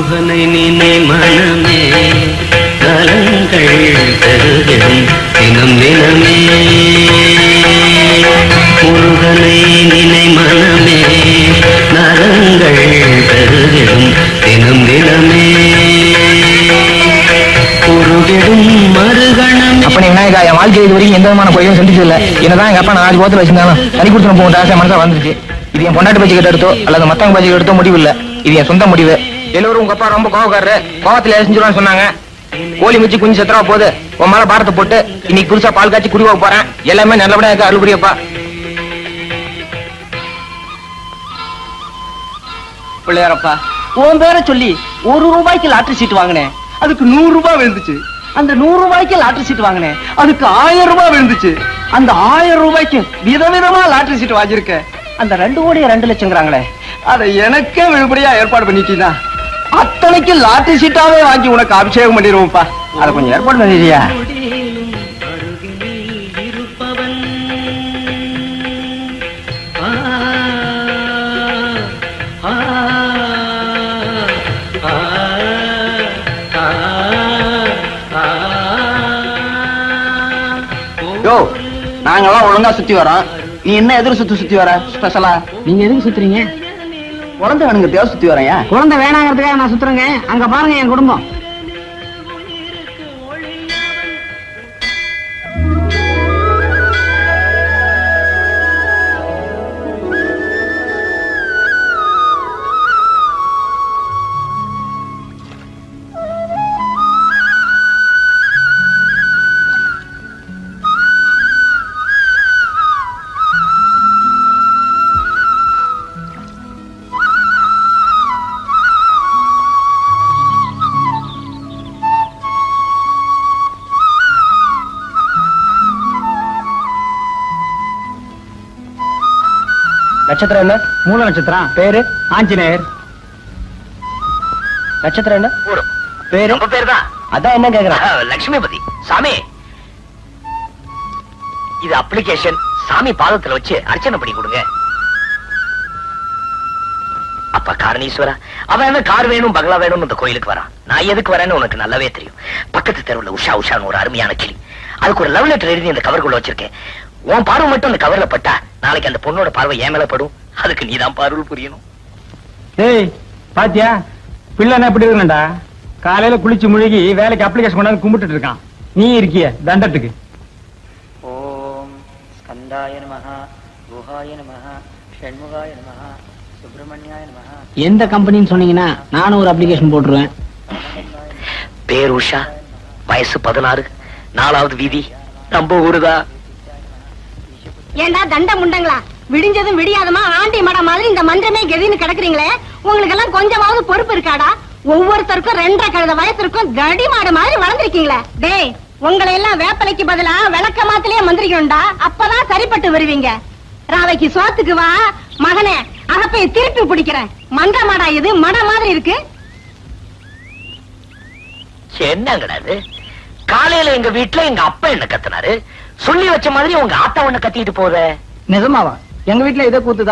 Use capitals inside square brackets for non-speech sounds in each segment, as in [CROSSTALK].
முருகனை நினை மனமே கலங்கள் தருகிறோம் தினம் தினமே. முருகனை நினை மனமே நலங்கள் தருகிறோம் தினம் தினமே. குருகிடும் மறுகணம். அப்ப விநாயகா என் வாழ்க்கை இது வரைக்கும் எந்த விதமான கோயிலும் சந்திச்சதில்ல. என்னதான் எங்க அப்பா நாலு போத்துல வச்சிருந்தாலும் தனி கொடுத்து போகும் ஆசை மனசா வந்துருச்சு இது என் பொண்டாட்டி பட்ஜெட் எடுத்தோ அல்லது மத்தவங்க பட்ஜெட் எடுத்தோ முடிவு இல்லை இது என் சொந்த முடிவு. எல்லோரும் உங்க அப்பா ரொம்ப கோவக்காரரு. கோவத்துல எரிஞ்சிருவான்னு சொன்னாங்க. கோழி முச்சி குஞ்சு செத்துறா போது உன் மேல பாரத்தை போட்டு இன்னைக்கு புதுசா பால் காய்ச்சி குடிவா போறேன். எல்லாமே நல்லபடியா இருக்க அருள்புரியப்பா பிள்ளையாரப்பா உன் பேரை சொல்லி ஒரு ரூபாய்க்கு லாட்டரி சீட் வாங்கினேன். அதுக்கு நூறு ரூபாய் விழுந்துச்சு. அந்த நூறு ரூபாய்க்கு லாட்டரி சீட் வாங்கினேன். அதுக்கு ஆயிரம் ரூபாய் விழுந்துச்சு. அந்த ஆயிரம் ரூபாய்க்கு விதவிதமா லாட்டரி சீட் வாங்கியிருக்கேன். அந்த ரெண்டு கோடி ரெண்டு லட்சங்கிறாங்களே அதை எனக்கே விழுபடியா ஏற்பாடு பண்ணிட்டீங்கன்னா அத்தனைக்கு லாட்டரி சீட்டாவே வாங்கி உனக்கு அபிஷேகம் பண்ணிடுவோம்ப்பா. அதை கொஞ்சம் ஏற்பாடு பண்ணிடுறியா? யோ நாங்கெல்லாம் ஒழுங்கா சுத்தி வரோம். நீ என்ன எதிர் சுத்தி சுத்தி வர? ஸ்பெஷலா நீங்க எதுக்கு சுத்துறீங்க? குழந்தை வேணுங்க சுத்தி வரையா குழந்தை வேணாங்கிறதுக்காக நான் சுத்துறேங்க. அங்க பாருங்க என் குடும்பம். நட்சத்திரம் என்ன? மூல நட்சத்திரம். பேரு? ஆஞ்சநேயர். நட்சத்திரம் என்ன. பேரு? பேர் தான். அதான் என்ன கேக்குறேன். லட்சுமிபதி சாமி. இது அப்ளிகேஷன் சாமி பாதத்துல வச்சு அர்ச்சனை பண்ணி கொடுங்க. அப்பா காரணீஸ்வரா அவன் என்ன கார் வேணும் பங்களா வேணும்னு இந்த கோயிலுக்கு வரான். நான் எதுக்கு வரேன்னு உனக்கு நல்லாவே தெரியும். பக்கத்து தெருவுல உஷா உஷான்னு ஒரு அருமையான கிளி. அதுக்கு ஒரு லவ் லெட்டர் எழுதி இந்த கவருக்குள்ள வச்சிருக்கேன். உன் பார்வை மட்டும் அந்த கவர்ல பட்டா நாளைக்கு அந்த பொண்ணோட பார்வை ஏன் மேல படும். அதுக்கு நீதான் பார்வை புரியணும். ஏய் பாத்தியா? பிள்ளை எப்படி இருக்கணும்டா? காலையில குளிச்சு முழுகி வேலைக்கு அப்ளிகேஷன் கொண்டாந்து கும்பிட்டுட்டு இருக்கான். நீ இருக்கிய தண்டத்துக்கு. ஓம் ஸ்கந்தாய நமஹ குஹாய நமஹ ஷண்முகாய நமஹ சுப்பிரமணியாய நமஹ. எந்த கம்பெனின்னு சொன்னீங்கன்னா நானும் ஒரு அப்ளிகேஷன் போட்டுருவேன். பேர் உஷா வயசு பதினாறு நாலாவது வீதி நம்ம ஊருதா ஏண்டா தண்ட முண்டங்களா? விடிஞ்சதும் விடியாதமா ஆண்டி மடம் மாதிரி இந்த மன்றமே கெதின்னு கிடக்குறீங்களே? உங்களுக்கு எல்லாம் கொஞ்சமாவது பொறுப்பு இருக்காடா? ஒவ்வொருத்தருக்கும் ரெண்டரை கழுத வயசுக்கும் தடி கடி மாடு மாதிரி வளர்ந்துருக்கீங்களே. டேய் உங்களை எல்லாம் வேப்பலைக்கு பதிலா விளக்க மாத்திலேயே மந்திரிக்கணும்டா. அப்பதான் சரிப்பட்டு வருவீங்க. ராவைக்கு சோத்துக்கு வா. மகனே அகப்பைய திருப்பி பிடிக்கிறேன். மன்ற மாடா இது மட மாதிரி இருக்கு. என்னங்கடா இது? காலையில எங்க வீட்டுல எங்க அப்பா என்ன கத்துனாரு? சொல்லி வச்ச மாதிரி உங்க ஆத்தா ஒண்ணு கத்திட்டு போற. நிஜமாவா? எங்க வீட்டுல இதே கூத்து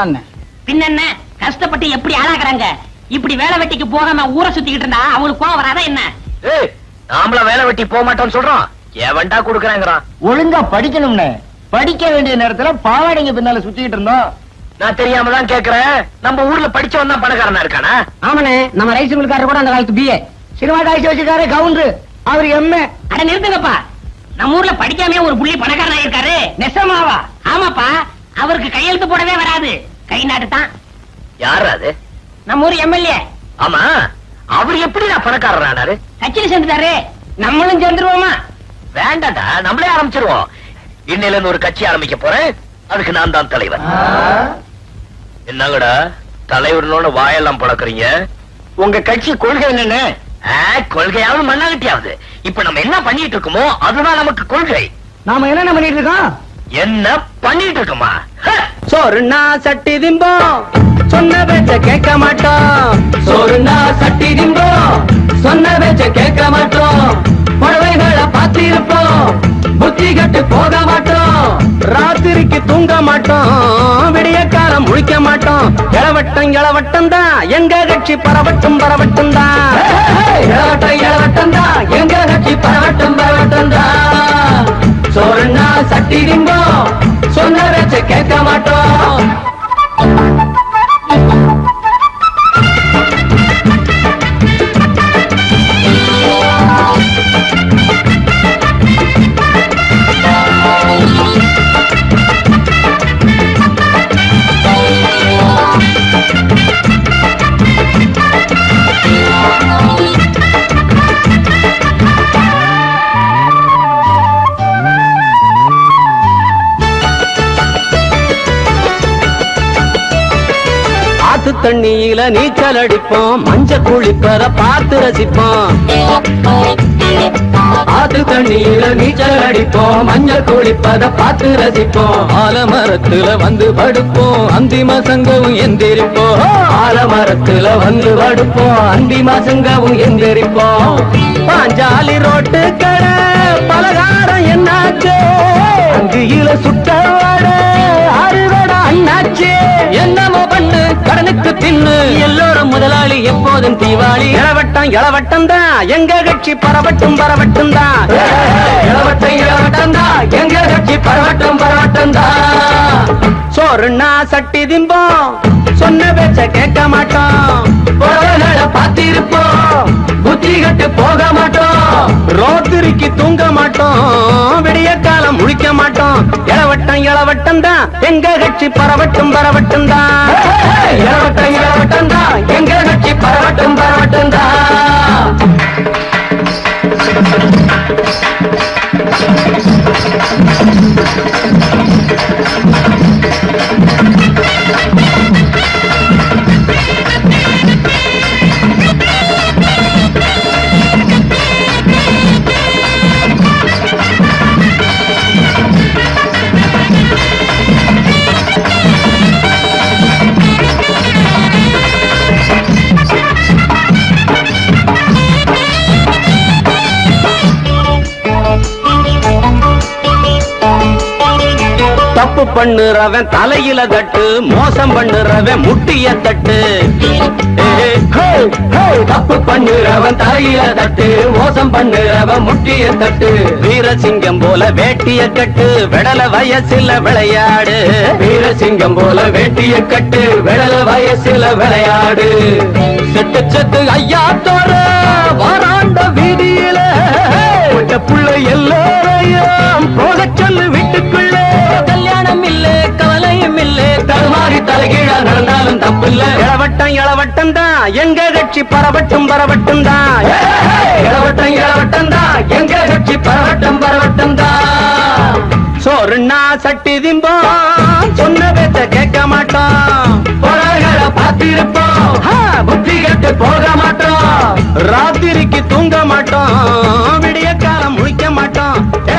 பின்னென்ன? கஷ்டப்பட்டு எப்படி ஆளாக்குறாங்க? இப்படி வேலை வெட்டிக்கு போகாம ஊரை சுத்திக்கிட்டு இருந்தா அவங்களுக்கு கோவம் வராதா என்ன? ஏய் நாமள வேலை வெட்டி போக மாட்டோம்னு சொல்றோம். எவன்டா குடுக்கறாங்கிறான்? ஒழுங்கா படிக்கணும்னு. படிக்க வேண்டிய நேரத்துல பாவாடைங்க பின்னால சுத்திக்கிட்டு இருந்தோம். நான் தெரியாம தான் கேக்குறேன். நம்ம ஊர்ல படிச்சவன் தான் பணக்காரனா இருக்கானா? ஆமாண்ணே நம்ம ரைஸ் மில்காரர் கூட அந்த காலத்து பிஏ சினிமா காய்ச்சி வச்சுக்காரு கவுண்டரு. அவர் எம்ஏ அட நிறுத்துங்கப்பா. நம்ம ஊர்ல படிக்காம ஒரு புள்ளி பணக்காரன் ஆயிருக்காரு. நெசமாவா? ஆமாப்பா. அவருக்கு கையெழுத்து போடவே வராது. கை நாட்டு தான் யாரு அது? நம்ம ஊர் எம்எல்ஏ. ஆமா. அவர் எப்படி நான் பணக்காரர் ஆனாரு? கட்சியில சேர்ந்துட்டாரு. நம்மளும் சேர்ந்துருவோமா? வேண்டாடா நம்மளே ஆரம்பிச்சிருவோம். இன்னையில இருந்து ஒரு கட்சி ஆரம்பிக்க போறேன். அதுக்கு நான் தான் தலைவர். என்னங்கடா? தலைவர்னோட வாயெல்லாம் பழக்கறீங்க? உங்க கட்சி கொள்கை என்னன்னு? கொள்கையாவது மண்ணாகட்டியாவது இப்ப நம்ம என்ன பண்ணிட்டு இருக்கோமோ அதுதான் நமக்கு கொள்கை. நாம என்னென்ன பண்ணிட்டு இருக்கோம்? என்ன பண்ணிட்டு இருக்கோமா! சோறுனா சட்டி திம்போம். சொன்ன பேச்ச கேட்க மாட்டோம். சோறுனா சட்டி திம்போம். சொன்ன பேச்ச கேட்க மாட்டோம். புடவைகளை பார்த்திருப்போம். புத்தி கட்டு போக மாட்டோம். ராத்திரிக்கு தூங்க மாட்டோம். விடிய காலம் முழிக்க மாட்டோம். இளவட்டம் இளவட்டம் தான். எங்க கட்சி பரவட்டும் பரவட்டும் தான். இளவட்டம் இளவட்டம் தான். எங்க கட்சி பரவட்டும் பரவட்டும் தான். சொன்னா சட்டி திம்போம் சொன்ன வச்சு கேட்க மாட்டோம். ஆத்து தண்ணியில நீச்சல் அடிப்போம் மஞ்ச குளிப்பத பார்த்து ரசிப்போம். ஆத்து தண்ணியில நீச்சல் அடிப்போம் மஞ்ச குளிப்பத பார்த்து ரசிப்போம். ஆலமரத்துல வந்து படுப்போம். அந்திம சங்கவும் எந்திரிப்போம். ஆலமரத்துல வந்து படுப்போம். அந்திம சங்கவும் எந்திரிப்போம். பாஞ்சாலி ரோட்டு கடை பலகாரம் என்னாச்சு? அங்கியில சுட்ட அண்ணாச்சு என்னமோ பண்ணு கடனுக்கு தின்னு. எல்லோரும் முதலாளி எப்போதும் தீவாளி. இளவட்டம் இளவட்டம் தான். எங்க கட்சி பரவட்டும் பரவட்டும் தான். இளவட்டம் இளவட்டம் தான். எங்க கட்சி பரவட்டும் பரவட்டும் தான். சோறுனா சட்டி திம்போம். சொன்ன பேச்ச கேட்க மாட்டோம். பார்த்திருப்போம். புத்தி கட்டு போக மாட்டோம். ரோத்திரிக்கு தூங்க மாட்டோம். விடிய காலம் முழிக்க மாட்டோம். இளவட்டம் இளவட்டம் தான். எங்க கட்சி பரவட்டும் பரவட்டும் பரவட்டும் தான். இரவட்டம் இரவட்டம் எங்கள் கட்சி பரவட்டும் பரவட்டும் தான். தப்பு பண்ணுறவன் தலையில தட்டு மோசம் பண்ணுறவன் முட்டிய தட்டு. தப்பு பண்ணுறவன் தலையில தட்டு மோசம் பண்ணுறவன் முட்டிய தட்டு. வீரசிங்கம் போல வேட்டிய கட்டு விடல வயசுல விளையாடு. வீரசிங்கம் போல வேட்டிய கட்டு விடல வயசுல விளையாடு. செட்டு செட்டு ஐயா தோற வாராண்ட வீதியில. புள்ள எல்லாரையும் போக சொல்லு தலைகீழா நடந்தாலும் தப்பில்ல. இளவட்டம் இளவட்டம் தான். எங்க கட்சி பரவட்டும் பரவட்டும் தான். இளவட்டம் இளவட்டம் தான். எங்க கட்சி பரவட்டும் பரவட்டும் தான். சோறுனா சட்டி திம்போம். சொன்ன பேச்ச கேட்க மாட்டோம். புறகளை பார்த்திருப்போம். புத்தி கட்டு போக மாட்டோம். ராத்திரிக்கு தூங்க மாட்டோம். விடிய காலம் முழிக்க மாட்டோம்.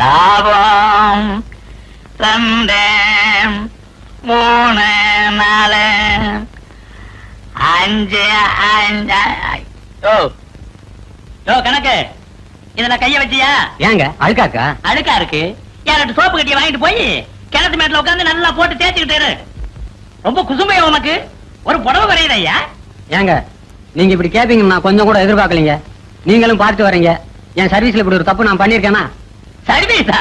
லாபம் ரெண்டு மூணு நாலு அஞ்சு அஞ்சு. ஓ யோ கணக்கு. இதுல கைய வச்சியா? ஏங்க அழுக்காக்கா? அழுக்கா இருக்கு. யார்கிட்ட சோப்பு கட்டிய வாங்கிட்டு போய் கிணத்து மேட்ல உட்கார்ந்து நல்லா போட்டு தேய்ச்சிக்கிட்டு. ரொம்ப குசுமையா உனக்கு ஒரு புடவை வரையுது ஐயா. ஏங்க நீங்க இப்படி கேப்பீங்க நான் கொஞ்சம் கூட எதிர்பார்க்கலீங்க. நீங்களும் பார்த்து வரீங்க. என் சர்வீஸ்ல இப்படி ஒரு தப்பு நான் பண்ணிருக்கேனா சர்வீஸா?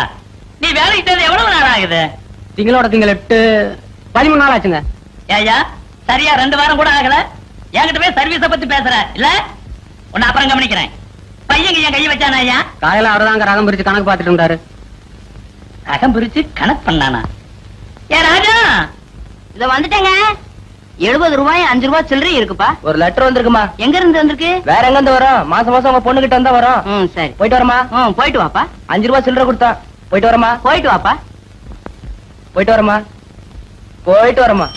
நீ வேலைக்கு சேர்ந்து எவ்வளவு நேரம் ஆகுது? திங்களோட திங்கள் எட்டு பதிமூணு நாள் ஆச்சுங்க. ஏய்யா சரியா ரெண்டு வாரம் கூட ஆகல? என்கிட்ட போய் சர்வீஸ பத்தி பேசுற இல்ல? உன்னை அப்புறம் கவனிக்கிறேன். பையன் என் கையை வச்சானா ஐயா? காலையில அவர்தாங்க ரகம் பிரிச்சு கணக்கு பார்த்துட்டு இருந்தாரு. அகம் பிரிச்சு கணக்கு பண்ணானா? ஏ ராஜா! இத வந்துட்டேங்க. எழுபது ரூபாய் அஞ்சு ரூபாய் சில்லறை இருக்குப்பா. ஒரு லெட்டர் வந்திருக்குமா? எங்க இருந்து வந்திருக்கு? வேற எங்க இருந்து வரும்? மாசம் மாசம் உங்க பொண்ணு கிட்ட வந்தா வரும். ம் சரி. போயிட்டு வரமா ம் போயிட்டு வாப்பா. அஞ்சு ரூபாய் சில்லறை கொடுத்தா. போயிட்டு வரமா போயிட்டு வாப்பா. போயிட்டு வரமா போயிட்டு வரமா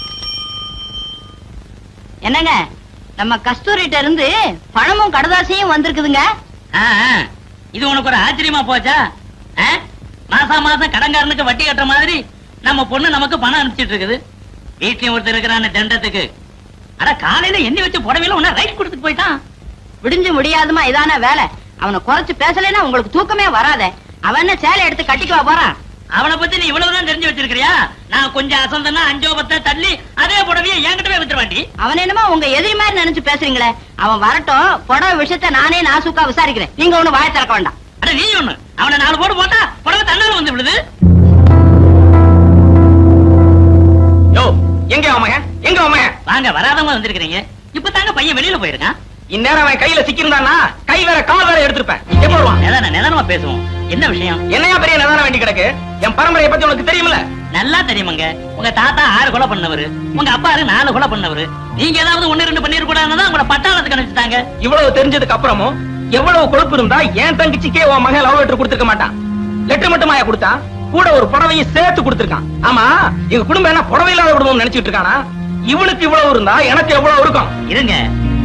என்னங்க நம்ம கஸ்தூரிட்ட இருந்து பணமும் கடதாசியும் வந்திருக்குதுங்க. ஆ, ஆ. இது உனக்கு ஒரு ஆச்சரியமா போச்சா? ஆ? மாசா மாசம் கடன்காரனுக்கு வட்டி கட்டுற மாதிரி நம்ம பொண்ணு நமக்கு பணம் அனுப்பிச்சிட்டு இருக்குது. வீட்லயும் ஒருத்தர் இருக்கிறான தண்டத்துக்கு. அட காலையில எண்ணி வச்ச புடவையில உன்ன ரைட் கொடுத்துட்டு போயிட்டான். விடிஞ்சு முடியாதுமா இதான வேலை. அவனை குறைச்சு பேசலைன்னா உங்களுக்கு தூக்கமே வராதே. அவன் சேலை எடுத்து கட்டிக்குவா போறான்? அவனை பத்தி நீ இவ்வளவுதான் தெரிஞ்சு வச்சிருக்கிறியா? நான் கொஞ்சம் அசந்தனா அஞ்சோ பத்த தள்ளி அதே புடவையை என்கிட்ட போய் வித்துருவாண்டி. அவன் என்னமோ உங்க எதிரி மாதிரி நினைச்சு பேசுறீங்களே. அவன் வரட்டும் புடவை விஷயத்த நானே நாசுக்கா விசாரிக்கிறேன். நீங்க ஒண்ணு வாய திறக்க வேண்டாம். அட நீ ஒண்ணு. அவனை நாலு போடு போட்டா புடவை தன்னால வந்து விழுது. யோ எங்க அவன் எங்க அவன் வாங்க வராதவங்க வந்திருக்கிறீங்க. இப்ப தாங்க பையன் வெளியில போயிருக்கான். இந்நேரம் அவன் கையில சிக்கிருந்தானா கை வேற கால் வேற எடுத்திருப்பேன். எப்ப வருவான்? நிதான நிதானமா பேசுவோம். என்ன விஷயம்? என்னையா பெரிய நிதானம் வேண்டி கிடக்கு? என் பரம்பரையை பத்தி உனக்கு தெரியுமில்ல? நல்லா தெரியுமாங்க. உங்க தாத்தா ஆறு கொலை பண்ணவரு. உங்க அப்பாரு நாலு கொலை பண்ணவரு. நீங்க ஏதாவது ஒண்ணு ரெண்டு பண்ணிருக்கூடாதுன்னு உங்களை பட்டாளத்துக்கு அனுப்பிச்சிட்டாங்க. இவ்வளவு தெரிஞ்சதுக்கு அப்புறமும் எவ்வளவு கொழுப்பு இருந்தா என் தங்கச்சிக்கே உன் மகன் லவ் லெட்டர் கொடுத்திருக்க மாட்டான். லெட்டர் மட்டுமாயா கொடுத்தா? கூட ஒரு புடவையும் சேர்த்து கொடுத்திருக்கான். ஆமா எங்க குடும்பம் என்ன புடவை இல்லாத குடும்பம் நினைச்சிட்டு இருக்கானா? இவனுக்கு இவ்வளவு இருந்தா எனக்கு எவ்வளவு இருக்கும்? இருங்க.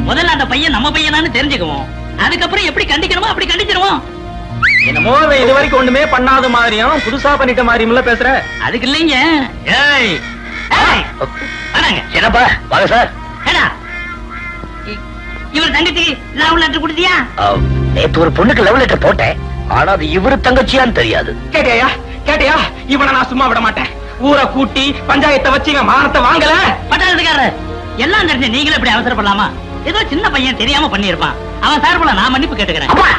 முதல்ல அந்த பையன் நம்ம பையனான்னு தெரிஞ்சுக்குவோம். அதுக்கப்புறம் எப்படி கண்டிக்கணுமோ அப்படி கண்டிச்சிருவோம். என்னமோ இது வரைக்கும் ஒண்ணுமே பண்ணாத மாதிரியும் புதுசா பண்ணிட்ட மாதிரியும் பேசுற. அதுக்கு இல்லைங்க. ஏய். என்னப்பா? வாங்க சார். இவர் தங்கச்சி லவ் லெட்டர் கொடுத்தியா? நேத்து ஒரு பொண்ணுக்கு லவ் லெட்டர் போட்டேன். ஆனா அது இவரு தங்கச்சியான்னு தெரியாது. கேட்டியா? கேட்டியா? இவனை நான் சும்மா விட மாட்டேன். ஊரை கூட்டி பஞ்சாயத்தை வச்சு இவன் மானத்தை வாங்கல. பட்டாளத்துக்காரர் எல்லாம் தெரிஞ்சு நீங்களே இப்படி அவசரப்படலாமா? ஏதோ சின்ன பையன் தெரியாம பண்ணிருப்பான் அவன் சார்பில் நான் மன்னிப்பு கேட்டுக்கிறேன். அப்பா!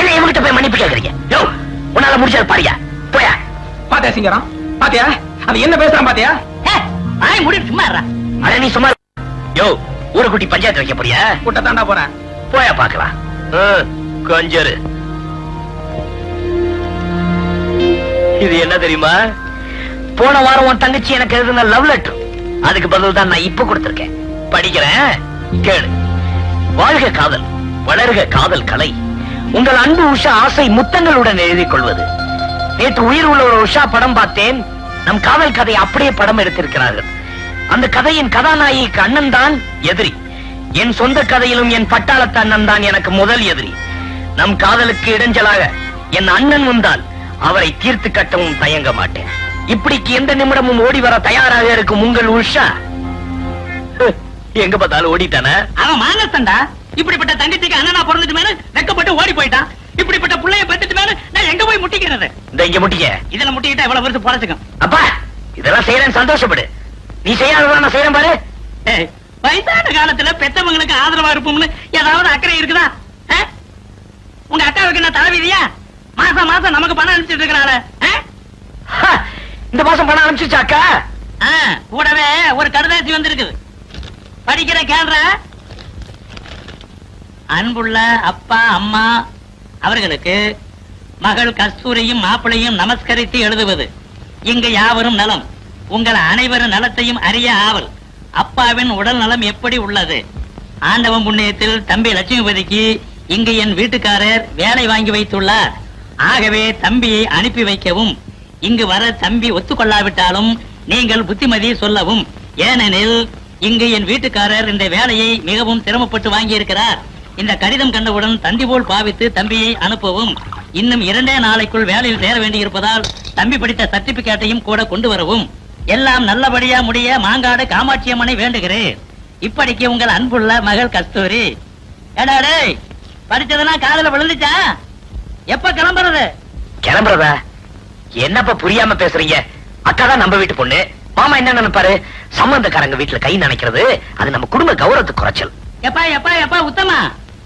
என்ன இவங்கிட்ட போய் மன்னிப்பு கேக்குறீங்க யோ உன்னால முடிச்சது பாரியா போயா. பாத்தியா சிங்கரம் பாத்தியா? அது என்ன பேசுறான் பாத்தியா? வாய் மூடி சும்மா. அட நீ சும்மா. யோ ஊரை கூட்டி பஞ்சாயத்து வைக்க போறியா? கூட்ட தாண்டா போறேன். போயா பாக்கலாம் கொஞ்சரு. இது என்ன தெரியுமா? போன வாரம் உன் தங்கச்சி எனக்கு எழுதின லவ் லெட்டர் அதுக்கு பதில் தான் நான் இப்ப கொடுத்திருக்கேன். படிக்கிறேன். கேளு. வாழ்க காதல் வளர்க காதல் கலை. உங்கள் அன்பு உஷா ஆசை முத்தங்களுடன் எழுதிக் கொள்வது. நேற்று உயிர் உள்ள ஒரு உஷா படம் பார்த்தேன். நம் காதல் கதை அப்படியே படம் எடுத்திருக்கிறார்கள். அந்த கதையின் கதாநாயகிக்கு அண்ணன் தான் எதிரி. என் சொந்த கதையிலும் என் பட்டாளத்து அண்ணன் தான் எனக்கு முதல் எதிரி. நம் காதலுக்கு இடைஞ்சலாக என் அண்ணன் வந்தால் அவரை தீர்த்து கட்டவும் தயங்க மாட்டேன். இப்படிக்கு எந்த நிமிடமும் ஓடி வர தயாராக இருக்கும் உங்கள் உஷா? எங்க பார்த்தாலும் ஓடிட்டானே? அவன் மானத்தண்டா இப்படிப்பட்ட தங்கச்சிக்கு அண்ணனா பிறந்துட்டு மேல வெக்கப்பட்டு ஓடி போயிட்டான் இப்படிப்பட்ட புள்ளைய பெத்துட்டு மேல நான் எங்க போய் முட்டிக்கிறது? இந்த இங்க முட்டிக்க. இதுல முட்டிக்கிட்டா எவ்வளவு வருஷம் பொழைச்சுக்கும். அப்பா இதெல்லாம் செய்யறேன் சந்தோஷப்படு. நீ செய்யாததான் நான் செய்யறேன் பாரு. வயசான காலத்துல பெத்தவங்களுக்கு ஆதரவா இருப்போம்னு ஏதாவது அக்கறை இருக்குதா? உங்க அக்காவுக்கு என்ன தலைவிதியா மாசம் மாசம் நமக்கு பணம் அனுப்பிச்சிட்டு இருக்கிறாள. ஹ, இந்த மாசம் பணம் அனுப்பிச்சுச்சாக்கா கூடவே ஒரு கடுதாசி வந்திருக்குது படிக்கிற கேள்ற? அன்புள்ள அப்பா அம்மா அவர்களுக்கு மகள் கஸ்தூரியும் மாப்பிளையும் நமஸ்கரித்து எழுதுவது. இங்கு யாவரும் நலம். உங்கள் அனைவரும் நலத்தையும் அறிய ஆவல். அப்பாவின் உடல் நலம் எப்படி உள்ளது? ஆண்டவன் புண்ணியத்தில் தம்பி லட்சுமிபதிக்கு இங்கு என் வீட்டுக்காரர் வேலை வாங்கி வைத்துள்ளார். ஆகவே தம்பியை அனுப்பி வைக்கவும். இங்கு வர தம்பி ஒத்துக்கொள்ளாவிட்டாலும் நீங்கள் புத்திமதி சொல்லவும். ஏனெனில் இங்கு என் வீட்டுக்காரர் இந்த வேலையை மிகவும் சிரமப்பட்டு வாங்கியிருக்கிறார். இந்த கடிதம் கண்டவுடன் தந்தி போல் பாவித்து தம்பியை அனுப்பவும். இன்னும் இரண்டே நாளைக்குள் வேலையில் சேர வேண்டியிருப்பதால் தம்பி படித்த சர்டிபிகேட்டையும் கூட கொண்டு வரவும். எல்லாம் நல்லபடியா முடிய மாங்காடு காமாட்சி அம்மனை வேண்டுகிறேன். இப்படிக்கு உங்கள் அன்புள்ள மகள் கஸ்தூரி. ஏடா டேய் படிச்சதெல்லாம் விழுந்துச்சா? எப்ப கிளம்புறது? கிளம்புறதா? என்னப்பா புரியாம பேசுறீங்க? அக்கா தான் நம்ம வீட்டு பொண்ணு. மாமா என்ன நினைப்பாரு? சம்பந்தக்காரங்க வீட்டுல கை நினைக்கிறது அது நம்ம குடும்ப கௌரவத்துக்கு குறைச்சல். எப்பா எப்பா எப்பா உத்தமா?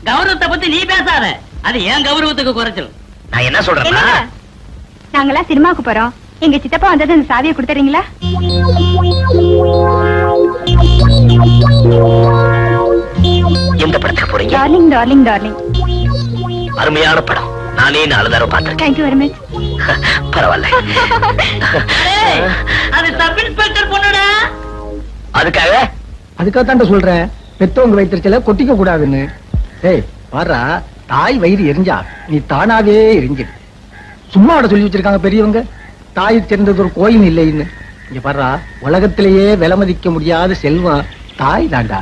கௌரவத்தை பத்தி நீ பேசாத. அது ஏன் கௌரவத்துக்கு குறைச்சல். நான் என்ன சொல்றேன்னா நாங்கெல்லாம் சினிமாவுக்கு போறோம். எங்க சித்தப்பா வந்தது அந்த சாவியை கொடுத்துறீங்களா? எந்த படத்துக்கு போறீங்க? டார்லிங் டார்லிங் டார்லிங் அருமையான படம். நானே நாலு தடவை பார்த்திருக்கேன். தேங்க்யூ வெரி மச் பரவாயில்ல. அது சப் இன்ஸ்பெக்டர் பொண்ணுடா? அதுக்காக? அதுக்காகத்தான் சொல்றேன். பெத்தவங்க வைத்திருச்சல கொட்டிக்க கூடாதுன்னு. ஏய் பாரா தாய் வயிறு எரிஞ்சா நீ தானாவே எரிஞ்சிடு சும்மா அவட சொல்லி வச்சிருக்காங்க பெரியவங்க. தாய் சேர்ந்தது ஒரு கோயில் இல்லைன்னு. இங்க பாரா உலகத்திலேயே விலை மதிக்க முடியாத செல்வம் தாய் தாண்டா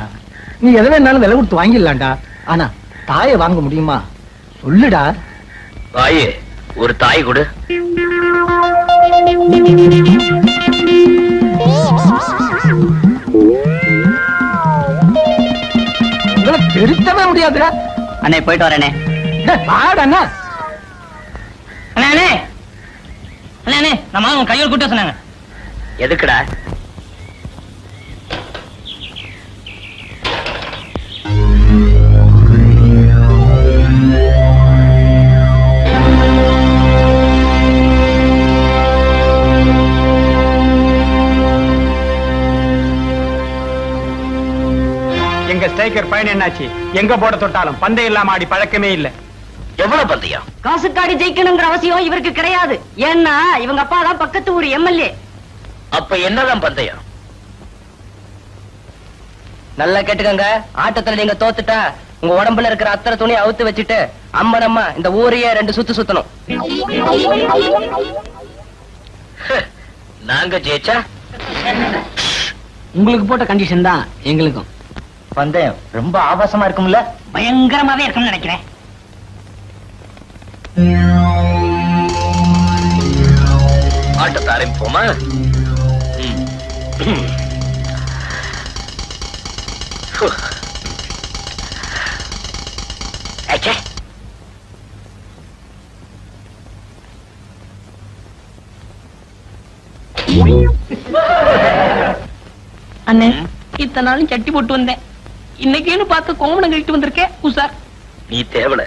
நீ எதை வேணாலும் விலை கொடுத்து வாங்கிடலாம்டா. ஆனா தாயை வாங்க முடியுமா? சொல்லுடா. தாயே ஒரு தாய் கொடு. திருத்தவே முடியாதுடா. அண்ணே போயிட்டு வரேனே. வாடா அண்ணா. அண்ணே அண்ணே. நம்ம கையில் கூட்ட சொன்னாங்க. எதுக்குடா? எங்க ஸ்ட்ரைக்கர் பயன் என்னாச்சு? எங்க போட தொட்டாலும் பந்தயம் இல்லாம ஆடி பழக்கமே இல்ல. எவ்வளவு பந்தயம் காசுக்காடி ஜெயிக்கணுங்கிற அவசியம் இவருக்கு கிடையாது. ஏன்னா இவங்க அப்பா தான் பக்கத்து ஊர் எம்எல்ஏ. அப்ப என்னதான் பந்தயம் நல்லா கேட்டுக்கங்க. ஆட்டத்துல நீங்க தோத்துட்டா உங்க உடம்புல இருக்கிற அத்தனை துணி அவுத்து வச்சுட்டு அம்மா இந்த ஊரையே ரெண்டு சுத்து சுத்தணும். நாங்க ஜெயிச்சா? உங்களுக்கு போட்ட கண்டிஷன் தான் எங்களுக்கும். பந்தயம் ரொம்ப ஆபாசமா இருக்கும்ல? பயங்கரமாவே இருக்கும்னு நினைக்கிறேன். ஆட்டத்தை ஆரம்பிப்போமா. அண்ணே இத்தனை நாளும் சட்டி போட்டு வந்தேன். இன்னைக்கேன்னு பார்த்து கோமணம் கழிட்டு வந்திருக்கேன் உசார் நீ தேவல.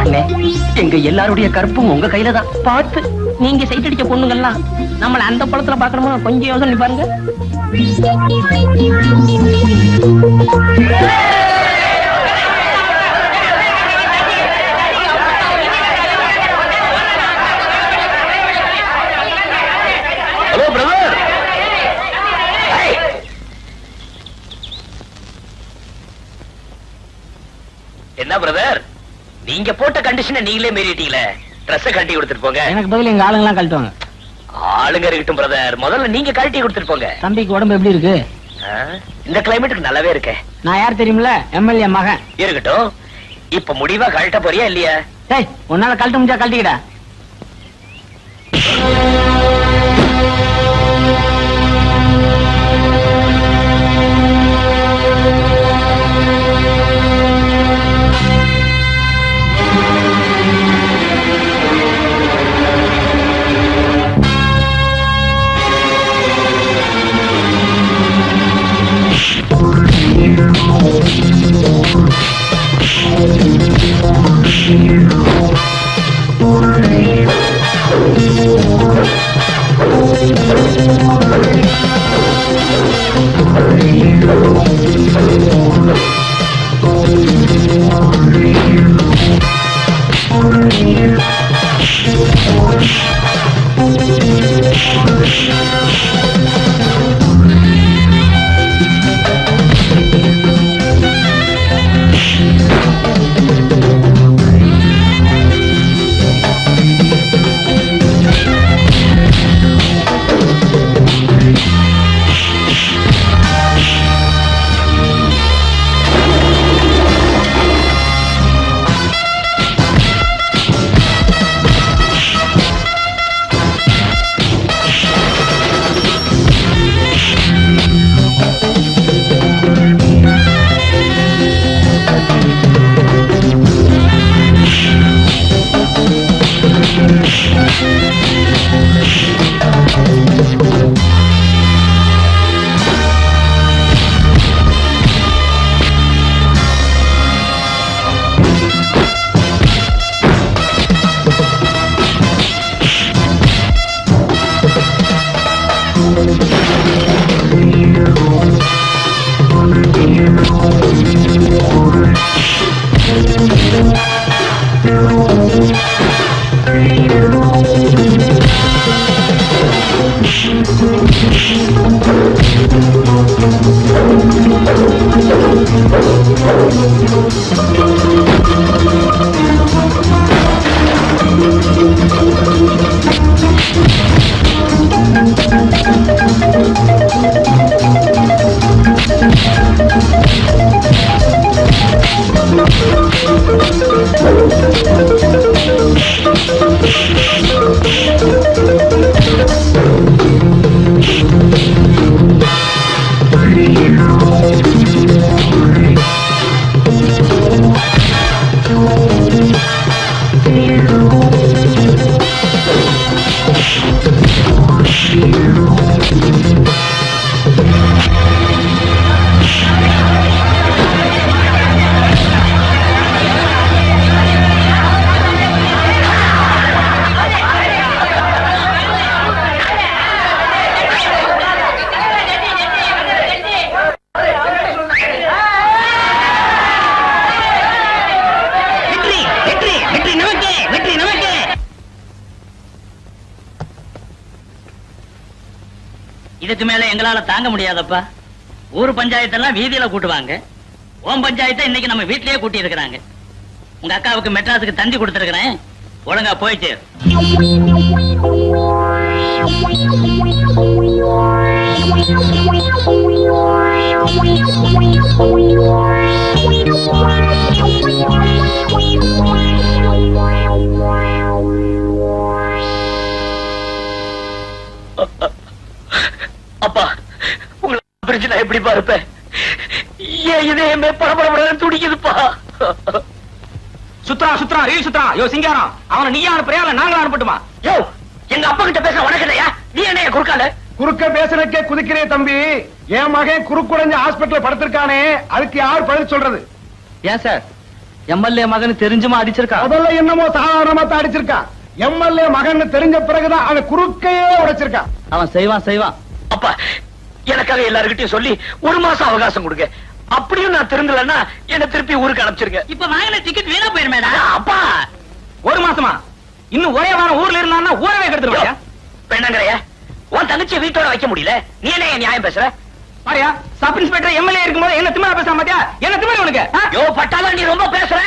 அண்ணே எங்க எல்லாருடைய கற்பும் உங்க கையில தான். பார்த்து நீங்க சைட்டடிச்ச பொண்ணுங்கெல்லாம் நம்மள அந்த படத்துல பாக்கணுமா கொஞ்சம் யோசனை பாருங்க ஹலோ பிரதர் என்ன பிரதர் நீங்க போட்ட கண்டிஷனை நீங்களே மீறிட்டீங்களே. ட்ரெஸ் கட்டி கொடுத்துட்டு போங்க. எனக்கு பதில் எங்க ஆளுங்கெல்லாம் கழட்டுவாங்க. ஆளுங்க இருக்கட்டும் பிரதர் முதல்ல நீங்க கழட்டி கொடுத்துட்டு போங்க. தம்பிக்கு உடம்பு எப்படி இருக்கு? இந்த கிளைமேட்டுக்கு நல்லாவே இருக்கே. நான் யார் தெரியுமில எம்எல்ஏ மகன். இருக்கட்டும். இப்ப முடிவா கழட்ட போறியா இல்லையா? டேய் உன்னால கழட்ட முடிஞ்சா கழட்டிக்கடா. Thank you. தெரியாதப்பா ஊர் பஞ்சாயத்தெல்லாம் வீதியில கூட்டுவாங்க. ஓம் பஞ்சாயத்தை இன்னைக்கு நம்ம வீட்லயே கூட்டி இருக்கிறாங்க உங்க அக்காவுக்கு மெட்ராஸுக்கு தந்தி கொடுத்துருக்கிறேன். ஒழுங்கா போயிட்டு. அப்பா [LAUGHS] ரீல் சுத்ரா யோ சிங்காரம் அவனை நீயா அனுப்புறியா இல்ல நாங்களா அனுப்பட்டுமா? யோ எங்க அப்பா கிட்ட பேச உனக்கு இல்லையா நீ என்ன என் குறுக்கால குறுக்க பேசுறதுக்கே குதிக்கிறே தம்பி. என் மகன் குறுக்குடைஞ்ச ஹாஸ்பிட்டல் படுத்திருக்கானே அதுக்கு யார் பதில் சொல்றது? ஏன் சார்? எம்எல்ஏ மகன் தெரிஞ்சுமா அடிச்சிருக்கா? முதல்ல என்னமோ சாதாரணமா தான் அடிச்சிருக்கான் எம்எல்ஏ மகன் தெரிஞ்ச பிறகுதான் அவன் குறுக்கையே உடைச்சிருக்கான் அவன் செய்வான் செய்வான். அப்பா எனக்காக எல்லாருக்கிட்டையும் சொல்லி ஒரு மாசம் அவகாசம் கொடுங்க. அப்படியும் நான் திருந்தலன்னா என்ன திருப்பி ஊருக்கு அனுப்பிச்சிருங்க. இப்ப வாங்கின டிக்கெட் வீணா போயிருமேடா. அப்பா! ஒரு மாசமா? இன்னும் ஒரே வாரம் ஊர்ல இருந்தான்னா ஊரவே கெடுத்துருவாயா பெண்ணங்கரைய உன் தங்கச்சியை வீட்டோட வைக்க முடியல. நீ என்ன என் நியாயம் பேசுற? பாரியா சப் இன்ஸ்பெக்டர் எம்எல்ஏ இருக்கும்போது என்ன திமிரா பேசாம பாத்தியா? என்ன திமிர உனக்கு? யோ பட்டாளா நீ ரொம்ப பேசுற?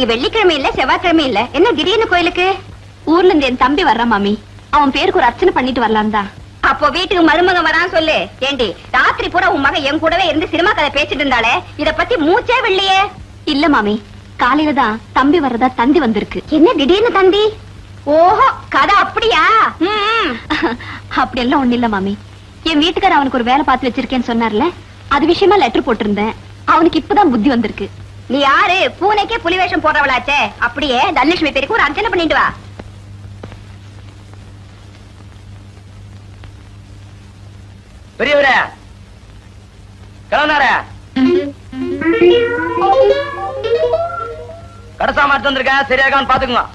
இன்னைக்கு வெள்ளிக்கிழமை இல்ல செவ்வாய்க்கிழமை இல்ல. என்ன திடீர்னு கோயிலுக்கு? ஊர்ல இருந்து என் தம்பி வர்றான் மாமி. அவன் பேருக்கு ஒரு அர்ச்சனை பண்ணிட்டு வரலாம் தான். அப்போ வீட்டுக்கு மருமகன் வரான் சொல்லு. ஏண்டி ராத்திரி பூரா உன் மகன் என் கூடவே இருந்து சினிமா கதை பேசிட்டு இருந்தாலே இத பத்தி மூச்சே வெள்ளையே இல்ல மாமி. காலையில தான் தம்பி வர்றதா தந்தி வந்திருக்கு. என்ன திடீர்னு தந்தி? ஓஹோ கதை அப்படியா? [LAUGHS] அப்படி எல்லாம் ஒண்ணு இல்ல மாமி. என் வீட்டுக்கார அவனுக்கு ஒரு வேலை பார்த்து வச்சிருக்கேன்னு சொன்னார்ல. அது விஷயமா லெட்டர் போட்டிருந்தேன். அவனுக்கு இப்பதான் புத்தி வந்திருக்கு. நீ யாரு? பூனைக்கே புலி வேஷம் போடுறவளாச்சே. அப்படியே தனலட்சுமி பேருக்கு ஒரு அர்ச்சனை பண்ணிட்டு வா. பெரியவரே கிளம்பினார கடைசா மாட்டு வந்திருக்க சரியாகான்னு பாத்துக்கலாம்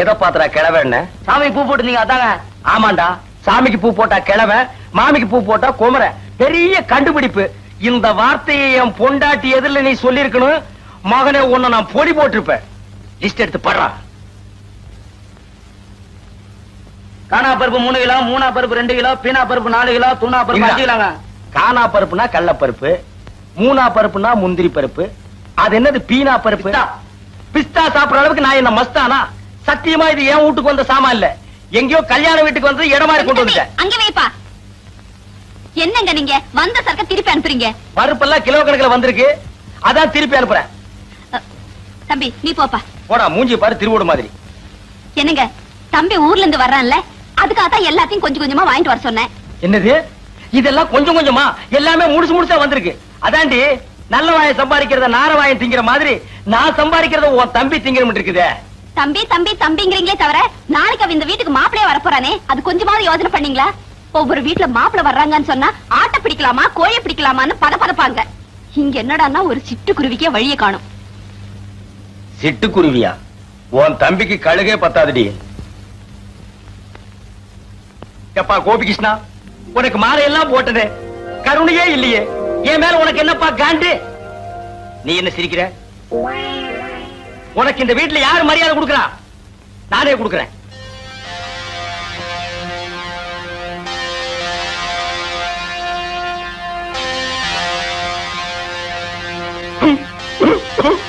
எதை பாத்துறா கிழவன்னு சாமிக்கு பூ போட்டுருந்தீங்க அதாங்க ஆமாண்டா. சாமிக்கு பூ போட்டா கிழவன் மாமிக்கு பூ போட்டா குமர. பெரிய கண்டுபிடிப்பு. இந்த வார்த்தையை என் பொண்டாட்டி எதிரில் நீ சொல்லியிருக்கணும். மகனே உன்னை நான் பொடி போட்டிருப்பேன். லிஸ்ட் எடுத்து படுறா. காணா பருப்பு மூணு கிலோ மூணா பருப்பு ரெண்டு கிலோ பீனா பருப்பு நாலு கிலோ தூணா பருப்பு அஞ்சு கிலோங்க. காணா பருப்புனா கடல பருப்பு மூணா பருப்புனா முந்திரி பருப்பு. அது என்னது பீனா பருப்பு? பிஸ்தா சாப்பிடுற அளவுக்கு நான் என்ன மஸ்தானா? சத்தியமா இது என் வீட்டுக்கு வந்த சாமான் இல்ல. எங்கேயோ கல்யாண வீட்டுக்கு வந்து இடமா கொண்டு வந்துட்டேன். அங்க வைப்பா. என்னங்க நீங்க? வந்த சரக்க திருப்பி அனுப்புறீங்க. பருப்பெல்லாம் கிலோ கணக்குல வந்திருக்கு. அதான் திருப்பி அனுப்புறேன். தம்பி நீ போப்பா. போடா மூஞ்சி பாரு திருவோடு மாதிரி. என்னங்க? தம்பி ஊர்ல இருந்து வர்றான்ல அதுக்காக தான் எல்லாத்தையும் கொஞ்சம் கொஞ்சமா வாங்கிட்டு வர சொன்னேன். என்னது? இதெல்லாம் கொஞ்சம் கொஞ்சமா? எல்லாமே முடிச்சு முடிச்சா வந்திருக்கு. அதாண்டி நல்ல வாயை சம்பாதிக்கிறத நார வாயம் திங்கிற மாதிரி நான் சம்பாதிக்கிறத உன் தம்பி திங்கிற இருக்குதே. தம்பி தம்பி தம்பிங்கிறீங்களே தவிர நாளைக்கு அவ இந்த வீட்டுக்கு மாப்பிளைய வரப்போறானே? அது கொஞ்சமாவது யோசனை பண்ணீங்களா? ஒவ்வொரு வீட்டுல மாப்பிளை வர்றாங்கன்னு சொன்னா ஆட்டை பிடிக்கலாமா கோழி பிடிக்கலாமான்னு பத பதப்பாங்க இங்க என்னடான்னா ஒரு சிட்டுக்குருவிக்கே வழியை காணும். சிட்டுக்குருவியா? உன் தம்பிக்கு கழுகே பத்தாதுடி. எப்பா கோபிகிருஷ்ணா உனக்கு மாலை எல்லாம் போட்டது. கருணையே இல்லையே. என் மேல உனக்கு என்னப்பா காண்டு? நீ என்ன சிரிக்கிற? உனக்கு இந்த வீட்டுல யாரு மரியாதை கொடுக்கறா நானே கொடுக்கறேன் Huh?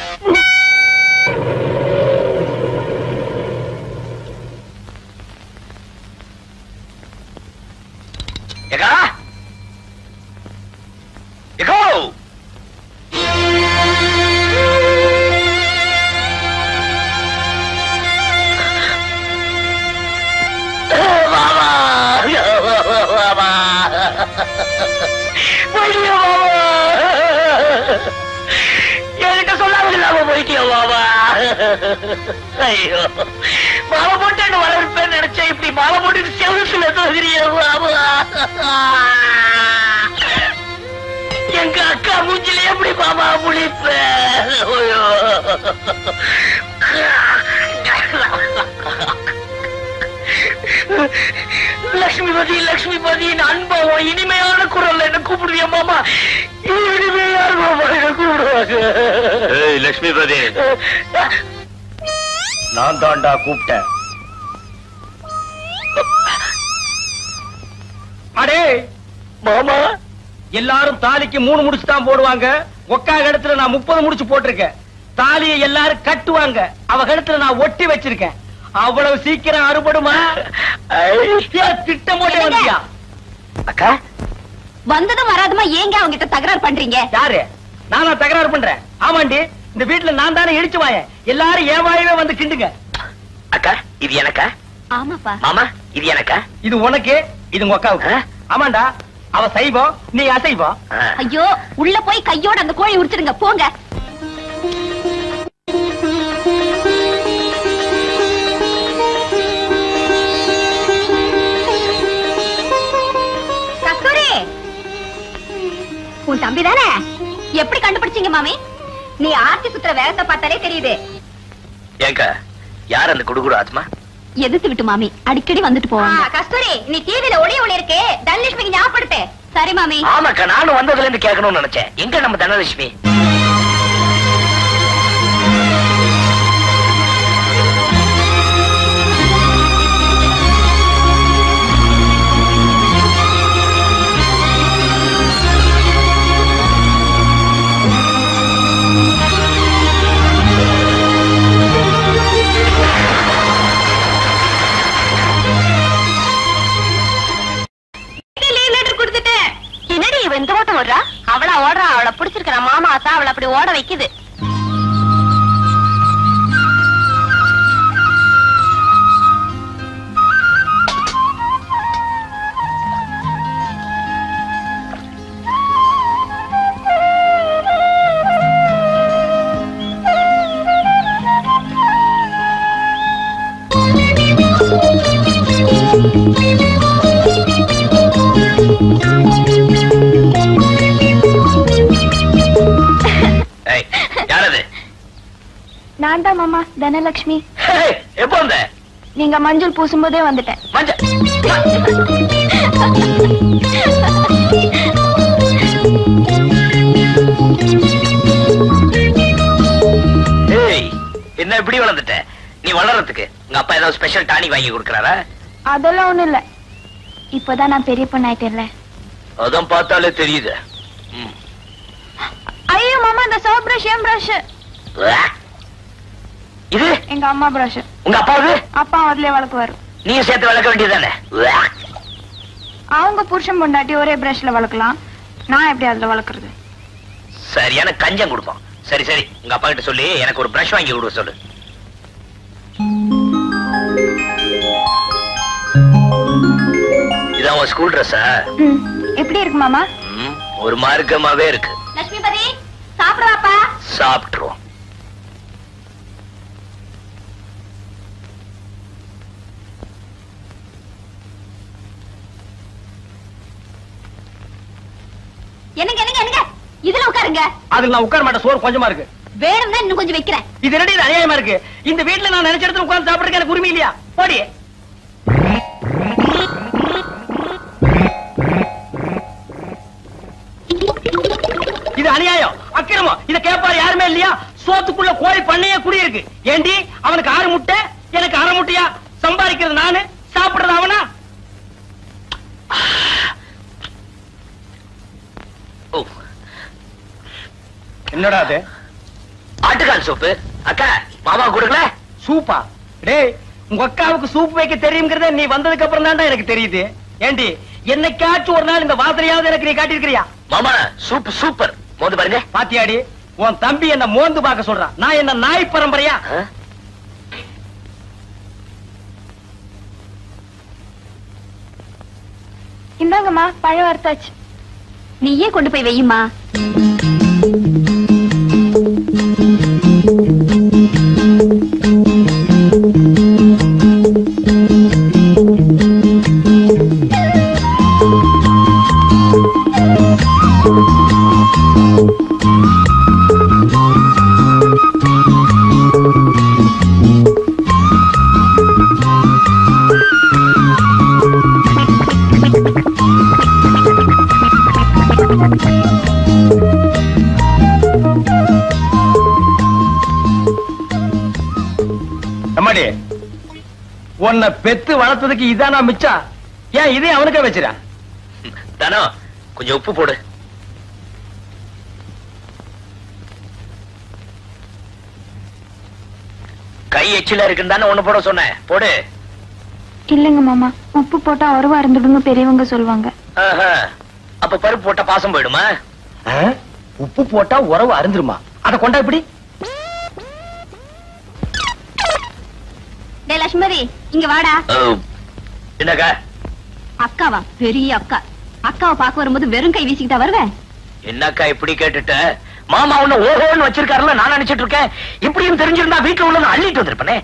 ஐயோ மாலை போட்டு வளர்ப்பேன்னு நினைச்சேன் இப்படி மாலை போட்டு செவசுல தோகிறிய மாமா எங்க அக்கா மூஞ்சில எப்படி மாமா முழிப்ப? ஐயோ. லட்சுமிபதி லட்சுமிபதி அன்பாவும் இனிமையான குரல்ல என்ன கூப்பிடுவியா மாமா? இனிமையான மாமா என்ன கூப்பிடுவாங்க? லட்சுமிபதி நான் தாண்டா கூப்பிட்டேன். அடே மாமா எல்லாரும் தாலிக்கு மூணு முடிச்சு தான் போடுவாங்க. ஒக்கா இடத்துல நான் முப்பது முடிச்சு போட்டிருக்கேன். தாலியை எல்லாரும் கட்டுவாங்க. அவ கழுத்துல நான் ஒட்டி வச்சிருக்கேன். அவ்வளவு சீக்கிரம் அறுபடுமா? திட்டம் போட்டே வந்தியா? அக்கா வந்ததும் வராதுமா? ஏங்க அவங்க தகராறு பண்றீங்க? யாரு? நானா தகராறு பண்றேன். ஆமாண்டி. இந்த வீட்டுல நான் தானே இடிச்சு வாயேன். எல்லாரும் என் வாயவே வந்து கிண்டுங்க. அக்கா இது எனக்கா? ஆமாப்பா. மாமா இது எனக்கா? இது உனக்கு இது உங்க அக்காவுக்கு. ஆமாண்டா அவ சைவம் நீ அசைவம். ஐயோ உள்ள போய் கையோட அந்த கோழி உரிச்சிருங்க போங்க. கஸ்தூரி! உன் தம்பி தானே? எப்படி கண்டுபிடிச்சீங்க மாமி? நீ ஆர்த்தி சுத்துற வேகத்தை பார்த்தாலே தெரியுது. ஏங்க யார் அந்த குடுகுடு ஆத்மா? எதிர்த்து விட்டு மாமி அடிக்கடி வந்துட்டு போவாங்க. கஸ்தூரி நீ டிவில ஒளி ஒளி இருக்கு. தனலட்சுமிக்கு ஞாபகப்படுத்து. சரி மாமி. ஆமாக்கா நானும் வந்ததுல இருந்து கேட்கணும்னு நினைச்சேன். எங்க நம்ம தனலட்சுமி? வைக்குது ஹேய், எப்போ வந்த? நீங்க மஞ்சள் பூசும்போதே வந்துட்டேன். மஞ்சள். என்ன இப்படி வளர்ந்துட்ட? நீ வளர்றதுக்கு உங்க அப்பா ஏதாவது ஸ்பெஷல் டானிக் வாங்கி கொடுக்கறாரா? அதெல்லாம் ஒண்ணும் இல்ல. இப்பதான் நான் பெரிய பொண்ணாயிட்டேன்ல அதான் பார்த்தாலே தெரியுது. ஐயோ மாமா இந்த சோப் பிரஷ் ஏன் பிரஷ். இது? எங்க அம்மா பிரஷ் உங்க அப்பாவுது அப்பா அதுலயே வளர்க்குவாரு. நீயும் சேர்த்து வளர்க்க வேண்டியதுதானே? உவ்வே. அவங்க புருஷன் பொண்டாட்டி ஒரே பிரஷ்ல வளர்க்கலாம். நான் எப்படி அதுல வளர்க்கறது? சரியான கஞ்சம் கொடுப்போம். சரி சரி. உங்க அப்பா கிட்ட சொல்லி எனக்கு ஒரு பிரஷ் வாங்கி கொடுக்க சொல்லு. இதான் உன் ஸ்கூல் ட்ரெஸ்ஸா ம், எப்படி இருக்கு மாமா? ஒரு மார்க்கமாவே இருக்கு. லட்சுமிபதி சாப்பிடுவாப்பா சாப்பிட்டுருவோம். என்னங்க என்னங்க என்னங்க? இதுல உட்காருங்க. அதுல நான் உட்கார மாட்டேன் சோறு கொஞ்சமா இருக்கு. வேணும்னா இன்னும் கொஞ்சம் வைக்கிறேன். இது அநியாயமா இருக்கு? இந்த வீட்டுல நான் நினைச்ச இடத்துல உட்கார்ந்து சாப்பிடுறதுக்கு எனக்கு உரிமை இல்லையா? போடி. இது அநியாயம் அக்கிரமம். இத கேட்பாரு யாருமே இல்லையா? சோத்துக்குள்ள கோழி பண்ணையே குடி இருக்கு ஏண்டி அவனுக்கு ஆறு முட்டை எனக்கு அரை முட்டையா? சம்பாதிக்கிறது நானு சாப்பிடுறது அவனா ஓ என்னடா அது? ஆட்டுக்கால் சூப்பு. அக்கா மாமா கொடுக்கல சூப்பா? டேய் உங்க அக்காவுக்கு சூப் வைக்க தெரியுங்கிறத நீ வந்ததுக்கு அப்புறம் தான்டா எனக்கு தெரியுது. ஏண்டி என்னைக்காச்சும் ஒரு நாள் இந்த வாசனையாவது எனக்கு நீ காட்டியிருக்கிறியா? மாமா சூப் சூப்பர். மோந்து பாருங்க. பாத்தியாடி உன் தம்பி என்ன மோந்து பார்க்க சொல்றான் நான் என்ன நாய் பரம்பரையா? இந்தாங்கம்மா பழம் வறுத்தாச்சு. நீயே கொண்டு போய் வையுமா வளர்த்ததுக்கு இதானா மிச்சம் ஏன் இதே அவனுக்கே வச்சிரா? தானோ கொஞ்சம் உப்பு போடு. கை எச்சில இருக்குன்னு தானே ஒண்ணு போட சொன்னேன் போடு. இல்லைங்க மாமா உப்பு போட்டா உறவா இருந்துடுங்க பெரியவங்க சொல்லுவாங்க. ஆஹா. அப்ப பருப்பு போட்டா பாசம் போயிடுமா? உப்பு போட்டா உறவு அருந்துருமா? அத கொண்டா இப்படி லட்சுமதி இங்க வாடா. என்னக்கா? அக்காவா? பெரிய அக்கா. அக்காவை பார்க்க வரும்போது வெறும் கை வீசிக்கிட்டா வருவேன் என்னக்கா இப்படி கேட்டுட்ட? மாமா உன்ன ஓஹோன்னு வச்சிருக்காருல நான் நினைச்சிட்டு இருக்கேன். இப்படியும் தெரிஞ்சிருந்தா வீட்டுல உள்ள அள்ளிட்டு வந்திருப்பனே.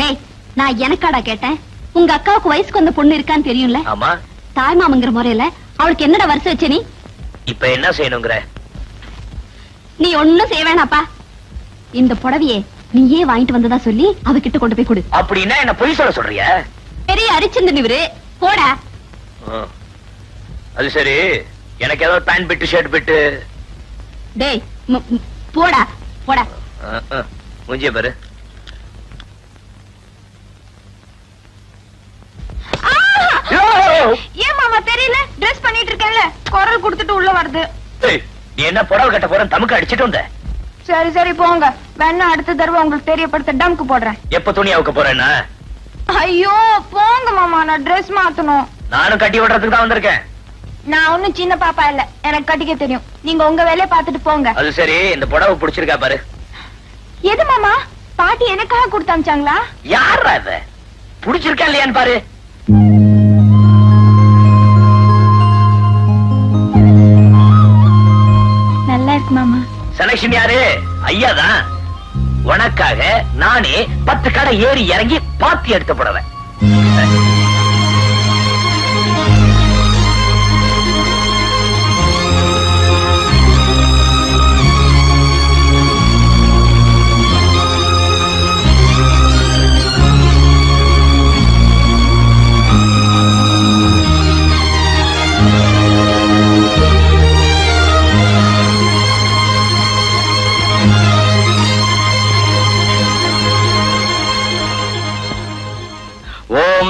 டேய் நான் எனக்காடா கேட்டேன்? உங்க அக்காவுக்கு வயசுக்கு வந்த பொண்ணு இருக்கான்னு தெரியும்ல? ஆமா. தாய் மாமங்கிற முறையில அவளுக்கு என்னடா வருஷம் வச்ச நீ? இப்ப என்ன செய்யணுங்கிற? நீ ஒண்ணும் செய்ய வேணாப்பா. இந்த புடவையே நீயே வாங்கிட்டு வந்ததா சொல்லி அவகிட்ட கொண்டு போய் கொடு. அப்படின்னா என்ன பொய் சொல்ல சொல்றியா? பெரிய அரிச்சந்திரன் இவரு. போடா. அது சரி. எனக்கு ஏதாவது பேண்ட் பிட்டு ஷர்ட் பிட்டு. டேய் போடா போடா. மூஞ்சிய பாரு. ஏன் மாமா தெரியல? ட்ரெஸ் பண்ணிட்டு இருக்கேன்ல. குரல் கொடுத்துட்டு உள்ள வருது. நீ என்ன புடவை கட்ட போற தமுக்கு அடிச்சிட்டு வந்த? சரி சரி போங்க. வேணா அடுத்த தடவை உங்களுக்கு தெரியப்படுத்த டம்க்கு போடுறேன். எப்ப துணி அவுக்க போறேன்னா? ஐயோ போங்க மாமா நான் ட்ரெஸ் மாத்தணும். நானும் கட்டி விடுறதுக்கு தான் வந்திருக்கேன். நான் ஒண்ணும் சின்ன பாப்பா இல்ல. எனக்கு கட்டிக்க தெரியும். நீங்க உங்க வேலையை பார்த்துட்டு போங்க. அது சரி இந்த புடவை பிடிச்சிருக்கா பாரு. எது மாமா? பாட்டி எனக்காக கொடுத்து அமிச்சாங்களா யாரா இத பிடிச்சிருக்கா இல்லையான்னு பாரு. செலக்ஷன் யாரு? ஐயாதான். உனக்காக நானே பத்து கடை ஏறி இறங்கி பாத்தி எடுத்து போடுவேன்.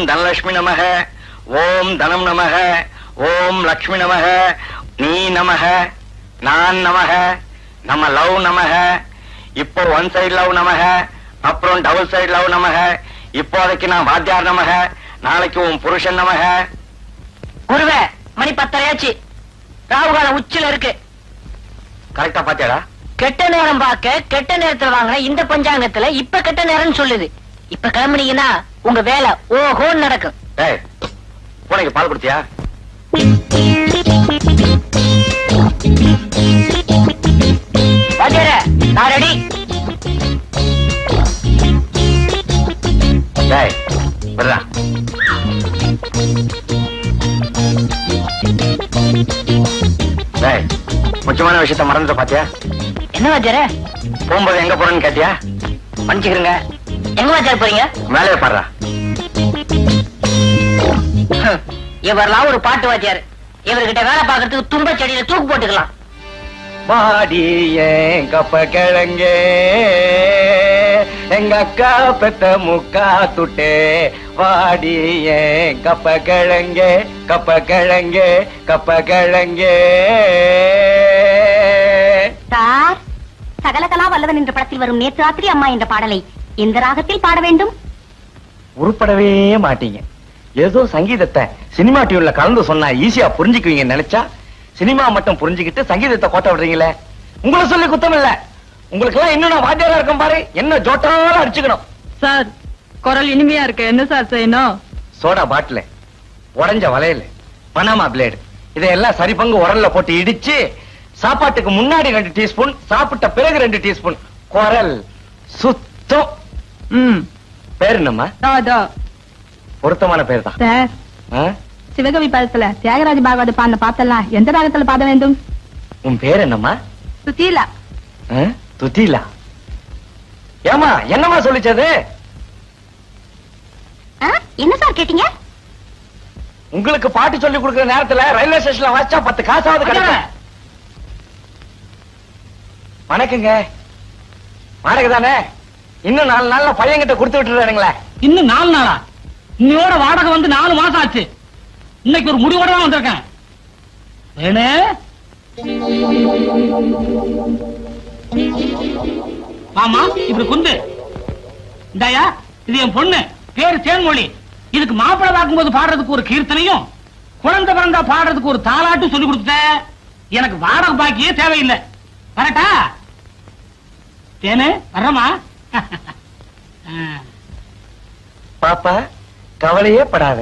லக்ஷ்மி நமக. ஓம் தனம் நமக. ஓம் லக்ஷ்மி நமக. நீ நமக. நான் நமக. நம்ம லவ் நமக. இப்போ ஒன் சைடு லவ் நமக. அப்புறம் டபுள் சைடு லவ் நமக. இப்போதைக்கு நான் வாத்தியார் நமக. நாளைக்கு உன் புருஷன் நமக. குருவே மணி பத்தரையாச்சு. ராவுகாலம் உச்சில இருக்கு. கரெக்டா பாத்தியாடா? கெட்ட நேரம் பார்க்க கெட்ட நேரத்துல வாங்கின இந்த பஞ்சாங்கத்துல இப்ப கெட்ட நேரம்னு சொல்லுது. இப்ப கிளம்புனீங்கன்னா உங்க வேலை ஓஹோன்னு நடக்கும். டேய் பூனைக்கு பால் கொடுத்தியா? நான் ரெடி முக்கியமான விஷயத்த மறந்துட்ட பாத்தியா? என்ன வாத்தியாரே போகும்போது எங்க போறேன்னு கேட்டியா? மன்னிச்சுக்கிறேங்க எங்க வாத்தியார் போறீங்க? மேலே பாடுறா. இவரெல்லாம் ஒரு பாட்டு வாத்தியார். இவர்கிட்ட வேலை பார்க்கறதுக்கு தும்ப செடியில தூக்கு போட்டுக்கலாம். மாடி ஏன் கப்ப கிழங்கே? எங்க அக்கா பெத்த முக்கா துட்டே. வாடி ஏன் கப்ப கிழங்கே? கப்ப கிழங்கே கப்ப கிழங்கே. சார் சகலகலா வல்லவன் என்ற படத்தில் வரும் நேற்று ராத்திரி அம்மா என்ற பாடலை எந்த ராகத்தில் பாட வேண்டும்? உருப்படவே மாட்டீங்க. ஏதோ சங்கீதத்தை சினிமா டியூன்ல கலந்து சொன்னா ஈஸியா புரிஞ்சுக்குவீங்க நினைச்சா சினிமா மட்டும் புரிஞ்சுக்கிட்டு சங்கீதத்தை கோட்ட விடுறீங்களே? உங்களை சொல்லி குத்தம் இல்ல. உங்களுக்கு எல்லாம் இன்னும் வாத்தியாரா இருக்கேன் பாரு. என்ன ஜோட்டாலும் அடிச்சுக்கணும். சார் குரல் இனிமையா இருக்கு. என்ன சார் செய்யணும்? சோடா பாட்டில் உடைஞ்ச வளையல் பனாமா பிளேடு இதையெல்லாம் சரி பங்கு உரல்ல போட்டு இடிச்சு சாப்பாட்டுக்கு முன்னாடி ரெண்டு டீஸ்பூன் சாப்பிட்ட பிறகு ரெண்டு டீஸ்பூன். குரல் சுத்தம். ம். பேர் என்னம்மா? பொருத்தமான பேர் தான். சார்? சிவகவி பதத்துல தியாகராஜ பாகவத பாடின பாத்தெல்லாம் எந்த ராகத்துல பாட வேண்டும்? உன் பேர் என்னம்மா? சுத்தீலா. ஆ? துதிலா ஏமா என்னம்மா சொல்லிச்சது? என்ன சார் கேட்டீங்க? உங்களுக்கு பாட்டு சொல்லி கொடுக்கிற நேரத்துல ரயில்வே ஸ்டேஷன்ல வச்சா பத்து காசாவது கிடைக்கும். வணக்கங்க. வாடகை தானே இன்னும் நாலு நாள்ல பையன்கிட்ட கொடுத்து விட்டுறாருங்களே இன்னும் நாலு நாளா? இன்னையோட வாடகை வந்து நாலு மாசம் ஆச்சு. இன்னைக்கு ஒரு முடிவோட தான் வந்திருக்கேன். வேணு? ஆமா இப்படி குந்து இந்தாயா இது என் பொண்ணு. பேரு தேன்மொழி. இதுக்கு மாப்பிள்ளை பார்க்கும்போது பாடுறதுக்கு ஒரு கீர்த்தனையும் குழந்தை பிறந்தா பாடுறதுக்கு ஒரு தாளாட்டும் சொல்லி கொடுத்த எனக்கு வாடகை பாக்கியே தேவையில்லை. வரட்டா? தேனு வர்றமா பாப்பா கவலையே படாத.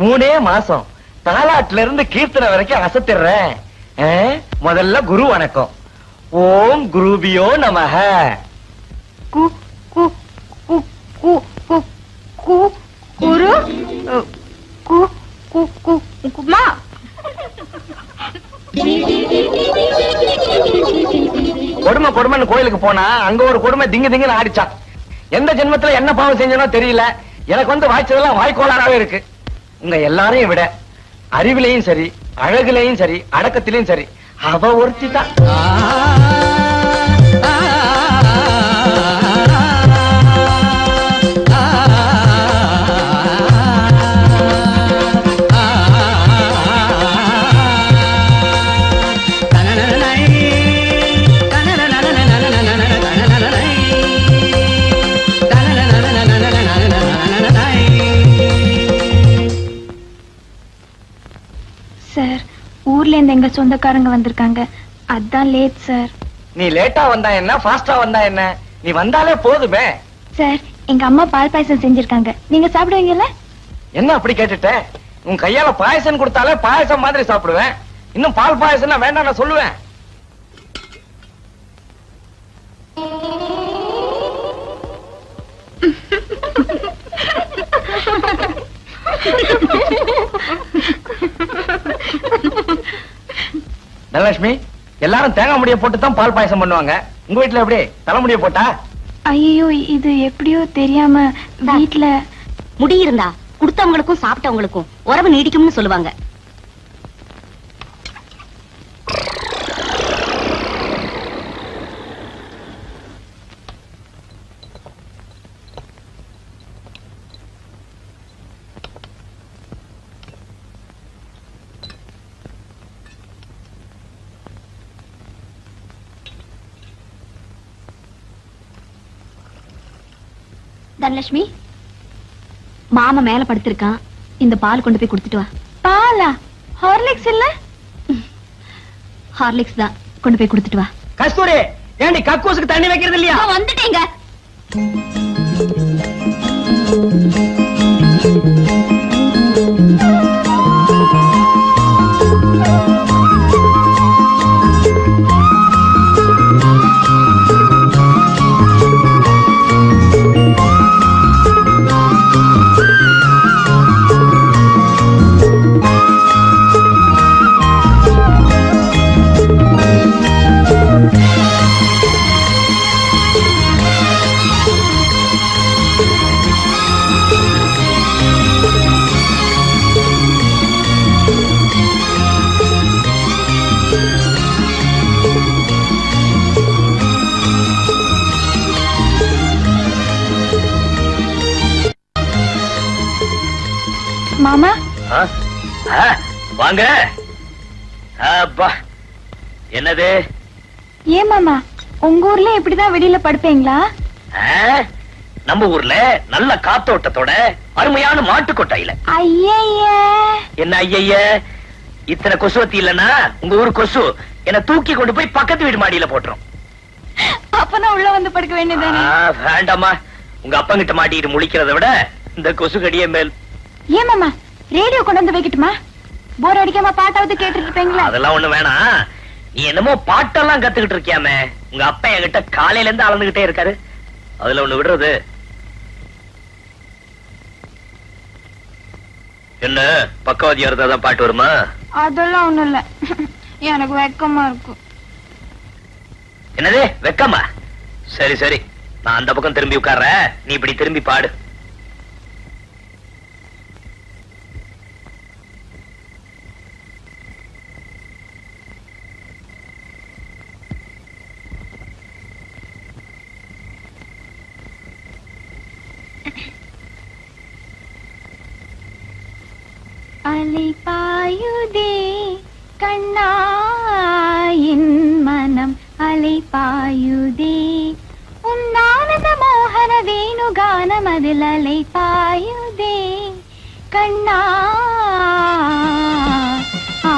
மூணே மாசம். தாலாட்டுல இருந்து கீர்த்தனை வரைக்கும் அசத்திடுறேன்? முதல்ல குரு வணக்கம். ஓம் குருபியோ நமக கு கு கு கு கு கு குரு. அ, கு கு கு குமா கொடுமை கொடுமைன்னு கோயிலுக்கு போனா அங்க ஒரு கொடுமை திங்கு திங்குன்னு ஆடிச்சான் எந்த ஜென்மத்துல என்ன பாவம் செஞ்சனோ தெரியல. எனக்கு வந்து வாய்ச்சதெல்லாம் வாய்க்கோளாராவே இருக்கு. உங்க எல்லாரையும் விட அறிவிலையும் சரி அழகுலையும் சரி அடக்கத்திலையும் சரி அவ ஒருத்தி தான் ஊர்ல இருந்து எங்க சொந்தக்காரங்க வந்திருக்காங்க. அதான் லேட் சார் நீ லேட்டா வந்தா என்ன? ஃபாஸ்டா வந்தா என்ன? நீ வந்தாலே போதுமே. சார் எங்க அம்மா பால் பாயசம் செஞ்சிருக்காங்க. நீங்க சாப்பிடுவீங்கல்ல? என்ன அப்படி கேட்டுட்ட? உன் கையால பாயசம் கொடுத்தாலே பாயசம் மாதிரி சாப்பிடுவேன். இன்னும் பால் பாயசம்னா வேண்டாம் நான் சொல்லுவேன். [LAUGHS] தனலட்சுமி எல்லாரும் தேங்காய் முடிய போட்டு தான் பால் பாயசம் பண்ணுவாங்க. உங்க வீட்டுல எப்படி? தலைமுடிய போட்டா? ஐயோ இது எப்படியோ தெரியாம வீட்ல முடி இருந்தா கொடுத்தவங்களுக்கும் சாப்பிட்டவங்களுக்கும் உறவு நீடிக்கும்னு சொல்லுவாங்க. தனலட்சுமி மாமா மேல படுத்திருக்கான். இந்த பால் கொண்டு போய் கொடுத்துட்டு வா. பாலா? ஹார்லிக்ஸ் இல்ல? ஹார்லிக்ஸ் தான். கொண்டு போய் கொடுத்துட்டு வா. கஸ்தூரி ஏண்டி கக்கூசுக்கு தண்ணி வைக்கிறது இல்லையா? வந்துட்டேங்க. வாங்க. அப்பா என்னது? ஏன் மாமா உங்க ஊர்ல இப்படிதான் வெளியில படுப்பீங்களா? நம்ம ஊர்ல நல்ல காத்தோட்டத்தோட அருமையான மாட்டு கொட்டாயில என்ன ஐய இத்தனை கொசுவத்தி இல்லன்னா உங்க ஊர் கொசு என்ன தூக்கி கொண்டு போய் பக்கத்து வீடு மாடியில போட்டுரும். அப்பனா உள்ள வந்து படுக்க வேண்டியதானே ஆ, வேண்டாம்மா. உங்க அப்பங்கிட்ட மாட்டிட்டு முழிக்கிறத விட இந்த கொசு கடியே மேல் ஏன் மாமா ரேடியோ கொண்டு வந்து வைக்கட்டுமா? போர் அடிக்காம பாட்டாவது கேட்டுட்டு இருப்பீங்களா அதெல்லாம் ஒண்ணு வேணாம். நீ என்னமோ பாட்டெல்லாம் கத்துக்கிட்டு இருக்கியாமே. உங்க அப்பா என்கிட்ட காலையில இருந்து அளந்துகிட்டே இருக்காரு. அதுல ஒண்ணு விடுறது. என்ன பக்கவாதியா இருந்தா தான் பாட்டு வருமா? அதெல்லாம் ஒண்ணும் இல்ல. எனக்கு வெக்கமா இருக்கும். என்னது வெக்கமா? சரி சரி. நான் அந்த பக்கம் திரும்பி உட்கார்றேன். நீ இப்படி திரும்பி பாடு. அலை பாயுதே கண்ணாயின் மனம் அலை பாயுதே உன்னானத மோகன வேணுகானம் அதில் அலை பாயுதே கண்ணா ஆ.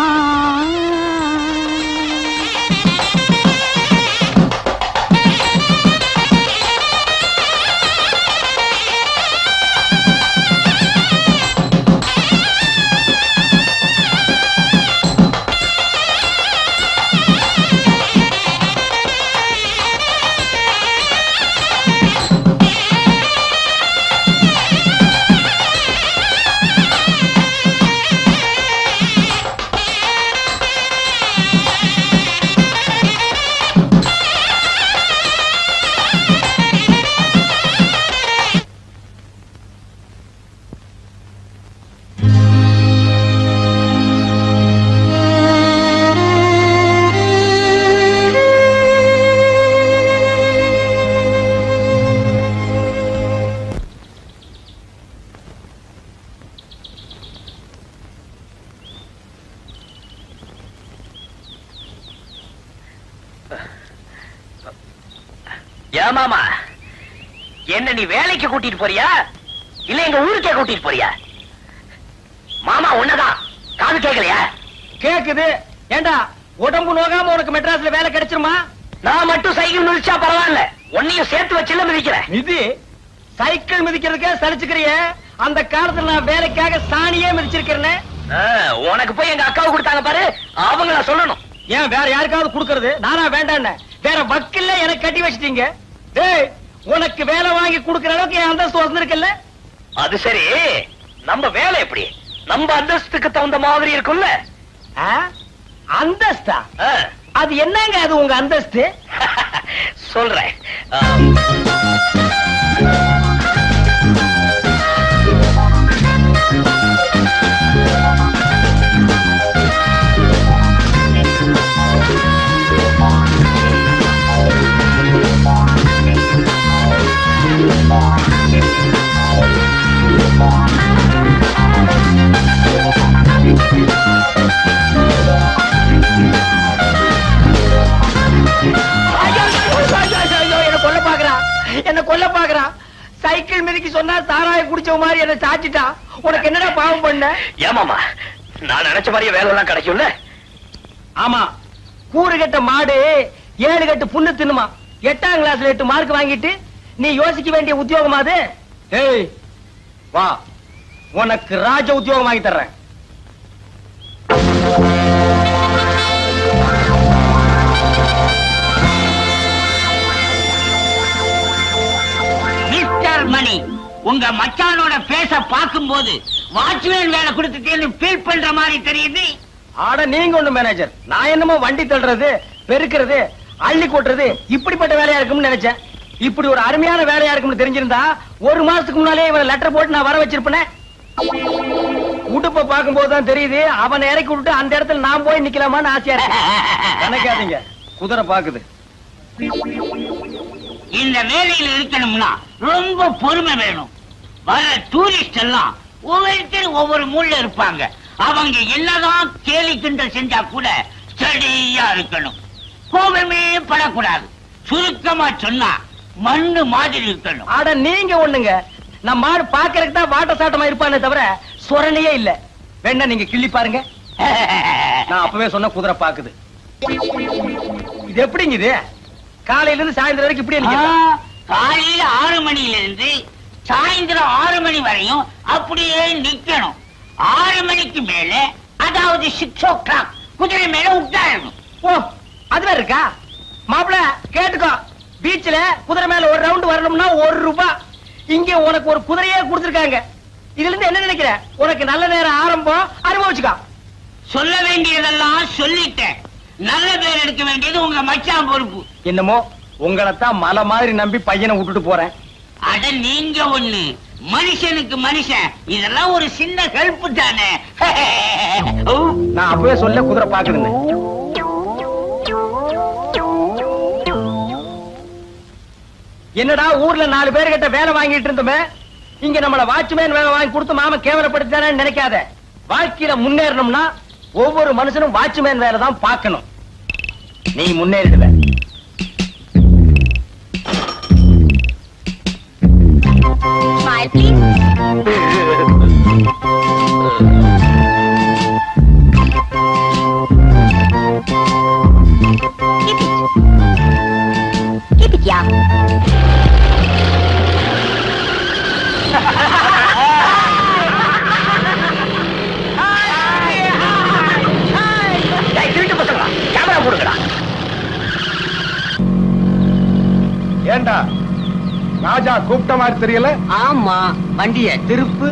நீ வேலைக்கு கூட்டிட்டு போறியா? இல்ல எங்க ஊருக்கே கூட்டிட்டு போறியா? மாமா உன்னதான். காது கேட்கலையா கேக்குது. ஏண்டா உடம்பு நோகாம உனக்கு மெட்ராஸ்ல வேலை கிடைச்சிருமா? நான் மட்டும் சைக்கிள் மிதிச்சா பரவாயில்ல. உன்னையும் சேர்த்து வச்சுல மிதிக்கிறேன். மிதி? சைக்கிள் மிதிக்கிறதுக்கே சலிச்சுக்கிறிய? அந்த காலத்துல நான் வேலைக்காக சாணியே மிதிச்சிருக்கிறேன். உனக்கு போய் எங்க அக்காவை கொடுத்தாங்க பாரு. அவங்கள சொல்லணும். ஏன் வேற யாருக்காவது கொடுக்கறது? நானா வேண்டான்னு. வேற வக்கில்ல எனக்கு கட்டி வச்சிட்டீங்க. டேய் உனக்கு வேலை வாங்கி கொடுக்கற அளவுக்கு என் அந்தஸ்து வந்திருக்குல்ல? அது சரி. நம்ம வேலை எப்படி? நம்ம அந்தஸ்துக்கு தகுந்த மாதிரி இருக்கும்ல? அந்தஸ்தா? அது என்னங்க அது உங்க அந்தஸ்து? [LAUGHS] சொல்றேன். என்ன கொல்ல பாக்குறான் என்ன கொல்ல பாக்குறான் சைக்கிள் மிதிக்கு சொன்னா சாராய குடிச்ச மாதிரி என்ன சாச்சிட்டான் உனக்கு என்னடா பாவம் பண்ண ஏமாமா நான் நினைச்ச மாதிரியே வேலை எல்லாம் கிடைக்கும்ல? ஆமா கூறு கட்ட மாடு ஏழு கட்டு புல்லு தின்னுமா? எட்டாம் கிளாஸ்ல எட்டு மார்க் வாங்கிட்டு நீ யோசிக்க வேண்டிய உத்தியோகமா அது? ஏய் வா உனக்கு ராஜ உத்தியோகம் வாங்கி தர்றேன். மிஸ்டர் மணி உங்க மச்சானோட பேச பார்க்கும்போது வாட்ச்மேன் வேலை கொடுத்துட்டேன்னு ஃபீல் பண்ற மாதிரி தெரியுது. ஆட நீங்க ஒண்ணு மேனேஜர் நான் என்னமோ வண்டி தள்ளுறது பெருக்கிறது அள்ளி கொட்டுறது இப்படிப்பட்ட வேலையா இருக்கும்னு நினைச்சேன். இப்படி ஒரு அருமையான வேலையா இருக்கும்னு தெரிஞ்சிருந்தா ஒரு மாசத்துக்கு முன்னாலே இவரை லெட்டர் போட்டு நான் வர வச்சிருப்பேன். உடுப்ப பார்க்கும்போது தான் தெரியுது அவனை இறக்கி விட்டுட்டு அந்த இடத்துல நான் போய் நிக்கலாமான்னு ஆசையா இருக்கு. நினைக்காதீங்க. குதிரை பாக்குது. இந்த வேலையில இருக்கணும்னா ரொம்ப பொறுமை வேணும். வர டூரிஸ்ட் எல்லாம் ஒவ்வொருத்தரும் ஒவ்வொரு மூல்ல இருப்பாங்க. அவங்க என்னதான் கேலி கிண்டல் செஞ்சா கூட ஸ்டடியா இருக்கணும். கோபமே படக்கூடாது. சுருக்கமா சொன்னா மண்ணு மாதிரி இருக்கணும். ஆட நீங்க ஒண்ணுங்க. நம்ம மாடு பாக்குறதுக்கு தான் வாட்ட சாட்டமா இருப்பானே தவிர சொரணையே இல்ல. வேணா நீங்க கிள்ளி பாருங்க. [LAUGHS] நான் அப்பவே சொன்ன குதிரை பாக்குது. இது எப்படிங்க இது? காலையில இருந்து சாயந்தரம் வரைக்கும் இப்படி? காலையில ஆறு மணில இருந்து சாயந்தரம் ஆறு மணி வரையும் அப்படியே நிக்கணும். ஆறு மணிக்கு மேல அதாவது சிக்ஸ் ஓ கிளாக் குதிரை மேல உட்காரணும். ஓ அதுல இருக்கா? மாப்பிள கேட்டுக்கோ. பீச்ல குதிரை மேல ஒரு ரவுண்ட் வரணும்னா ஒரு ரூபாய் இங்க உனக்கு ஒரு குதிரையே கொடுத்திருக்காங்க. இதுல இருந்து என்ன நினைக்கிற? உனக்கு நல்ல நேரம் ஆரம்பம் அனுபவிச்சுக்கோ. சொல்ல வேண்டியதெல்லாம் சொல்லிட்டேன். நல்ல பேர் எடுக்க வேண்டியது உங்க மச்சான் பொறுப்பு. என்னமோ உங்களைத்தான் மலை மாதிரி நம்பி பையனை விட்டுட்டு போறேன். அட நீங்க ஒண்ணு. மனுஷனுக்கு மனுஷன். இதெல்லாம் ஒரு சின்ன ஹெல்ப் தானே. நான் அப்பவே சொல்ல குதிரை பாக்குதுன்னு என்னடா ஊர்ல நாலு பேர்கிட்ட வேலை வாங்கிட்டு இருந்தோமே? இங்க நம்மள வாட்ச்மேன் வேலை வாங்கி கொடுத்து மாம கேவலப்படுத்தானு நினைக்காத. வாழ்க்கையில முன்னேறணும்னா ஒவ்வொரு மனுஷனும் வாட்ச்மேன் வேலை தான் பார்க்கணும். நீ முன்னேறிடுவ. Keep it. Keep it, yeah. டேய், திருட்டு பசங்களா கேமரா போடுங்கடா ஏண்டா? ராஜா கூப்பிட்ட மாதிரி தெரியல? ஆமா வண்டிய திருப்பு.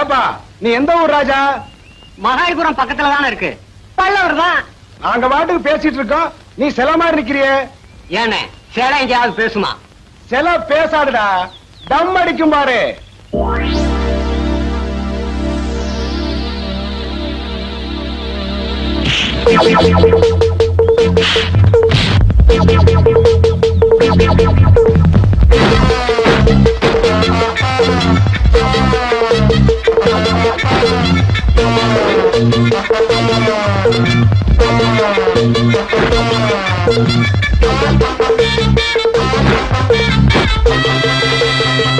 ஏப்பா நீ எந்த ஊர் ராஜா? மகாபுரம் பக்கத்துல தானே இருக்கு. பல்லவர் தான். நாங்க பாட்டுக்கு பேசிட்டு இருக்கோம். நீ சில மாதிரி நிக்கிறியே. ஏனே சேலை எங்கேயாவது பேசுமா? சில பேசாதுடா. தம் அடிக்கும் பாரு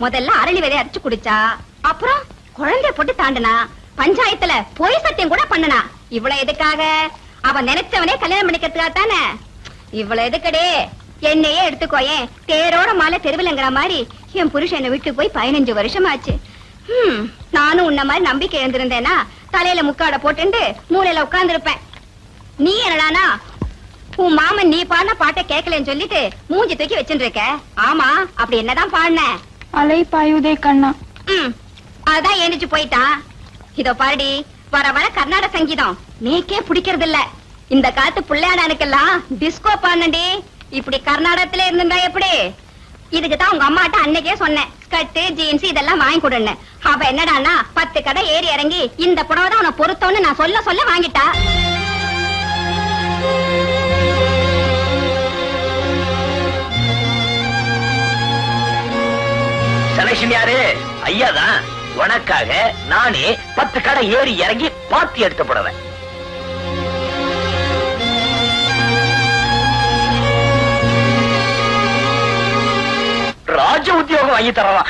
முதல்ல அரளி விதை அரைச்சு குடிச்சா அப்புறம் குழந்தைய போட்டு தாண்டினா பஞ்சாயத்துல பொய் சத்தியம் கூட பண்ணனா. இவ்வளவு எதுக்காக? அவ நினைச்சவனே கல்யாணம் பண்ணிக்கிறதுக்காக தானே? இவ்வளவு எதுக்கடே? என்னையே எடுத்துக்கோயேன் தேரோட மாலை தெருவிலங்கிற மாதிரி என் புருஷன் என்ன விட்டு போய் பதினஞ்சு வருஷம் ஆச்சு ஹம், நானும் உன்ன மாதிரி நம்பிக்கை எழுந்திருந்தேனா தலையில முக்காட போட்டுண்டு மூலையில உட்கார்ந்துருப்பேன். நீ என்னடானா? உன் மாமன் நீ பாடின பாட்டை கேட்கலன்னு சொல்லிட்டு மூஞ்சி தூக்கி வச்சுட்டு இருக்க ஆமா அப்படி என்னதான் பாடின? அலை பாயுதே கண்ணா அதான் எழுந்துச்சு போயிட்டா. இதோ பாடி வர வர கர்நாடக சங்கீதம். நீக்கே பிடிக்கிறது இல்ல இந்த காலத்து பிள்ளையாடானுக்கெல்லாம் டிஸ்கோ பாடண்டி இப்படி கர்நாடகத்துல இருந்திருந்தா எப்படி? இதுக்கு தான் உங்க அம்மாட்ட அன்னைக்கே சொன்னேன். ஸ்கர்ட் ஜீன்ஸ் இதெல்லாம் வாங்கி கொடுன்னு. அவ என்னடான்னா பத்து கடை ஏறி இறங்கி இந்த புடவை தான் உன பொருத்தம்னு நான் சொல்ல சொல்ல வாங்கிட்டா. செலக்ஷன் யாரு? ஐயாதான். உனக்காக நானே பத்து கடை ஏறி இறங்கி பாத்தி எடுத்து போடுவேன் ராஜ உத்தியோகம் வாங்கி தரலாம்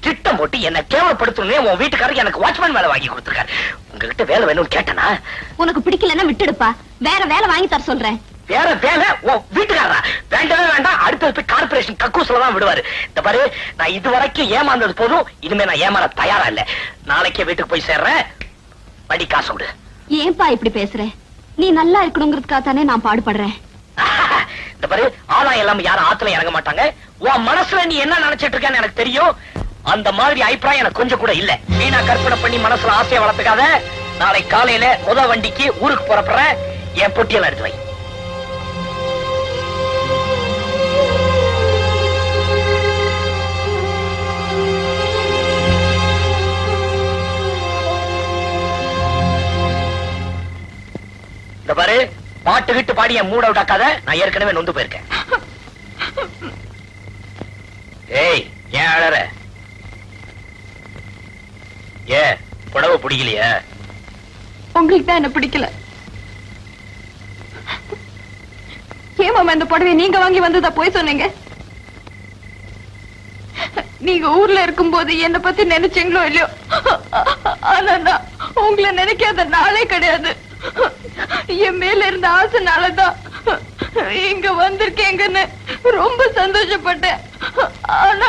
திட்டம் போட்டு என்ன கேவலப்படுத்தணும் உன் வீட்டுக்காரருக்கு எனக்கு வாட்ச்மேன் வேலை வாங்கி கொடுத்துருக்காரு. உங்ககிட்ட வேலை வேணும்னு கேட்டனா? உனக்கு பிடிக்கலன்னா விட்டுடுப்பா. வேற வேலை வாங்கி தர சொல்றேன். வேற வேலை உன் வீட்டுக்காரரா? வேண்டவே வேண்டாம் அடுத்தது போய் கார்பரேஷன் கக்கூஸ்ல தான் விடுவாரு. இந்த பாரு நான் இது வரைக்கும் ஏமாந்தது போதும் இனிமே நான் ஏமாற தயாரா இல்ல. நாளைக்கே வீட்டுக்கு போய் சேர்றேன். வண்டி காசு விடு ஏன்பா இப்படி பேசுற? நீ நல்லா இருக்கணுங்கிறதுக்காக தானே நான் பாடுபடுறேன். [LAUGHS] இந்த பாரு ஆதாயம் இல்லாம யாரும் ஆத்துல இறங்க மாட்டாங்க. உன் மனசுல நீ என்ன நினைச்சிட்டு இருக்கேன்னு எனக்கு தெரியும். அந்த மாதிரி அபிப்பிராயம் எனக்கு கொஞ்சம் கூட இல்ல. வீணா கற்பனை பண்ணி மனசுல ஆசையை வளர்த்துக்காத. நாளை காலையில முத வண்டிக்கு ஊருக்கு புறப்படுறேன். என் பொட்டியெல்லாம் எடுத்து வை. இந்த பாரு பாட்டு கிட்டு பாடி என் மூட ஆக்காத நான் ஏற்கனவே நொந்து போயிருக்கேன். ஏய் ஏன் அழற? ஏ புடவை பிடிக்கலையா? உங்களுக்கு தான் என்ன பிடிக்கல. ஏமாமா இந்த புடவை நீங்க வாங்கி வந்ததா போய் சொன்னீங்க? நீங்க ஊர்ல இருக்கும் போது என்ன பத்தி நினைச்சீங்களோ இல்லையோ? ஆனா உங்களை நினைக்காத நாளே கிடையாது. என் மேல இருந்த ஆசைனாலதான் இங்க வந்திருக்கேங்கன்னு ரொம்ப சந்தோஷப்பட்டேன். ஆனா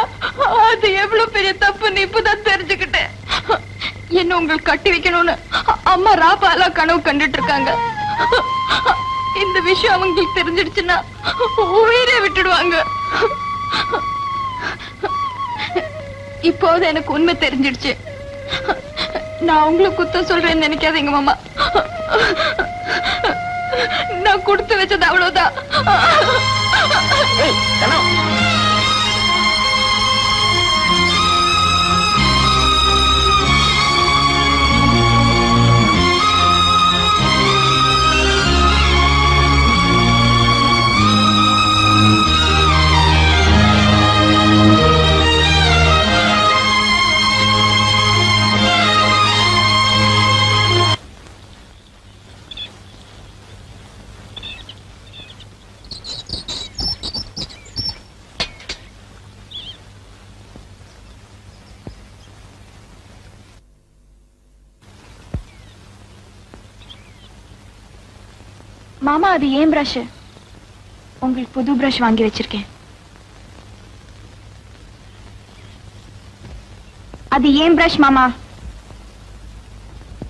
அது எவ்வளவு பெரிய தப்புன்னு இப்பதான் தெரிஞ்சுக்கிட்டேன். என்ன உங்களுக்கு கட்டி வைக்கணும்னு அம்மா ராபாலா கனவு கண்டுட்டு இருக்காங்க. இந்த விஷயம் அவங்களுக்கு தெரிஞ்சிடுச்சுன்னா உயிரே விட்டுடுவாங்க. இப்போது எனக்கு உண்மை தெரிஞ்சிடுச்சு. நான் உங்களை குத்த சொல்றேன்னு நினைக்காதீங்க மாமா. நான் கொடுத்து வச்சது அவ்வளவுதான். மாமா அது ஏன் பிரஷ் உங்களுக்கு புது பிரஷ் வாங்கி வச்சிருக்கேன். அது ஏன் பிரஷ் மாமா?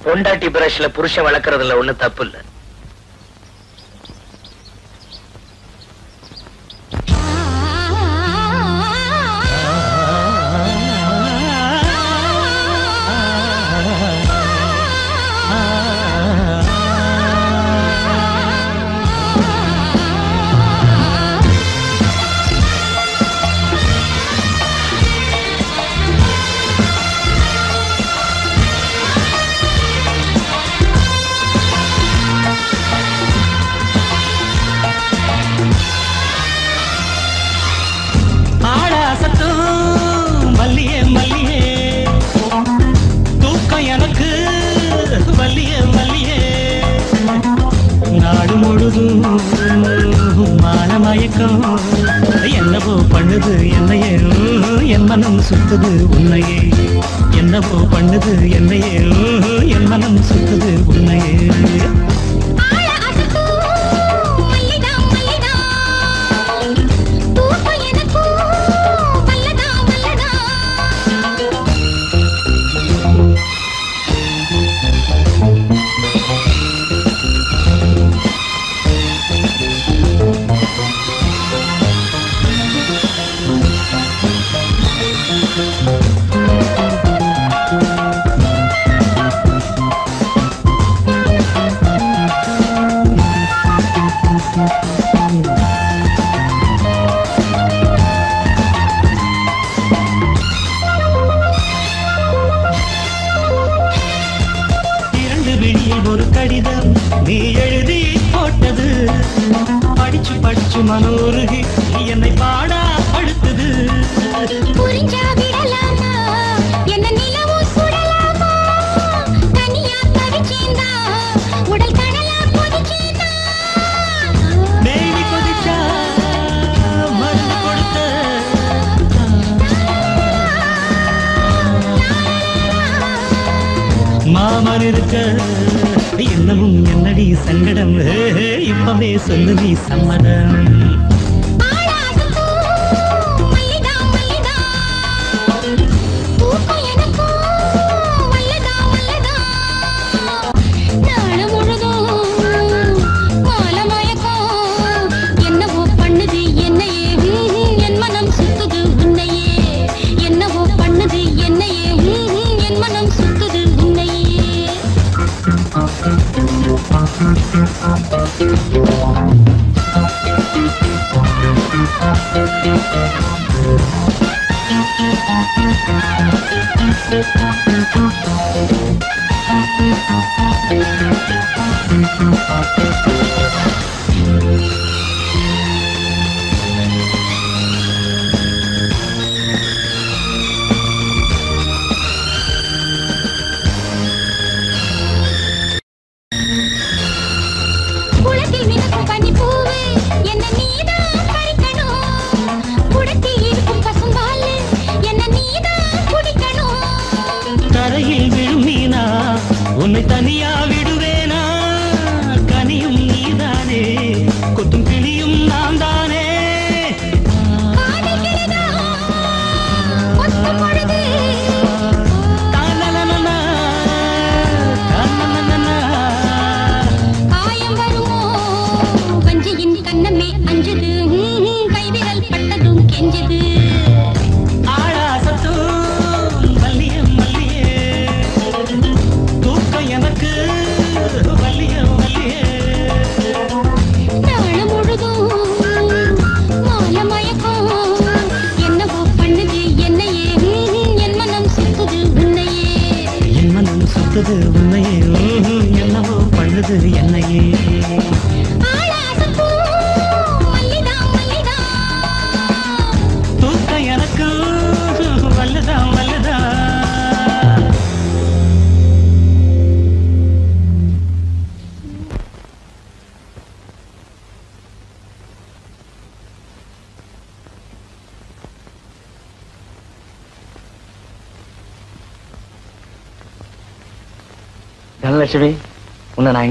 பொண்டாட்டி பிரஷ்ல புருஷன் வளர்க்கறதுல ஒண்ணு தப்பு இல்ல. பண்ணுது என்னையே என் மனம் சுத்துது உன்னையே. என்னவோ பண்ணுது என்னையே என் மனம் சுத்துது உன்னையே.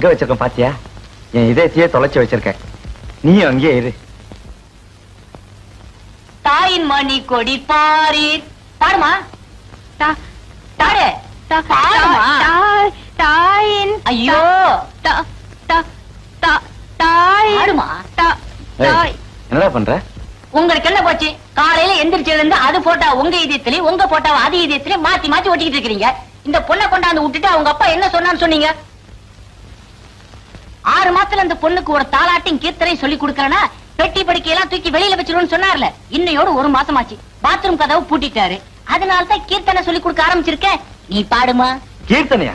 எங்க வச்சிருக்கேன் பாத்தியா? என் இதயத்தையே தொலைச்சு வச்சிருக்கேன். நீயும் அங்கேயே இரு. தாயின் மணி கொடி பாரீர். பாடுமா? தாயின் ஐயோ. என்னடா பண்ற? உங்களுக்கு என்ன போச்சு? காலையில எந்திரிச்சதுல இருந்து அது போட்டா உங்க இதயத்திலயும் உங்க போட்டா அது இதயத்திலயும் மாத்தி மாத்தி ஒட்டிக்கிட்டு இருக்கீங்க இந்த பொண்ணை கொண்டாந்து விட்டுட்டு அவங்க அப்பா என்ன சொன்னான்னு சொன்னீங்க ஆறு பொண்ணுக்கு ஒரு தாலாட்டையும் கீர்த்தனையும் சொல்லி கொடுக்கறனா பெட்டி படுக்கையெல்லாம் தூக்கி வெளியில வச்சிருவோம்னு சொன்னார்ல. இன்னையோட ஒரு மாசமாச்சு. பாத்ரூம் கதவு பூட்டிட்டாரு. அதனால தான் கீர்த்தனை சொல்லி கொடுக்க ஆரம்பிச்சிருக்கேன் நீ பாடுமா? கீர்த்தனையா?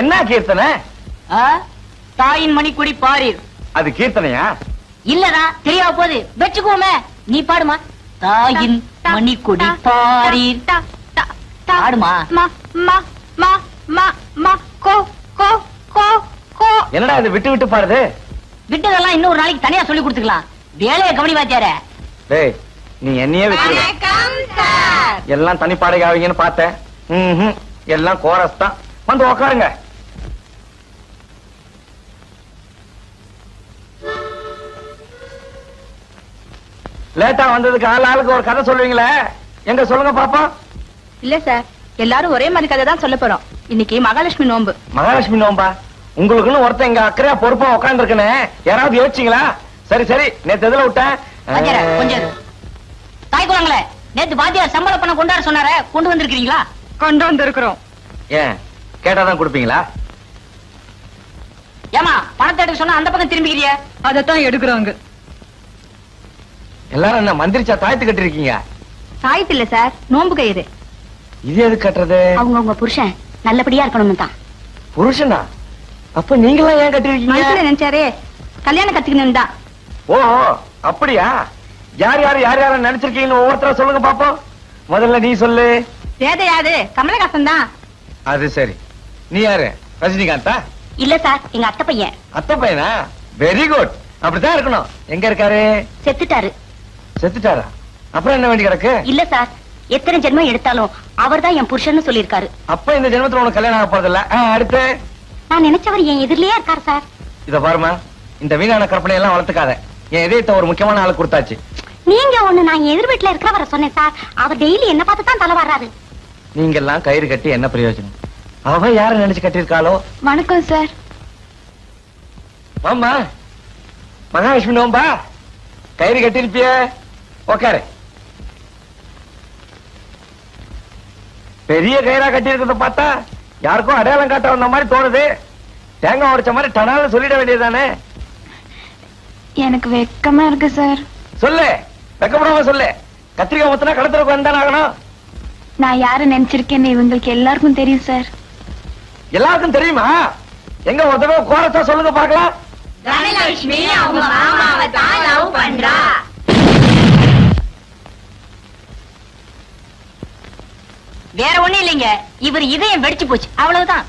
என்ன கீர்த்தனை? ஆ? தாயின் மணிக்குடி பாரீர். அது கீர்த்தனையா? இல்லடா தெரியாம போகுது. வச்சுக்கோமே நீ பாடுமா? தாயின் மணிக்கொடி பாரீர். பாடுமா? மா மா மா மா மா கோ கோ கோ கோ. என்னடா இது விட்டு விட்டு பாடுது? விட்டதெல்லாம் இன்னொரு நாளைக்கு தனியா சொல்லி கொடுத்துக்கலாம். வேலையை கவனி வாத்தியார டேய் நீ என்னையே வச்சிருக்க எல்லாம் தனிப்பாடகை ஆவீங்கன்னு பார்த்தேன். எல்லாம் கோரஸ் தான். வந்து உக்காருங்க. லேட்டா வந்ததுக்கு ஆள் ஆளுக்கு ஒரு கதை சொல்லுவீங்களே? எங்க சொல்லுங்க பாப்பா இல்ல சார். எல்லாரும் ஒரே மாதிரி கதை தான் சொல்ல போறோம். இன்னைக்கு மகாலட்சுமி நோன்பு. மகாலட்சுமி நோம்பா உங்களுக்குன்னு ஒருத்தன் இங்க அக்கறையா பொறுப்பா உட்கார்ந்து இருக்கனே யாராவது யோசிச்சீங்களா? சரி சரி நேத்து எதுல விட்டேன்? கொஞ்சம். தாய் குளங்களே நேத்து வாத்தியார் சம்பள பணம் கொண்டாட சொன்னாரே கொண்டு வந்திருக்கீங்களா கொண்டு வந்திருக்கிறோம். ஏன்? கேட்டாதான் கொடுப்பீங்களா? ஏமா பணத்தை எடுக்க சொன்னா அந்த பக்கம் திரும்பிக்கிறிய? அதத்தான் எடுக்கிறோங்க. எல்லாரும் என்ன மந்திரிச்சா தாயத்து கட்டிருக்கீங்க? சாய்த்து இல்ல சார். நோன்பு கயிறு இது. எது கட்டுறது? அவங்க உங்க புருஷன் நல்லபடியா இருக்கணும்னு தான் புருஷனா? அப்ப நீங்களாம் ஏன் கட்டிருக்கீங்க? நினைச்சாரே. கல்யாணம் கத்துக்கணும் தான். ஓ அப்படியா? யார் யார் யார் யார நினைச்சிருக்கீங்கன்னு ஒவ்வொருத்தரா சொல்லுங்க பாப்போம். முதல்ல நீ சொல்லு. வேத யாது கமலஹாசன் தான். அது சரி. நீ யாரு? ரஜினிகாந்தா? இல்ல சார் எங்க அத்தை பையன். அத்தை பையனா? வெரி குட் அப்படித்தான் இருக்கணும். எங்க இருக்காரு? செத்துட்டாரு. செத்துட்டாரா? அப்புறம் என்ன வேண்டி கிடக்கு? இல்ல சார் எத்தனை ஜென்மம் எடுத்தாலும் அவர்தான் என் புருஷன்னு சொல்லியிருக்காரு. அப்ப இந்த ஜென்மத்துல உனக்கு கல்யாணம் ஆக போறதில்ல. அடுத்து? நான் நினைச்சவர் என் எதிரிலேயே இருக்காரு சார். இத பாருமா இந்த வீணான கற்பனை எல்லாம் வளர்த்துக்காத. என் இதயத்தை ஒரு முக்கியமான ஆளு கொடுத்தாச்சு. நீங்க ஒண்ணு நான் எதிர் வீட்டுல இருக்கிறவரை சொன்னேன் சார். அவர் டெய்லி என்ன பார்த்து தான் தலை வர்றாரு. நீங்க எல்லாம் கயிறு கட்டி என்ன பிரயோஜனம்? அவ யார நினைச்சு கட்டியிருக்காளோ? வணக்கம் சார். ஆமா மகாலட்சுமி நோம்பா? கயிறு கட்டிருப்பிய உக்காரு. பெரிய கயிறா கட்டி இருக்கிறத பார்த்தா யாருக்கும் அடையாளம் காட்ட வந்த மாதிரி தோணுது. தேங்காய் உடைச்ச மாதிரி டனால சொல்லிட வேண்டியதுதானே? எனக்கு வெக்கமா இருக்கு சார். சொல்லு. வெக்கப்படாம சொல்லு. கத்திரிக்காய் மொத்தனா கடத்துறதுக்கு வந்தானே ஆகணும். நான் யாரு நினைச்சிருக்கேன்னு இவங்களுக்கு எல்லாருக்கும் தெரியும் சார். எல்லாருக்கும் தெரியுமா? எங்க ஒரு தடவை கோரத்தா சொல்லுங்க பார்க்கலாம். தனலட்சுமி அவங்க மாமாவை தான் லவ் பண்றா. வேற ஒண்ணும் இல்லைங்க. இவர் இதயம் வெடிச்சு போச்சு. அவ்வளவுதான்.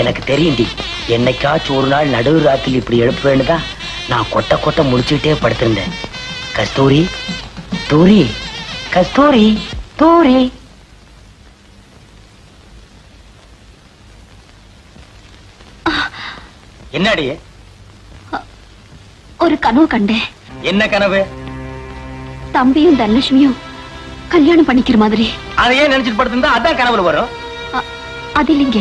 எனக்கு தெரியும்டி. என்னைக்காச்சும் ஒரு நாள் நடுவு ராத்திரி இப்படி எழுப்புவேன்னு தான் நான் கொட்ட கொட்ட முடிச்சுக்கிட்டே படுத்திருந்தேன். கஸ்தூரி தூரி கஸ்தூரி தூரி. என்னடி? ஒரு கனவு கண்டேன். என்ன கனவு? தம்பியும் தனலட்சுமியும் கல்யாணம் பண்ணிக்கிற மாதிரி. அதையே நினைச்சிட்டு படுத்திருந்தா அதான் கனவுல வரும்? அது இல்லைங்க.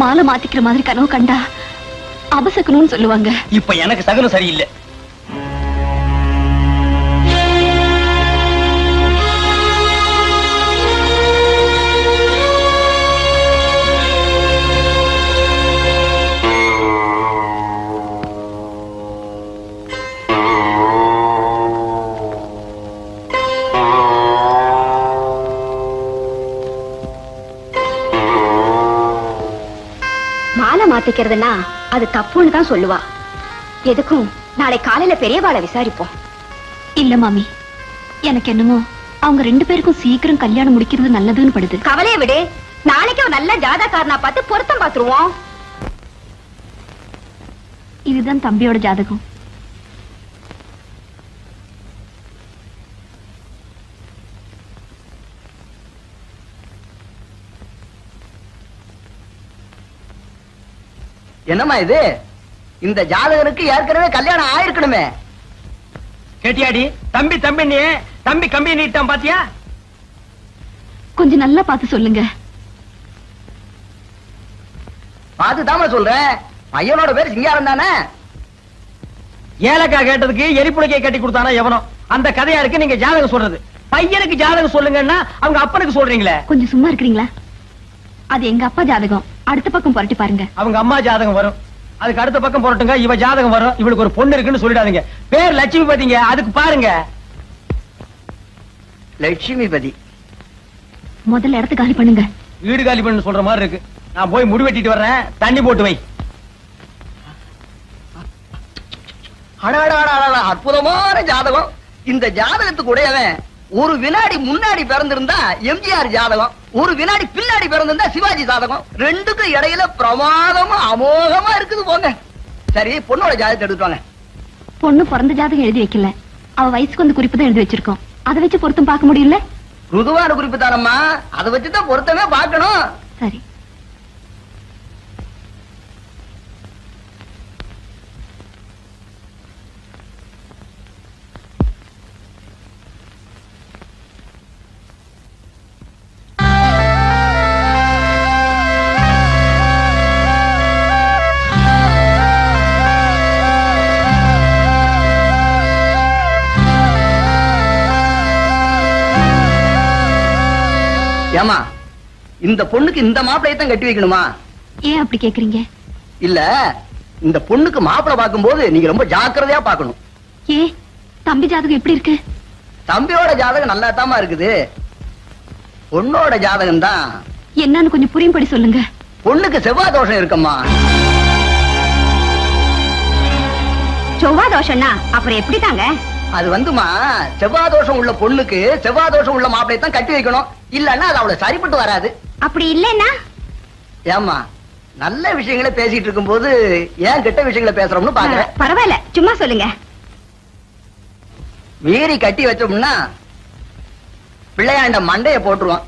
மாலை மாத்திக்கிற மாதிரி கனவு கண்டா அபசக்கணும்னு சொல்லுவாங்க. இப்ப எனக்கு சகனம் சரியில்லை. மாலை மாத்திக்கிறதுனா அது தப்புன்னு தான் சொல்லுவா. எதுக்கும் நாளை காலையில பெரியவாளை விசாரிப்போம். இல்ல மாமி. எனக்கு என்னமோ அவங்க ரெண்டு பேருக்கும் சீக்கிரம் கல்யாணம் முடிக்கிறது நல்லதுன்னு படுது. கவலையை விடு. நாளைக்கு ஒரு நல்ல ஜாதகாரனா பார்த்து பொருத்தம் பாத்துருவோம் இதுதான் தம்பியோட ஜாதகம். என்னம்மா இது? இந்த ஜாதகனுக்கு ஏற்கனவே கல்யாணம் ஆயிருக்கணுமே. கேட்டியாடி? தம்பி தம்பி நீ தம்பி கம்பி நீட்டான் பாத்தியா? கொஞ்சம் நல்லா பார்த்து சொல்லுங்க. பார்த்துதாம்மா சொல்றேன். பையனோட பேர் சிங்காரம் தானே? ஏலக்காய் கேட்டதுக்கு எரிப்புடைக்கை கட்டி கொடுத்தானா எவனோ? அந்த கதையா இருக்கு நீங்க ஜாதகம் சொல்றது. பையனுக்கு ஜாதகம் சொல்லுங்கன்னா அவங்க அப்பனுக்கு சொல்றீங்களே. கொஞ்சம் சும்மா இருக்கிறீங்களா? அது எங்க அப்பா ஜாதகம். அடுத்த பக்கம் புரட்டி பாருங்க. அவங்க அம்மா ஜாதகம் வரும். அதுக்கு அடுத்த பக்கம் போறட்டுங்க இவ ஜாதகம் வரும். இவளுக்கு ஒரு பொண்ணு இருக்குன்னு சொல்லிடாதீங்க. பேர் லட்சுமி பாத்தீங்க அதுக்கு பாருங்க. லட்சுமிபதி. முதல்ல இடத்த காலி பண்ணுங்க. வீடு காலி பண்ணு சொல்ற மாதிரி இருக்கு. நான் போய் முடி வெட்டிட்டு வர்றேன். தண்ணி போட்டு வை. அற்புதமான ஜாதகம். இந்த ஜாதகத்துக்கு உடையவன் ஒரு வினாடி முன்னாடி பிறந்திருந்தா எம்ஜிஆர் ஜாதகம். ஒரு வினாடி பின்னாடி பிறந்திருந்தா சிவாஜி ஜாதகம் ரெண்டுக்கும் இடையில பிரமாதமா அமோகமா இருக்குது போங்க. சரி பொண்ணோட ஜாதகத்தை எடுத்துட்டு வாங்க. பொண்ணு பிறந்த ஜாதகம் எழுதி வைக்கல. அவ வயசுக்கு வந்து குறிப்பு தான் எழுதி வச்சிருக்கோம். அதை வச்சு பொருத்தம் பார்க்க முடியல? ருதுவான குறிப்பு தானம்மா. அதை வச்சுதான் பொருத்தமே பார்க்கணும். சரி. ஏமா இந்த பொண்ணுக்கு இந்த மாப்பிளையை தான் கட்டி வைக்கணுமா? ஏன் அப்படி கேக்குறீங்க? இல்ல இந்த பொண்ணுக்கு மாப்பிளை பார்க்கும்போது நீங்க ரொம்ப ஜாக்கிரதையா பார்க்கணும். ஏ தம்பி ஜாதகம் எப்படி இருக்கு? தம்பியோட ஜாதகம் நல்லா இருக்குது. பொண்ணோட ஜாதகம் தான். என்னன்னு கொஞ்சம் புரியும்படி சொல்லுங்க. பொண்ணுக்கு செவ்வாய் தோஷம் இருக்கம்மா. செவ்வா தோஷம்னா அப்புறம் எப்படி தாங்க அது வந்துமா செவ்வாய் தோஷம் உள்ள பொண்ணுக்கு செவ்வாய் தோஷம் உள்ள மாப்பிளையை தான் கட்டி வைக்கணும். இல்லன்னா அது அவளை சரிப்பட்டு வராது. அப்படி இல்லைன்னா? ஏம்மா நல்ல விஷயங்களை பேசிட்டு இருக்கும்போது ஏன் கெட்ட விஷயங்களை பேசுறோம்னு பாக்குறேன் பரவாயில்ல சும்மா சொல்லுங்க. மீறி கட்டி வச்சோம்னா பிள்ளையாண்ட மண்டைய போட்டுருவான்.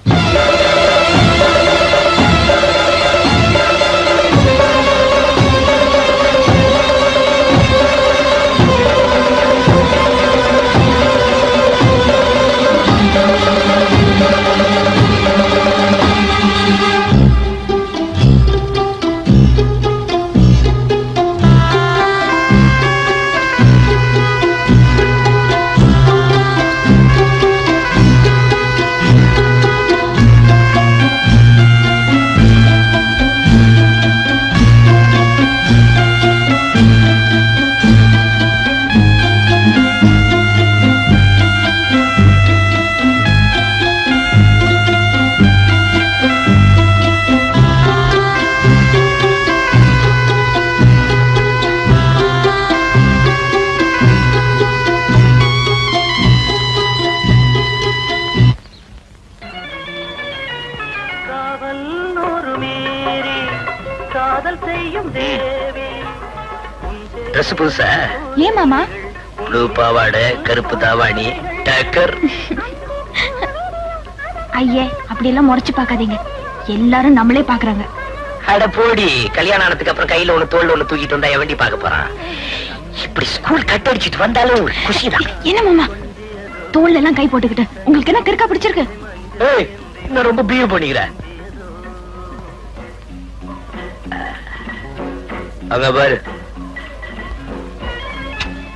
ட்ரெஸ் புதுசா? ஏன் மாமா? ப்ளூ பாவாடை கருப்பு தாவாணி டக்கர். ஐயே அப்படி எல்லாம் முறைச்சு பார்க்காதீங்க. எல்லாரும் நம்மளே பாக்குறாங்க அட போடி கல்யாணம் ஆனதுக்கு அப்புறம் கையில ஒண்ணு தோல்ல ஒண்ணு தூக்கிட்டு வந்தா எவண்டி பார்க்க போறான்? இப்படி ஸ்கூல் கட் அடிச்சிட்டு வந்தாலும் ஒரு குஷிதான். என்ன மாமா? தோல்ல எல்லாம் கை போட்டுக்கிட்டு. உங்களுக்கு என்ன கிறுக்கா பிடிச்சிருக்கு? ஏய் நான் ரொம்ப பிஹேவ் பண்ணிக்கிறேன் அங்க பாரு.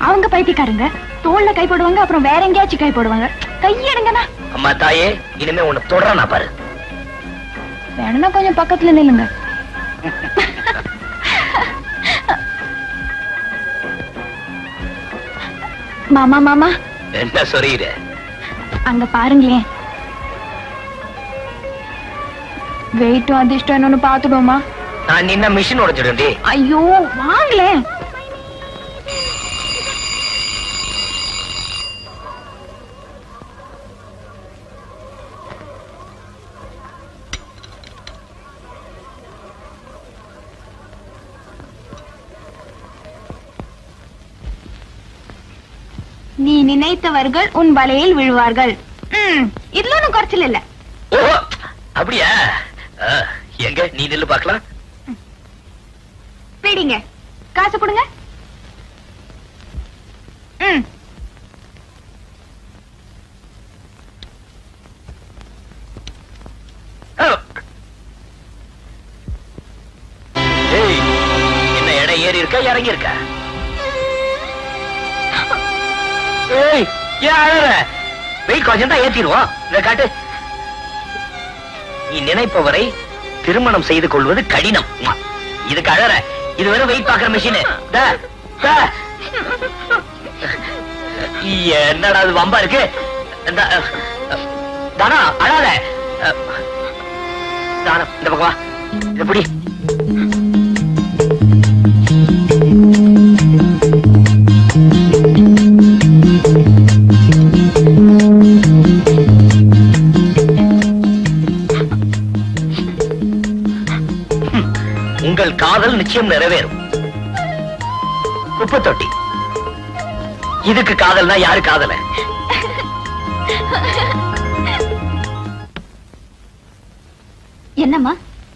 அவங்க பைத்தியக்காரங்க. தோல்ல கை போடுவாங்க அப்புறம் வேற எங்கேயாச்சும் கை போடுவாங்க. கையெடுங்கண்ணா. அம்மா தாயே இனிமே உன்னை தொடறா பாரு. வேணும்னா கொஞ்சம் பக்கத்துல நில்லுங்க. மாமா மாமா. என்ன சொல்றீர அங்க பாருங்களேன். வெயிட்டும் அதிர்ஷ்டம் என்னன்னு பாத்துடுவோமா நான் நின்ன மிஷின் உடைச்சிடும்டி ஐயோ வாங்களேன். நினைத்தவர்கள் உன் வலையில் விழுவார்கள். இதுல ஒண்ணும் குறைச்சல் இல்ல. அப்படியா? எங்க நீ நில்லு பார்க்கலாம். பிடிங்க. காசு கொடுங்க. என்ன எடை ஏறி இருக்கா இறங்கி இருக்கா ஏய் ஏன் அழற? வெயிட் கொஞ்சம் தான் ஏத்திடுவோம். இதை காட்டு. நீ நினைப்பவரை திருமணம் செய்து கொள்வது கடினம். இதுக்கு அழற. இது வெறும் வெயிட் பாக்குற மிஷின் என்னடா அது வம்பா இருக்கு? இந்த, அஹ், தானா அழாத. அஹ், இந்த பக்கம் எப்படி காதல் நிச்சயம் நிறைவேறும். குப்பை தொட்டி இதுக்கு காதல்னா யாரு காதல? என்னம்மா?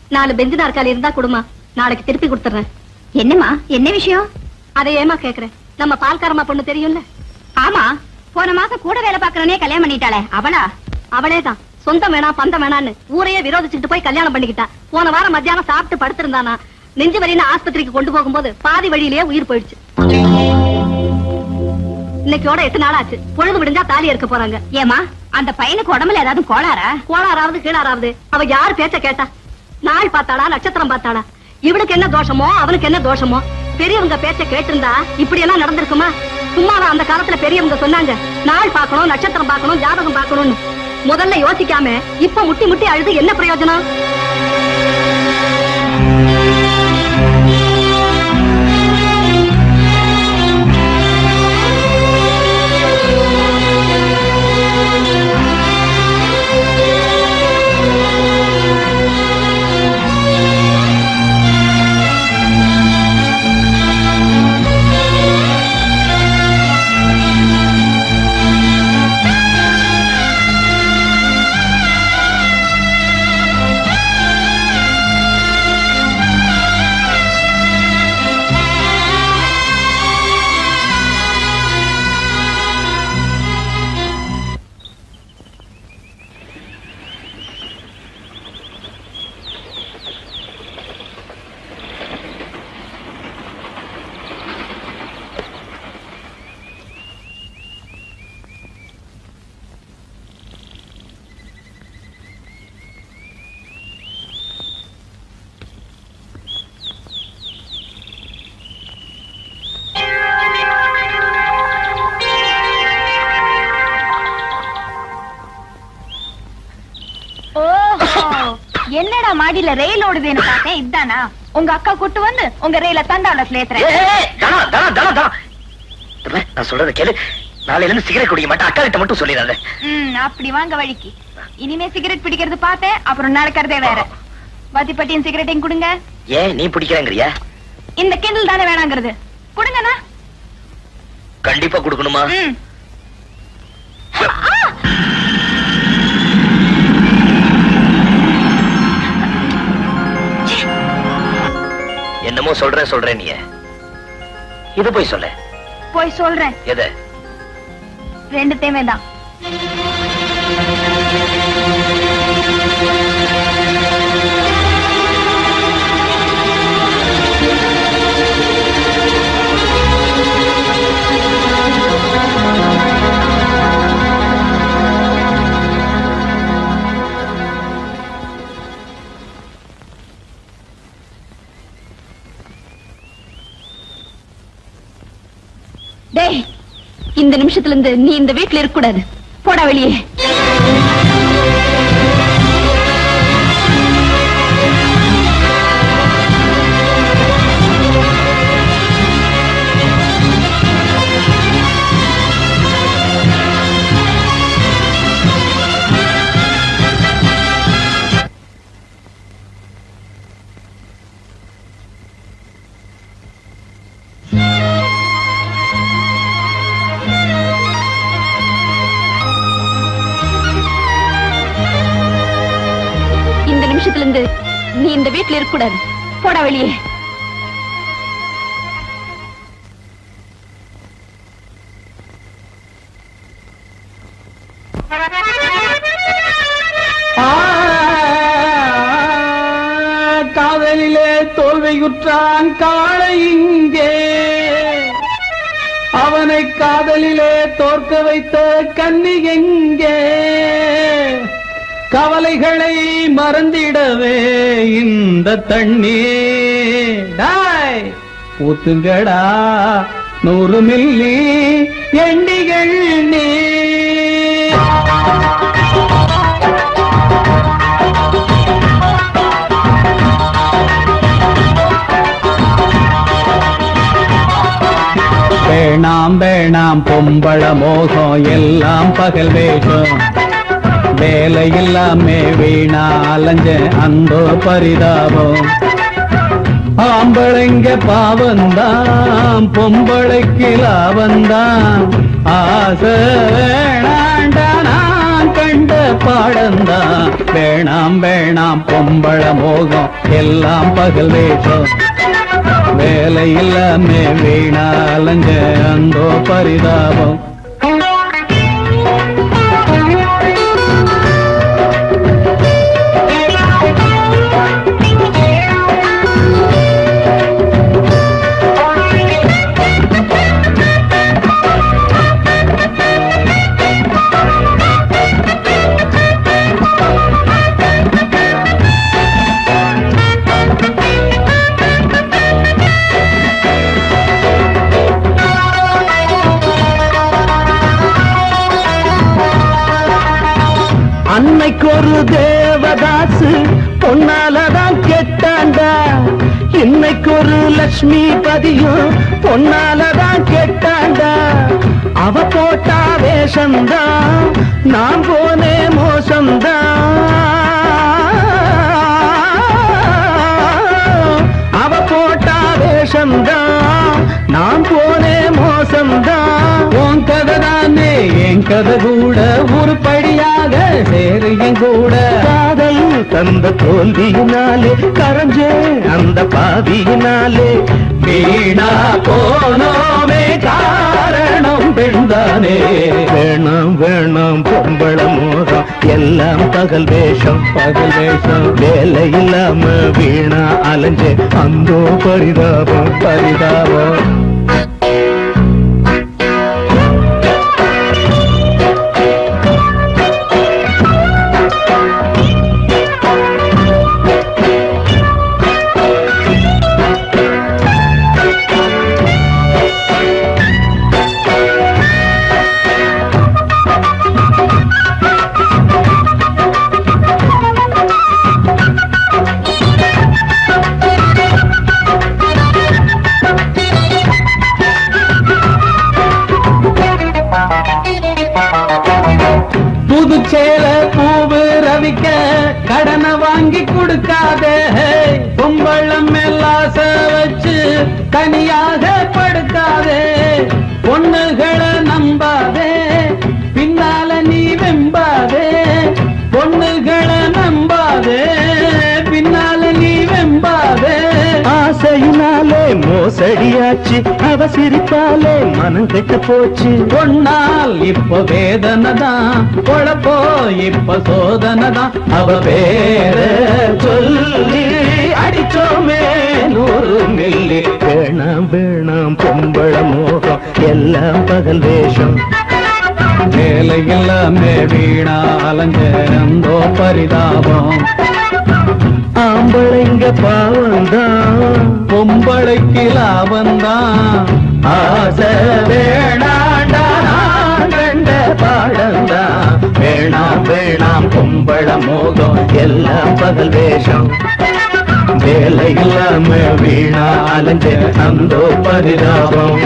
நாலு பெஞ்சு நாற்காலி இருந்தா கொடுமா. நாளைக்கு திருப்பி கொடுத்துறேன். என்னம்மா? என்ன விஷயம்? அதை ஏமா கேக்குறேன் நம்ம பால்காரம்மா பொண்ணு தெரியும்ல? ஆமா. போன மாசம் கூட வேலை பாக்குறனே கல்யாணம் பண்ணிட்டாளே. அவளா? அவளேதான். சொந்தம் வேணாம் பந்தம் வேணான்னு ஊரையே விரோதிச்சுட்டு போய் கல்யாணம் பண்ணிக்கிட்டா. போன வாரம் மத்தியானம் சாப்பிட்டு படுத்திருந்தானா. நெஞ்சு வலின்னு ஆஸ்பத்திரிக்கு கொண்டு போகும்போது பாதி வழியிலேயே உயிர் போயிடுச்சு. இன்னைக்கோட எட்டு நாள் ஆச்சு பொழுது விடிஞ்சா தாலி இருக்க போறாங்க. ஏமா அந்த பையனுக்கு உடம்புல ஏதாவது கோளாரா கோளாறாவது கீழாராவது அவ யார் பேச்ச கேட்டா? நாள் பார்த்தாளா நட்சத்திரம் பார்த்தாளா? இவனுக்கு என்ன தோஷமோ அவனுக்கு என்ன தோஷமோ? பெரியவங்க பேச்ச கேட்டிருந்தா இப்படி எல்லாம் நடந்திருக்குமா? சும்மாவா அந்த காலத்துல பெரியவங்க சொன்னாங்க நாள் பார்க்கணும் நட்சத்திரம் பார்க்கணும் ஜாதகம் பார்க்கணும்னு. முதல்ல யோசிக்காம இப்ப முட்டி முட்டி அழுது என்ன பிரயோஜனம்? மாடியில ரயில் ஓடுதுன்னு பார்த்தேன். இதானா? உங்க அக்கா கூட்டு வந்து உங்க ரயில தண்டாவில சேர்த்துறேன் தனா தனா தனா தனா. இந்த பாரு, நான் சொல்றத கேளு. நாளையில இருந்து சிகரெட் குடிக்க மாட்டேன். அக்கா கிட்ட மட்டும் சொல்லிடாத. ம் அப்படி வாங்க வழிக்கு. இனிமே சிகரெட் பிடிக்கிறது பார்த்தேன் அப்புறம் நடக்கிறதே வேற. வத்திப்பட்டியும் சிகரெட்டையும் கொடுங்க. ஏன் நீ பிடிக்கிறேங்கிறியா? இந்த கிண்டல் தானே வேணாங்கிறது. கொடுங்கண்ணா. கண்டிப்பா கொடுக்கணுமா? என்னமோ சொல்றேன் சொல்றேன் நீ. இது போய் சொல்ல. போய் சொல்றேன். எது? ரெண்டுத்தையுமே தான். நிமிஷத்துல இருந்து நீ இந்த வீட்ல இருக்க கூடாது போடா வெளியே. வீட்டில் இந்த போட வெளியே. காதலிலே தோல்வியுற்றான் காளை இங்கே. அவனை காதலிலே தோற்க வைத்த கன்னி எங்கே. கவலைகளை மறந்திடவே இந்த தண்ணீர். ஊத்துங்கடா நூறு மில்லி எண்ணிகள் நீ வேணாம் வேணாம் பொம்பள மோகம் எல்லாம் பகல் வேஷம் வேலை இல்லாமே வீணா அலைஞ்ச அந்த பரிதாபம். ஆம்பளைங்க பாவந்தான் பொம்பளைக்கு லாபந்தான் ஆசை வேணாண்டா நான் கண்ட பாடந்தான் வேணாம் வேணாம் பொம்பள மோகம் எல்லாம் பகல் வேஷம். வேலை இல்லாமே வீணா அலைஞ்ச அந்தோ பரிதாபம். லட்சுமி பதியும் பொன்னாலதான் கெட்டாண்டா அவ போட்டா வேஷம்தான் நான் போனே மோசம்தான் அவ போட்டா வேஷம்தான் நான் போனே என் கதை கூட உருப்படியாக சேரு என் கூட. காதல் தந்த தோல்வியினாலே கரைஞ்சே அந்த பாவியினாலே வீணா போனோமே காரணம் பெண்தானே. வேணாம் வேணாம் பொம்பள மோகம். எல்லாம் பகல் வேஷம். பகல் வேஷம். வேலை இல்லாம வீணா அலைஞ்சே. அந்தோ பரிதாபம் பரிதாபம். அவ சிரிப்பாலே மனம் கெட்டு போச்சு. பொன்னால் இப்ப வேதனை தான் பொழப்போ இப்ப சோதனை தான் அவ பேர சொல்லி அடிச்சோமே நூறு மில்லி வேணாம் வேணாம் பொம்பள மோகம் எல்லாம் பகல் வேஷம். வேலை எல்லாமே வீணா அலஞ்சோ பரிதாபம். ஆம்பளைங்க பாவம்தான். பொம்பளைக்கு லாபம்தான் ஆசை வேணாண்டா நான் கண்ட பாடம்தான் வேணாம் வேணாம் பொம்பள மோகம் எல்லாம் பகல் வேஷம். வேலை இல்லாம வீணா அலைஞ்ச அந்த பரிதாபம்.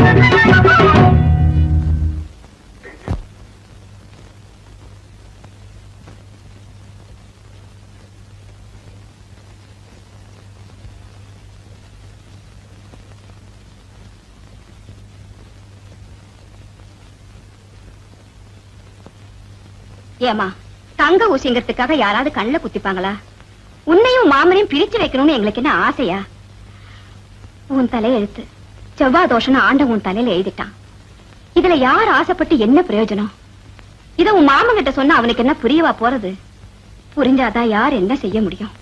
ஏமா தங்க ஊசிங்கிறதுக்காக யாராவது கண்ணுல குத்திப்பாங்களா? உன்னையும் மாமனையும் பிரிச்சு வைக்கணும்னு எங்களுக்கு என்ன ஆசையா? உன் செவ்வாய் ஆண்ட உன் தலையில எழுதிட்டான். இதுல யார் ஆசைப்பட்டு என்ன பிரயோஜனம்? இத உன் மாமன் கிட்ட சொன்னா அவனுக்கு என்ன புரியவா போறது? புரிஞ்சாதான் யார் என்ன செய்ய முடியும்?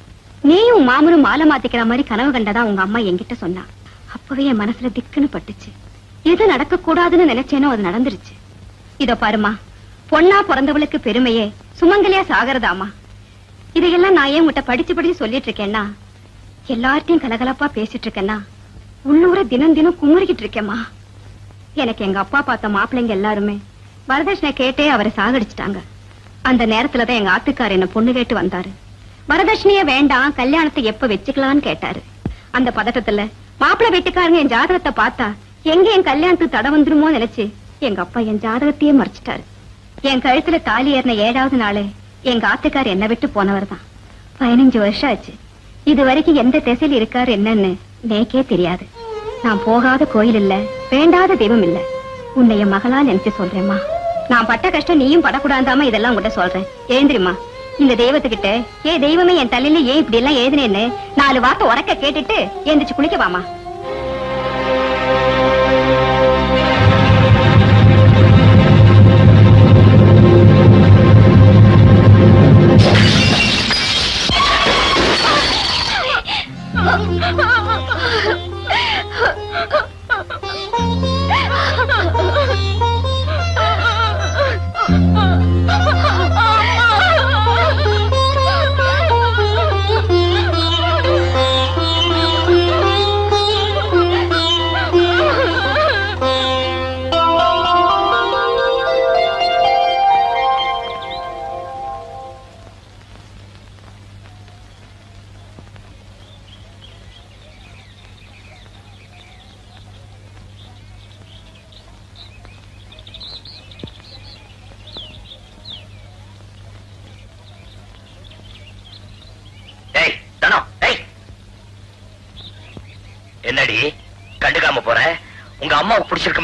நீயும் மாமனும் மாலை மாத்திக்கிற மாதிரி கனவு கண்டதான் உங்க அம்மா என்கிட்ட சொன்னா. அப்பவே என் மனசுல திக்குன்னு பட்டுச்சு. எது நடக்க கூடாதுன்னு நினைச்சேனோ அது நடந்துருச்சு. இதோ பாருமா பொண்ணா பிறந்தவளுக்கு பெருமையே சுமங்கலியா சாகரதாமா இதையெல்லாம் நான் ஏன் உங்ககிட்ட படிச்சு படிச்சு சொல்லிட்டு இருக்கேன்னா? எல்லார்ட்டையும் கலகலப்பா பேசிட்டு இருக்கேன்னா? உள்ளூர தினம் தினம் குமுறிக்கிட்டு இருக்கேம்மா. எனக்கு எங்க அப்பா பார்த்த மாப்பிள்ளைங்க எல்லாருமே வரதட்சணை கேட்டே அவரை சாகடிச்சிட்டாங்க. அந்த நேரத்துலதான் எங்க ஆத்துக்கார் என்ன பொண்ணு கேட்டு வந்தாரு. வரதட்சணையே வேண்டாம் கல்யாணத்தை எப்ப வச்சுக்கலாம்னு கேட்டாரு. அந்த பதட்டத்துல மாப்பிள்ளை வீட்டுக்காரங்க என் ஜாதகத்தை பார்த்தா எங்க என் கல்யாணத்துக்கு தடை வந்துருமோ நினைச்சு எங்க அப்பா என் ஜாதகத்தையே மறைச்சிட்டாரு. என் கழுத்துல தாலி ஏறின ஏழாவது நாளே எங்க ஆத்துக்கார் என்ன விட்டு போனவர் தான் பதினஞ்சு வருஷம் ஆச்சு. இது வரைக்கும் எந்த திசையில் இருக்காரு என்னன்னு நேக்கே தெரியாது. நான் போகாத கோயில் இல்ல வேண்டாத தெய்வம் இல்ல. உன்னை என் மகளா நினைச்சு சொல்றேம்மா. நான் பட்ட கஷ்டம் நீயும் படக்கூடாதாம இதெல்லாம் உங்ககிட்ட சொல்றேன். எழுந்திரிமா இந்த தெய்வத்துக்கிட்ட ஏ தெய்வமே என் தலையில ஏன் இப்படி எல்லாம் எழுதுனேன்னு நாலு வார்த்தை உறக்க கேட்டுட்டு எந்திரிச்சு குளிக்க வாமா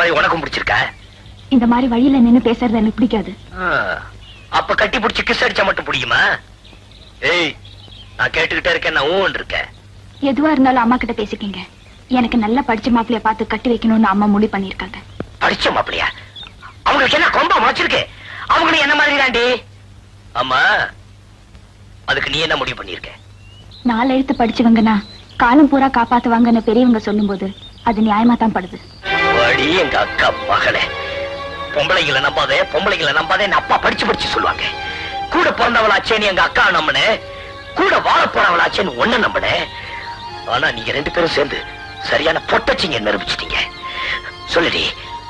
மாதிரி உனக்கும் பிடிச்சிருக்கா? இந்த மாதிரி வழியில நின்னு பேசுறது எனக்கு பிடிக்காது. அப்ப கட்டி பிடிச்சி கிஸ் அடிச்சா மட்டும் பிடிக்குமா? ஏய் நான் கேட்டுக்கிட்டே இருக்கேன் நான் ஊன் இருக்கேன் எதுவா இருந்தாலும் அம்மா கிட்ட பேசிக்கிங்க. எனக்கு நல்ல படிச்ச மாப்பிளைய பார்த்து கட்டி வைக்கணும்னு அம்மா முடிவு பண்ணிருக்காங்க படிச்ச மாப்பிளையா அவங்களுக்கு என்ன கொம்பா முளைச்சிருக்கு? அவங்களும் என்ன மாதிரி தாண்டி? ஆமா அதுக்கு நீ என்ன முடிவு பண்ணிருக்க நாலு எழுத்து படிச்சவங்கன்னா காலம் பூரா காப்பாத்துவாங்கன்னு பெரியவங்க சொல்லும்போது அது நியாயமா தான் படுது. அடி எங்க அக்கா மகளே. பொம்பளைங்களை நம்பாதே பொம்பளைங்களை நம்பாதே அப்பா படிச்சு படிச்சு சொல்லுவாங்க. கூட பிறந்தவளாச்சேன்னு எங்க அக்கா நம்பினே. கூட வாழ போறவளாச்சேன்னு ஒண்ணு நம்பினே. ஆனா நீங்க ரெண்டு பேரும் சேர்ந்து சரியான பொட்டச்சிங்க நிரூபிச்சிட்டீங்க. சொல்லுடி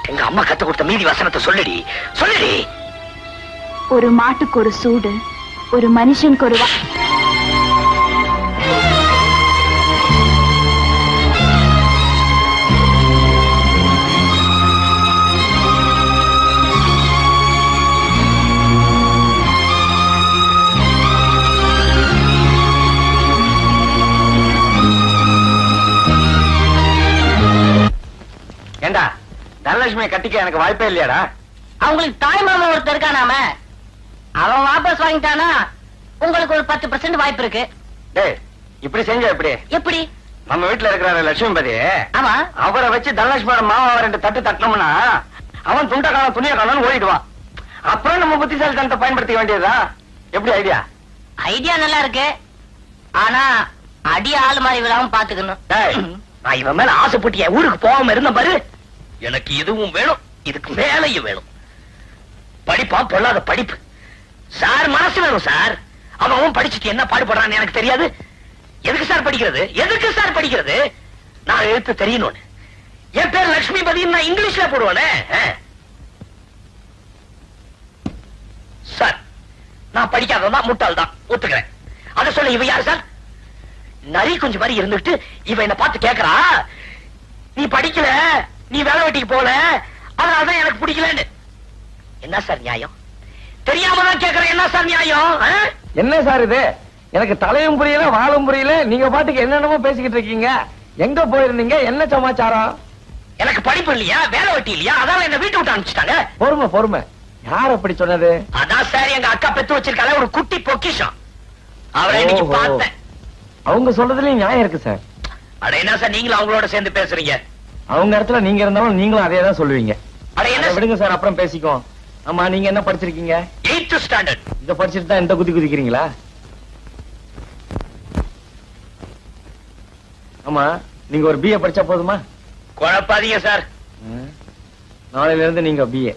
எங்க அம்மா கத்து கொடுத்த மீதி வசனத்தை சொல்லுடி சொல்லுடி. ஒரு மாட்டுக்கு ஒரு சூடு ஒரு மனுஷனுக்கு ஒரு ஏண்டா தனலட்சுமியை கட்டிக்க எனக்கு வாய்ப்பே இல்லையாடா? அவங்களுக்கு தாய் மாமா ஒருத்தர் இருக்கானாம. அவன் வாபஸ் வாங்கிட்டானா உங்களுக்கு ஒரு பத்து பர்சன்ட் வாய்ப்பு இருக்கு. டேய் இப்படி செஞ்ச எப்படி? எப்படி? நம்ம வீட்டுல இருக்கிற லட்சுமிபதி. ஆமா. அவரை வச்சு தனலட்சுமியோட மாமாவை ரெண்டு தட்டு தட்டினோம்னா அவன் துண்ட காலம் துணிய காலம்னு ஓடிடுவான். அப்புறம் நம்ம புத்திசாலித்தனத்தை பயன்படுத்திக்க வேண்டியதா எப்படி ஐடியா ஐடியா நல்லா இருக்கு. ஆனா அடி ஆள் மாதிரி விழாம பாத்துக்கணும். இவன் மேல ஆசைப்பட்டு என் ஊருக்கு போகாம இருந்த பாரு. எனக்கு இதுவும் வேணும் இதுக்கு வேலையும் வேணும். படிப்பா பொல்லாத படிப்பு. சார் மனசு வேணும் சார். அவன் படிச்சுட்டு என்ன பாடுபடுறான்னு எனக்கு தெரியாது. எதுக்கு சார் படிக்கிறது? எதுக்கு சார் படிக்கிறது? நான் எழுத்து தெரியணும்னு. என் பேர் லட்சுமிபதி நான் இங்கிலீஷ்ல போடுவானே. சார் நான் படிக்காதவன் முட்டாள் தான். ஒத்துக்கிறேன். அதை சொல்ல இவ யார் சார்? நரி கொஞ்சம் மாதிரி இருந்துட்டு இவ என்ன பார்த்து கேக்குறா. நீ படிக்கல. நீ வேலை வெட்டிக்கு போல அதனாலதான் எனக்கு பிடிக்கலன்னு. என்ன சார் நியாயம்? தெரியாம தான் கேக்குறேன். என்ன சார் நியாயம்? என்ன சார் இது? எனக்கு தலையும் புரியல வாழும் புரியல. நீங்க பாட்டுக்கு என்னென்னமோ பேசிக்கிட்டு இருக்கீங்க. எங்க போயிருந்தீங்க? என்ன சமாச்சாரம்? எனக்கு படிப்பு இல்லையா? வேலை வெட்டி இல்லையா? அதான் என்ன வீட்டு விட்டு அனுப்பிச்சிட்டாங்க. பொறுமை பொறுமை. யார் அப்படி சொன்னது? அதான் சார் எங்க அக்கா பெத்து வச்சிருக்கால ஒரு குட்டி பொக்கிஷம். அவரை இன்னைக்கு. பார்த்தேன். அவங்க சொல்றதுலயும் நியாயம் இருக்கு சார். அட என்ன சார் நீங்களும் அவங்களோட சேர்ந்து பேசுறீங்க? அவங்க இடத்துல நீங்க இருந்தாலும் நீங்களும் அதே தான் சொல்லுவீங்க. அட என்ன அதை விடுங்க சார் அப்புறம் பேசிக்கோ ஆமா நீங்க என்ன படிச்சிருக்கீங்க? Eighth standard. இத படிச்சிட்டு தான் இந்த குதி குதிக்கிறீங்களா? ஆமா நீங்க ஒரு பிஏ படிச்சா போதுமா? குழப்பாதீங்க சார். நாளையில இருந்து நீங்க பிஏ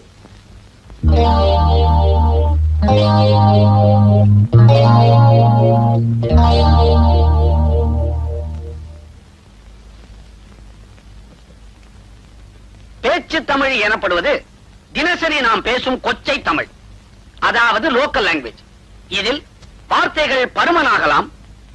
Thank you. எனப்படுவது தினசரி நாம் பேசும் கொச்சை தமிழ். அதாவது லோக்கல் லாங்குவேஜ் இதில் வார்த்தைகள் பருமனாகலாம்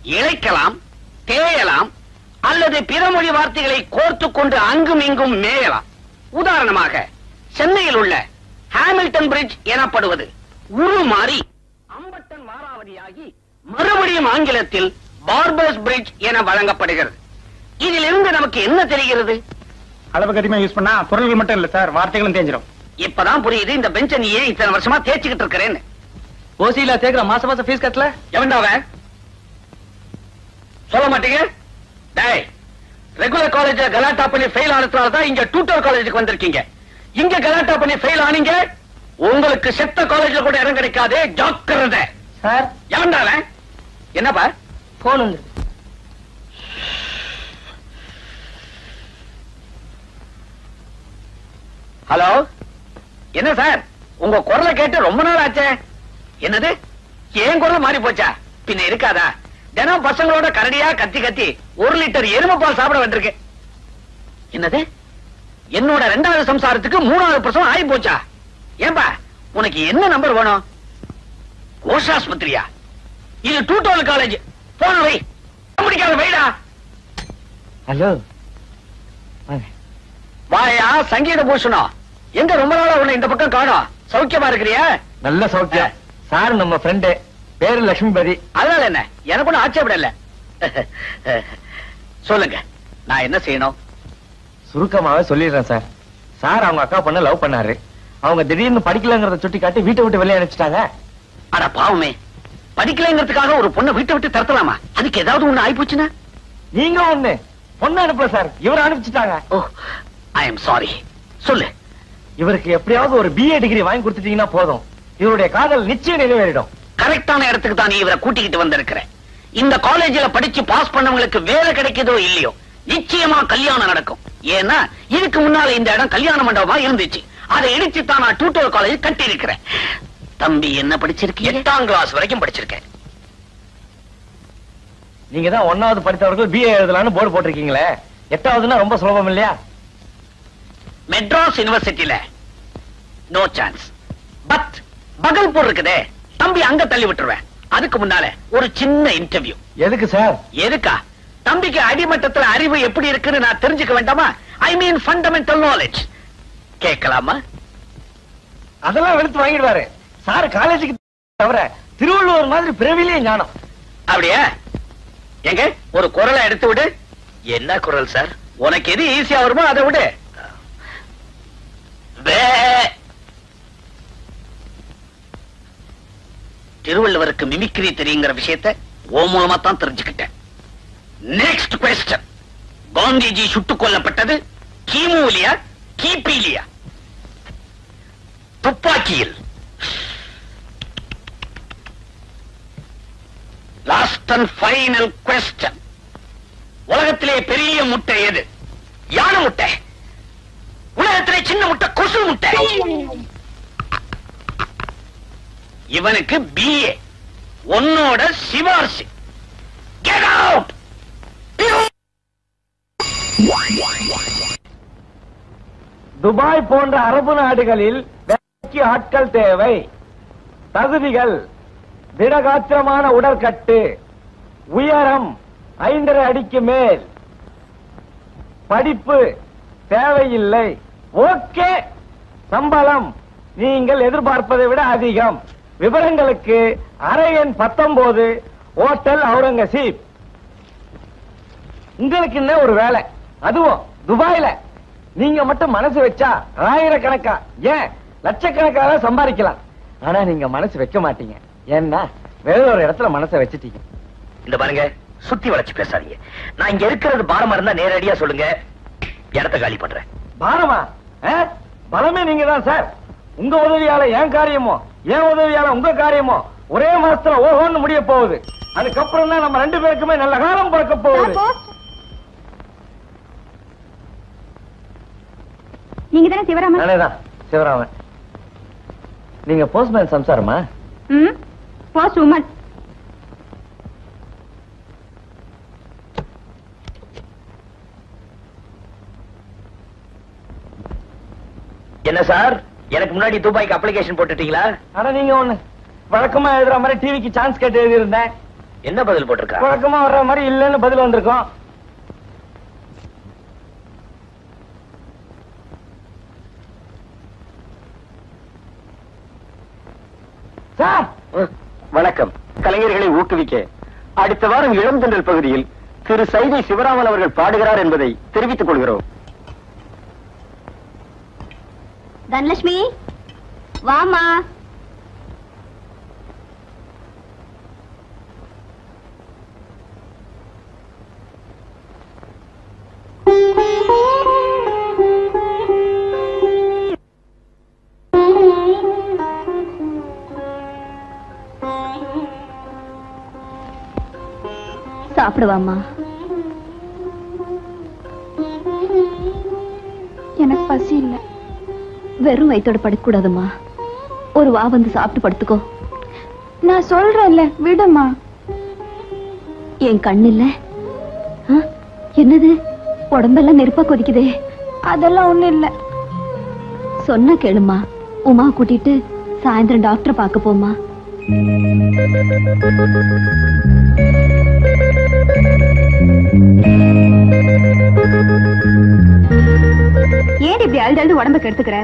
இழைக்கலாம் தேயலாம் அல்லது பிற மொழி வார்த்தைகளை கோர்த்து கொண்டு அங்கும் இங்கும் மேயலாம். உதாரணமாக சென்னையில் உள்ள ஹாமில்டன் பிரிட்ஜ் எனப்படுவது உருமாறி அம்பட்டன் மாறாவதியாகி மறுபடியும் ஆங்கிலத்தில் பார்பர்ஸ் பிரிட்ஜ் என வழங்கப்படுகிறது. இதிலிருந்து நமக்கு என்ன தெரிகிறது? அளவுக்கு அதிகமா யூஸ் பண்ணா பொருள்கள் மட்டும் இல்ல சார் வார்த்தைகளும் தேஞ்சிரும். இப்பதான் புரியுது இந்த பெஞ்ச நீ ஏன் இத்தனை வருஷமா தேய்ச்சிக்கிட்டு இருக்கிறேன்னு. ஓசியில தேக்குற மாசம் மாசம் ஃபீஸ் கட்டல? எவன்டாவ சொல்ல மாட்டீங்க? டேய் ரெகுலர் காலேஜ் கலாட்டா பண்ணி ஃபெயில் ஆனதுனால தான் இங்க டூட்டர் காலேஜுக்கு வந்திருக்கீங்க. இங்க கலாட்டா பண்ணி ஃபெயில் ஆனீங்க உங்களுக்கு செத்த காலேஜ்ல கூட இடம் கிடைக்காது ஜாக்கிரதை. சார். எவன்டாவ என்னப்பா? போன் வந்து ஹலோ? என்ன சார்? உங்க குரலை கேட்டு ரொம்ப நாள் ஆச்சே. என்னது? ஏன் குரல் மாறி போச்சா? பின்ன இருக்காதா? தினம் பசங்களோட கரடியா கத்தி கத்தி ஒரு லிட்டர் எருமை பால் சாப்பிட வந்திருக்கு என்னது? என்னோட ரெண்டாவது சம்சாரத்துக்கு மூணாவது பிரசவம் ஆகி போச்சா? ஏன்பா உனக்கு என்ன நம்பர் வேணும்? கோஷாஸ்பத்திரியா? இது டூட்டோல் காலேஜ். போன வை. முடிக்காத வைடா. ஹலோ. வாயா சங்கீத பூஷணம். எங்க ரொம்ப நாளா உன்னை இந்த பக்கம் காணோம்? சௌக்கியமா இருக்கிறியா? நல்ல சௌக்கியம். சார் நம்ம ஃப்ரெண்டு பேரு லட்சுமிபதி. அதனால என்ன? எனக்கு ஒன்றும் ஆட்சேபம் இல்ல. சொல்லுங்க. நான் என்ன செய்யணும்? சுருக்கமாவே சொல்லிடுறேன் சார். சார் அவங்க அக்கா பொண்ண லவ் பண்ணாரு. அவங்க திடீர்னு படிக்கலங்கிறத சுட்டி காட்டி வீட்டை விட்டு வெளியே அனுப்பிச்சிட்டாங்க. அட பாவமே. படிக்கலைங்கிறதுக்காக ஒரு பொண்ணை வீட்டை விட்டு தரத்தலாமா அதுக்கு ஏதாவது ஒண்ணு ஆயிப்போச்சுன்னா நீங்க ஒண்ணு. பொண்ணு அனுப்பல சார். இவர் அனுப்பிச்சிட்டாங்க. ஓ ஐ எம் சாரி சொல்லு. இவருக்கு எப்படியாவது ஒரு பிஏ டிகிரி வாங்கி கொடுத்துட்டீங்கன்னா போதும். இவருடைய காதல் நிச்சயம் நிறைவேறிடும். கரெக்டான இடத்துக்கு தான் இவரை கூட்டிக்கிட்டு வந்திருக்கிற. இந்த காலேஜ்ல படிச்சு பாஸ் பண்ணவங்களுக்கு வேலை கிடைக்குதோ இல்லையோ நிச்சயமா கல்யாணம் நடக்கும். ஏன்னா இதுக்கு முன்னால இந்த இடம் கல்யாண மண்டபமா இருந்துச்சு. அதை இடிச்சு தான் நான் டூட்டோர் காலேஜ் கட்டி இருக்கிறேன் தம்பி என்ன படிச்சிருக்கீங்க? எட்டாம் கிளாஸ் வரைக்கும் படிச்சிருக்கேன். நீங்க தான் ஒன்னாவது படித்தவர்கள் பிஏ எழுதலாம்னு போர்டு போட்டிருக்கீங்களே. எட்டாவதுன்னா ரொம்ப சுலபம் இல்லையா? மெட்ராஸ் யூனிவர்சிட்டியில நோ சான்ஸ் பட் பகல்பூர் இருக்குதே தம்பி அங்க தள்ளி விட்டுருவேன். அதுக்கு முன்னால ஒரு சின்ன இன்டர்வியூ எதுக்கு சார்? எதுக்கா? தம்பிக்கு அடிமட்டத்துல அறிவு எப்படி இருக்குன்னு நான் தெரிஞ்சுக்க வேண்டாமா? ஐ மீன் ஃபண்டமெண்டல் நாலேஜ் கேட்கலாமா? அதெல்லாம் வெளுத்து வாங்கிடுவாரு. சார் காலேஜுக்கு தவிர திருவள்ளுவர் மாதிரி பிறவிலேயே ஞானம். அப்படியா? எங்க? ஒரு குரலை எடுத்து விடு. என்ன குரல் சார்? உனக்கு எது ஈஸியா வருமோ அதை விடு. திருவள்ளுவருக்கு மிமிக்ரி தெரியுங்கிற விஷயத்த ஓ மூலமா தான் தெரிஞ்சுக்கிட்டேன். நெக்ஸ்ட் கொஸ்டன் காந்திஜி சுட்டுக் கொல்லப்பட்டது கிமுலியா கிபிலியா துப்பாக்கியில். லாஸ்ட் அண்ட் ஃபைனல் கொஸ்டன் உலகத்திலே பெரிய முட்டை எது? யானை முட்டை. உலகத்திலே சின்ன முட்டை கொசு முட்டை. இவனுக்கு பிஏ உன்னோட சிவார்சி கெட் அவுட் துபாய் போன்ற அரபு நாடுகளில் வேலைக்கு ஆட்கள் தேவை. தகுதிகள் திடகாத்திரமான உடற்கட்டு உயரம் ஐந்தரை அடிக்கு மேல். படிப்பு தேவையில்லை. ஓகே. சம்பளம். நீங்கள் எதிர்பார்ப்பதை விட அதிகம். விவரங்களுக்கு அறை எண் பத்தொன்பது ஹோட்டல் அவுரங்கசீப். உங்களுக்கு என்ன ஒரு வேலை. அதுவும் துபாயில. நீங்க மட்டும் மனசு வச்சா ஆயிரக்கணக்கா? ஏன்? லட்சக்கணக்காக சம்பாதிக்கலாம். ஆனா நீங்க மனசு வைக்க மாட்டீங்க. ஏன்னா வேற ஒரு இடத்துல மனசை வச்சுட்டீங்க. இந்த பாருங்க சுத்தி வளைச்சு பேசாதீங்க. நான் இங்க இருக்கிறது பாரமா இருந்தா நேரடியா சொல்லுங்க. இடத்த காலி பண்றேன். பாரமா? பலமே நீங்க தான் சார். உங்க உதவியால என் காரியமோ என் உதவியால உங்க காரியமோ ஒரே மாசத்துல ஓஹோன்னு முடிய போகுது. அதுக்கப்புறம் தான் நம்ம ரெண்டு பேருக்குமே நல்ல காலம் பிறக்க போகுது. நீங்க தானே சிவராமன்? நானேதான் சிவராமன். நீங்க போஸ்ட்மேன் சம்சாரமா? Post woman. என்ன சார்? எனக்கு முன்னாடி துபாய்க்கு அப்ளிகேஷன் போட்டுட்டீங்களா? ஆனா நீங்க ஒண்ணு. வழக்கமா எழுதுற மாதிரி டிவிக்கு சான்ஸ் கேட்டு எழுதியிருந்தேன். என்ன பதில் போட்டிருக்கா? வழக்கமா வர்ற மாதிரி இல்லைன்னு பதில் வந்திருக்கோம். சார்! வணக்கம். கலைஞர்களை ஊக்குவிக்க அடுத்த வாரம் இளந்தன்றல் பகுதியில் திரு சைதை சிவராமன் அவர்கள் பாடுகிறார் என்பதை தெரிவித்துக் கொள்கிறோம். தனலட்சுமி வாமா சாப்பிடுவாமா எனக்கு பசி இல்லை. வெறும் வயிற்றோட படுக்கக்கூடாதுமா ஒரு வா வந்து சாப்பிட்டு படுத்துக்கோ. நான் சொல்றேன்ல விடுமா என் கண் இல்ல ஆ? என்னது? உடம்பெல்லாம் நெருப்பா கொதிக்குதே. அதெல்லாம் ஒண்ணும் இல்ல. சொன்ன கேளுமா உமா கூட்டிட்டு சாயந்தரம் டாக்டர் பார்க்க போமா ஏன் இப்படி அழுது அழுது உடம்புக்கு எடுத்துக்கிற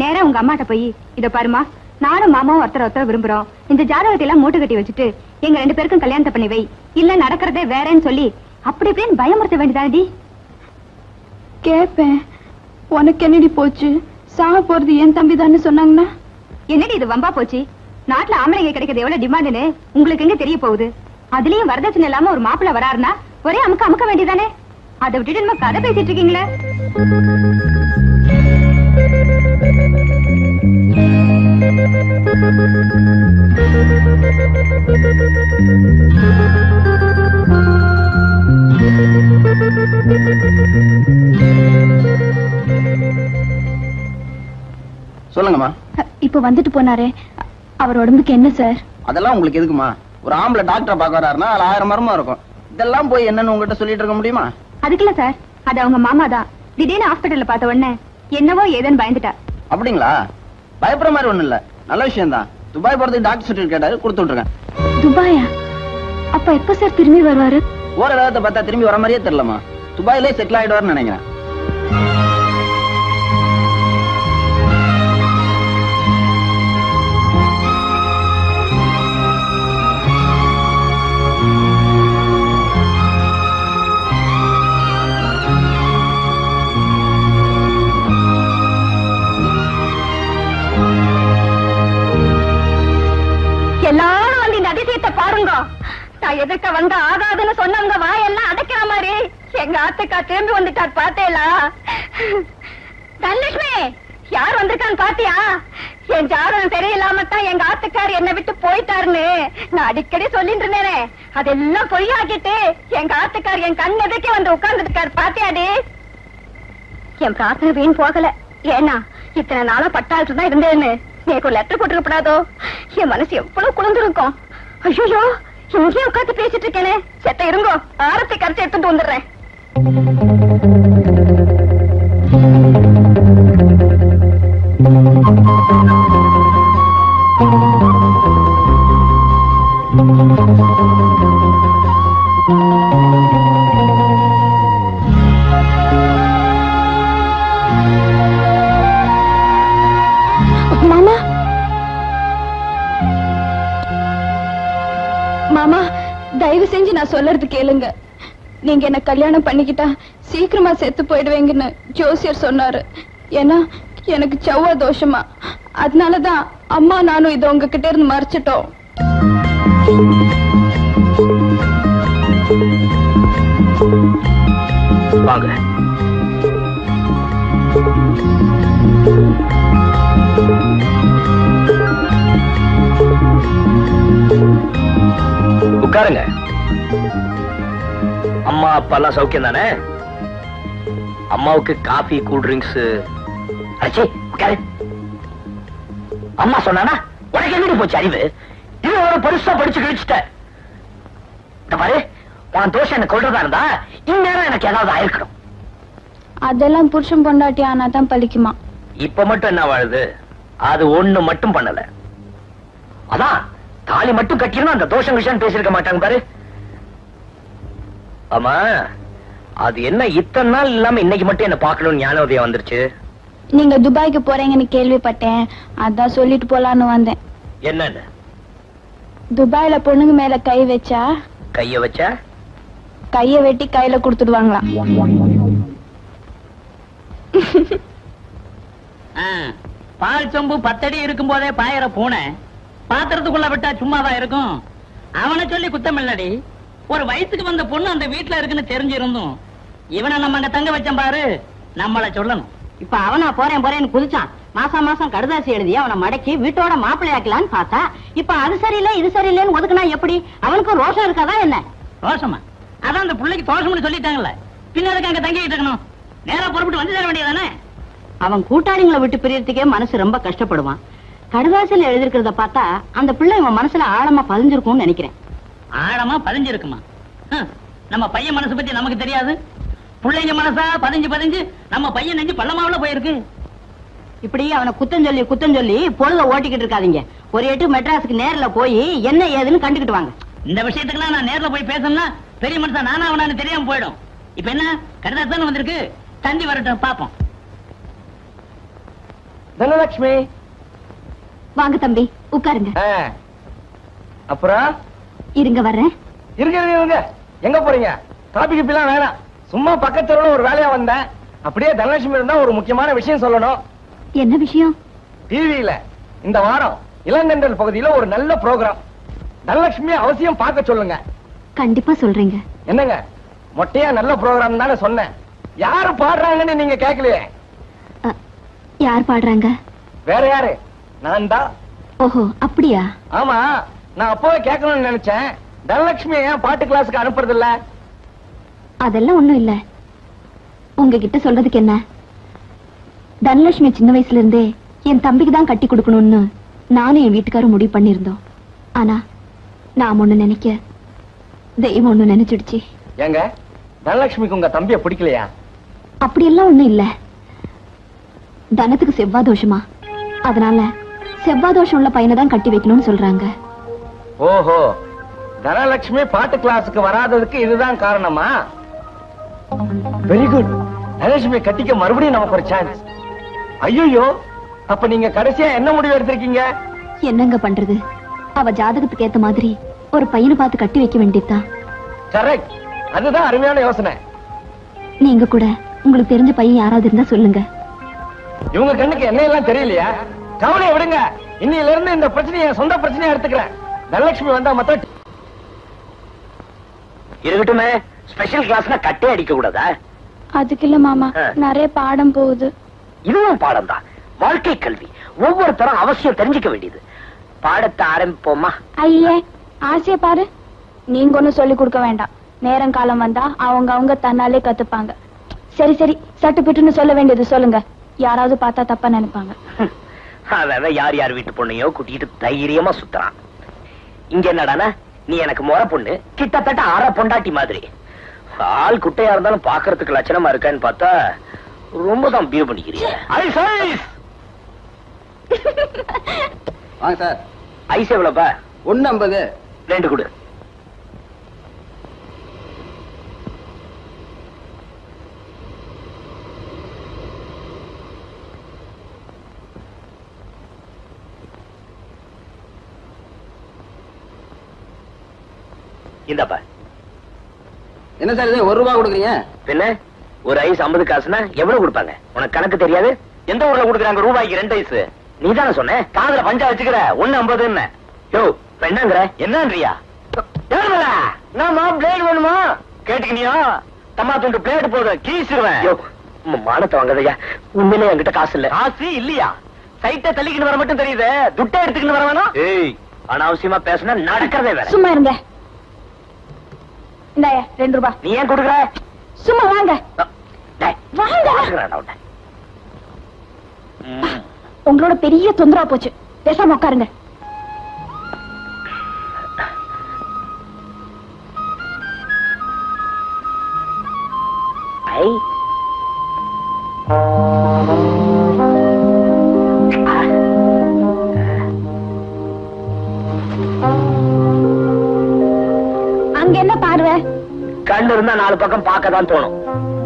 நேரா உங்க அம்மாட்ட போய் இத பாருமா நானும் மாமாவும் ஒருத்தர் ஒருத்தர் விரும்புறோம். இந்த ஜாதகத்தை எல்லாம் மூட்டை கட்டி வச்சுட்டு எங்க ரெண்டு பேருக்கும் கல்யாணத்தை பண்ணி வை. இல்ல நடக்கிறதே வேறேன்னு சொல்லி அப்படி இப்படின்னு பயமுறுத்த வேண்டியதாடி கேப்பேன். உனக்கு என்னடி போச்சு? சாக போறது என் தம்பி தானே சொன்னாங்கன்னா? என்னடி இது வம்பா போச்சு? நாட்டுல ஆம்பளைங்க கிடைக்கிறது எவ்வளவு டிமாண்டுன்னு உங்களுக்கு எங்க தெரிய போகுது? அதுலயும் வரதட்சணை இல்லாம ஒரு மாப்பிள்ளை வராருன்னா ஒரே அமுக்க அமுக்க வேண்டியதானே? அதை விட்டுட்டு நம்ம கதை பேசிட்டு இருக்கீங்களே? சொல்லுங்கம்மா. இப்ப வந்துட்டு போனாரே. அவர் உடம்புக்கு என்ன சார்? அதெல்லாம் உங்களுக்கு எதுக்குமா ஒரு ஆம்பளை டாக்டரை பார்க்க வராருன்னா அதுல ஆயிரம் மரமா இருக்கும். இதெல்லாம் போய் என்னன்னு உங்ககிட்ட சொல்லிட்டு இருக்க முடியுமா? அதுக்குல சார் அது அவங்க மாமா தான். திடீர்னு ஹாஸ்பிட்டல்ல பார்த்த உடனே என்னவோ ஏதோன்னு பயந்துட்டா. அப்படிங்களா? பயப்படுற மாதிரி ஒண்ணும் இல்ல. நல்ல விஷயம் தான் துபாய் போறதுக்கு டாக்டர் சர்டிஃபிகேட் கேட்டாரு கொடுத்து விட்டுருக்கேன் துபாயா? அப்ப எப்ப சார் திரும்பி வருவாரு? வேகத்தை பார்த்தா திரும்பி வர மாதிரியே தெரியலமா துபாயிலே செட்டில் ஆயிடுவாருன்னு நினைக்கிறேன். வந்துட்டார் பார்த்தேலா தனலட்சுமி யார் வந்திருக்கான்னு பாத்தியா? என் ஜாதகம் சரியில்லாம தான் எங்க ஆத்துக்கார் என்னை விட்டு போயிட்டாருன்னு நான் அடிக்கடி சொல்லிட்டு இருந்தேனே. அதெல்லாம் பொய்யாக்கிட்டு எங்க ஆத்துக்கார் என் கண் எதுக்கே வந்து உட்கார்ந்துருக்காரு பாத்தியாடி என் பிரார்த்தனை வீண் போகல. ஏன்னா இத்தனை நாளும் பட்டாளத்துல தான் இருந்தேன்னு. எனக்கு ஒரு லெட்டர் போட்டுருப்படாதோ என் மனசு எவ்வளவு குளிர்ந்துருக்கும். ஐயோ இங்கேயே உட்காந்து பேசிட்டு இருக்கேனே. செத்த இருங்கோ ஆரத்தை கரைச்சி எடுத்துட்டு வந்துடுறேன். மாமா? தயவு செஞ்சு நான் சொல்றது கேளுங்க. நீங்க என்ன கல்யாணம் பண்ணிக்கிட்டா சீக்கிரமா செத்து போயிடுவேங்கன்னு ஜோசியர் சொன்னாரு. ஏன்னா எனக்கு செவ்வா தோஷமா. அதனாலதான் அம்மா நானும் இதை உங்ககிட்ட இருந்து மறைச்சிட்டோம். வாங்க. உட்காருங்க. அம்மா அப்பா எல்லாம் சௌக்கியம் தானே அம்மாவுக்கு காஃபி கூல் ட்ரிங்க்ஸ் அம்மா சொன்னானா உனக்கு எங்கிட்டு போச்சு அறிவு? இது ஒரு பெருசா படிச்சு கழிச்சுட்ட. இந்த பாரு உன் தோஷம் என்ன கொள்றதா இருந்தா இந்நேரம் எனக்கு ஏதாவது ஆயிருக்கணும். அதெல்லாம் புருஷன் பொண்டாட்டி ஆனா தான் பலிக்குமா இப்ப மட்டும் என்ன வாழுது? அது ஒண்ணு மட்டும் பண்ணல. அதான் தாலி மட்டும் கட்டினா அந்த தோஷம் விஷயம் பேசிருக்க மாட்டாங்க பாரு. ஆமா அது என்ன இத்தனை நாள் இல்லாம இன்னைக்கு மட்டும் என்ன பார்க்கணும்னு ஞானோதயம் வந்துருச்சு? நீங்க துபாய்க்கு போறீங்கன்னு கேள்விப்பட்டேன். அதான் சொல்லிட்டு போலான்னு வந்தேன். என்னன்னு? துபாய்ல பொண்ணுங்க மேல கை வச்சா? கைய வச்சா? கைய வெட்டி கையில கொடுத்துடுவாங்களாம். ஆ, பால் சொம்பு பத்தடி இருக்கும் போதே பாயிர பூனை. பாத்திரத்துக்குள்ள விட்டா சும்மாதான் இருக்கும். அவனை சொல்லி குத்தம் இல்லடி ஒரு வயசுக்கு வந்த பொண்ணு அந்த வீட்டுல இருக்குன்னு தெரிஞ்சிருந்தும் இவனை நம்ம அங்க தங்க வச்சோம் பாரு நம்மள சொல்லணும். இப்ப அவனா போறேன் போறேன்னு குதிச்சான். மாசம் மாசம் கடுதாசி எழுதி அவனை மடக்கி வீட்டோட மாப்பிள்ளையாக்கலான்னு பார்த்தா இப்ப அது சரியில்லை இது சரியில்லைன்னு ஒதுக்குனா எப்படி? அவனுக்கு ரோஷம் இருக்காதா என்ன? ரோஷமா? அதான் அந்த பிள்ளைக்கு தோஷம்னு சொல்லிட்டாங்கல்ல. பின்ன அதுக்கு அங்க தங்கிட்டு இருக்கணும்? நேரா புறப்பட்டு வந்து தர வேண்டியதானே அவன் கூட்டாளிங்களை விட்டு பிரியறதுக்கே மனசு ரொம்ப கஷ்டப்படுவான். கடுதாசில எழுதிருக்கிறத பார்த்தா அந்த பிள்ளை இவன் மனசுல ஆழமா பதிஞ்சிருக்கும்னு நினைக்கிறேன். ஆழமா பதிஞ்சிருக்குமா? ஹம், நம்ம பையன் மனசு பத்தி நமக்கு தெரியாது? பிள்ளைங்க மனசா பதிஞ்சு பதிஞ்சு நம்ம பையன் நெஞ்சு பள்ளமாவுல போயிருக்கு. இப்படி அவனை குத்தம் சொல்லி குத்தம் சொல்லி பொழுத ஓட்டிக்கிட்டு இருக்காதீங்க. ஒரு எட்டு மெட்ராஸுக்கு நேர்ல போய் என்ன ஏதுன்னு கண்டுக்கிட்டு வாங்க. இந்த விஷயத்துக்குலாம் நான் நேர்ல போய் பேசணும்னா பெரிய மனுஷன் நானா அவனான்னு தெரியாம போயிடும். இப்ப என்ன? கடிதம் தானே வந்திருக்கு? தந்தி வரட்டும் பாப்போம். தனலட்சுமி. வாங்க தம்பி உட்காருங்க. அப்புறம்? இருங்க வர்றேன். இருங்க இருங்க எங்க போறீங்க? காபி கிப்பிலாம் வேணாம். சும்மா பக்கத்துல ஒரு வேலையா வந்தேன். அப்படியே தனலட்சுமி இருந்தா ஒரு முக்கியமான விஷயம் சொல்லணும். என்ன விஷயம்? டிவியில இந்த வாரம் இளங்கண்டல் பகுதியில ஒரு நல்ல ப்ரோக்ராம் தனலட்சுமி அவசியம் பார்க்க சொல்லுங்க. கண்டிப்பா சொல்றீங்க. என்னங்க? மொட்டையா நல்ல ப்ரோக்ராம் தானே சொன்னேன். யாரு பாடுறாங்கன்னு நீங்க கேட்கலையே. யார் பாடுறாங்க? வேற யாரு? நான் தான் ஓஹோ அப்படியா? ஆமா. நான் அப்பவே கேட்கணும்னு நினைச்சேன். தனலட்சுமி ஏன் பாட்டு கிளாஸுக்கு அனுப்புறது இல்ல அதெல்லாம் ஒண்ணும் இல்ல. உங்ககிட்ட சொல்றதுக்கு என்ன? தனலட்சுமி சின்ன வயசுல இருந்தே என் தம்பிக்கு தான் கட்டி கொடுக்கணும்னு நானும் என் வீட்டுக்காரும் முடிவு பண்ணியிருந்தோம். ஆனா நான் ஒண்ணு நினைக்க தெய்வம் ஒண்ணு நினைச்சிடுச்சு. ஏங்க தனலட்சுமிக்கு உங்க தம்பிய பிடிக்கலையா? அப்படியெல்லாம் ஒண்ணும் இல்ல. தனத்துக்கு செவ்வாய் தோஷமா அதனால செவ்வாய் தோஷம் உள்ள பையனை தான் கட்டி வைக்கணும்னு சொல்றாங்க. ஓஹோ தனலட்சுமி பாட்டு கிளாஸுக்கு வராததுக்கு இதுதான் காரணமா? வெரி குட் தனலட்சுமி கட்டிக்க மறுபடியும் நமக்கு ஒரு சான்ஸ் ஐயோ அப்ப நீங்க கடைசியா என்ன முடிவு எடுத்திருக்கீங்க? என்னங்க பண்றது? அவ ஜாதகத்துக்கு ஏத்த மாதிரி ஒரு பையனை பார்த்து கட்டி வைக்க வேண்டியதுதான். கரெக்ட் அதுதான் அருமையான யோசனை. நீங்க கூட உங்களுக்கு தெரிஞ்ச பையன் யாராவது இருந்தா சொல்லுங்க. இவங்க கண்ணுக்கு என்ன எல்லாம் தெரியலையா? கவலையை விடுங்க. இன்னையில இருந்து இந்த பிரச்சனையை என் சொந்த பிரச்சனையா எடுத்துக்கிறேன். தனலட்சுமி வந்தா மொத்தம் இருக்கட்டுமே ஸ்பெஷல் கிளாஸ்னா கட்டே அடிக்க கூடாதா? அதுக்கு இல்ல மாமா நிறைய பாடம் போகுது. இதுவும் பாடம் தான் வாழ்க்கை கல்வி. ஒவ்வொருத்தரும் அவசியம் தெரிஞ்சுக்க வேண்டியது. பாடத்தை ஆரம்பிப்போமா? ஐயே ஆசைய பாரு. நீங்க ஒண்ணும் சொல்லி கொடுக்க வேண்டாம். நேரம் காலம் வந்தா அவங்க அவங்க தன்னாலே கத்துப்பாங்க. சரி சரி சட்டு பிட்டுன்னு சொல்ல வேண்டியது சொல்லுங்க. யாராவது பார்த்தா தப்பா நினைப்பாங்க. [LAUGHS] அவன் யார் யார் வீட்டு பொண்ணையோ கூட்டிட்டு தைரியமா சுத்துறான் இங்க என்னடானா? நீ எனக்கு முறை பொண்ணு கிட்டத்தட்ட அரை பொண்டாட்டி மாதிரி. ஆள் குட்டையா இருந்தாலும் பாக்குறதுக்கு லட்சணமா இருக்கான்னு பார்த்தா ரொம்ப தான் பியூ ஐஸ் வாங்க சார். ஐஸ் எவ்வளவுப்பா ஒண்ணு ஐம்பது. ரெண்டு கொடு. இந்தாப்பா. என்ன சார் இது? ஒரு ரூபா கொடுக்குறீங்க? பின்ன ஒரு ஐஸ் ஐம்பது காசுனா எவ்வளவு கொடுப்பாங்க? உனக்கு கணக்கு தெரியாது? எந்த ஊர்ல கொடுக்குறாங்க ரூபாய்க்கு ரெண்டு ஐஸ்? நீ தானே சொன்ன? காதுல பஞ்சா வச்சுக்கிற. ஒண்ணு ஐம்பதுன்னு. யோ இப்ப என்னங்கிற? என்னன்றியா? நாம பிளேட் வேணுமா? கேட்டுக்கினியா? தம்மா துண்டு பிளேட் போதும் கீசிருவேன். யோ மானத்தை வாங்கதையா உண்மையிலே என்கிட்ட காசு இல்ல. காசு இல்லையா? சைட்டை தள்ளிக்கிட்டு வர மட்டும் தெரியுது. துட்டை எடுத்துக்கிட்டு வர வேணாம். ஏய் அனாவசியமா பேசினா நடக்கிறதே வேற. சும்மா இருங்க. இந்தாயா ரெண்டு நீ ஏன் சும்மா வாங்க. வாங்க. உங்களோட பெரிய தொந்தரா போச்சு. பேசாம உட்காருங்க. அங்க என்ன பார்வை கண்ணு இருந்தா நாலு பக்கம் பார்க்க தான் தோணும்.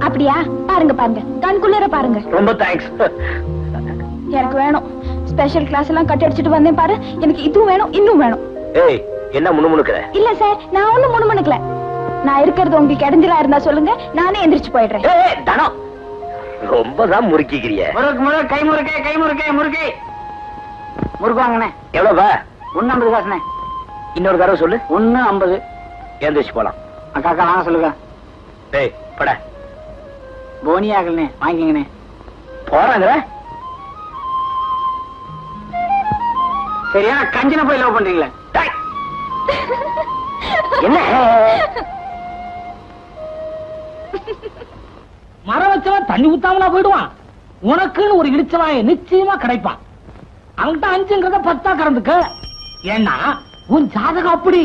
அப்படியா? பாருங்க பாருங்க. கண்குள்ளர பாருங்க. ரொம்ப தேங்க்ஸ் எனக்கு வேணும். ஸ்பெஷல் கிளாஸ் எல்லாம் கட்டி அடிச்சிட்டு வந்தேன் பாரு. எனக்கு இதுவும் வேணும் இன்னும் வேணும். ஏய் என்ன முணுமுணுக்கிற? இல்ல சார் நான் ஒண்ணும் முணுமுணுக்கல. நான் இருக்கிறது உங்களுக்கு இடைஞ்சலா இருந்தா சொல்லுங்க. நானே எந்திரிச்சு போயிடுறேன். தனம். ரொம்ப தான் முறுக்கிக்கிறிய. முறுக்கு முறுக்கு கை முறுக்கு கை முறுக்கு முறுக்கு. முறுக்கு வாங்கினேன். எவ்வளவுப்பா ஒன்னு ஐம்பது காசுனே இன்னொரு தடவை சொல்லு. ஒன்னு ஐம்பது. எந்திரிச்சு போலாம். அக்கா அக்கா வாங்க சொல்லுங்க. டேய் பட. போனி ஆகலனே வாங்கிக்கங்கண்ணே போறாங்கிற சரியா கஞ்சின போய் லவ் பண்றீங்களே? என்ன? மரம் வச்சவன் தண்ணி ஊத்தாமலா போயிடுவான். உனக்குன்னு ஒரு இடிச்சவாய நிச்சயமா கிடைப்பான். அவன்கிட்ட அஞ்சுங்கிறத பத்தா கறந்துக்க. ஏன்னா உன் ஜாதகம் அப்படி.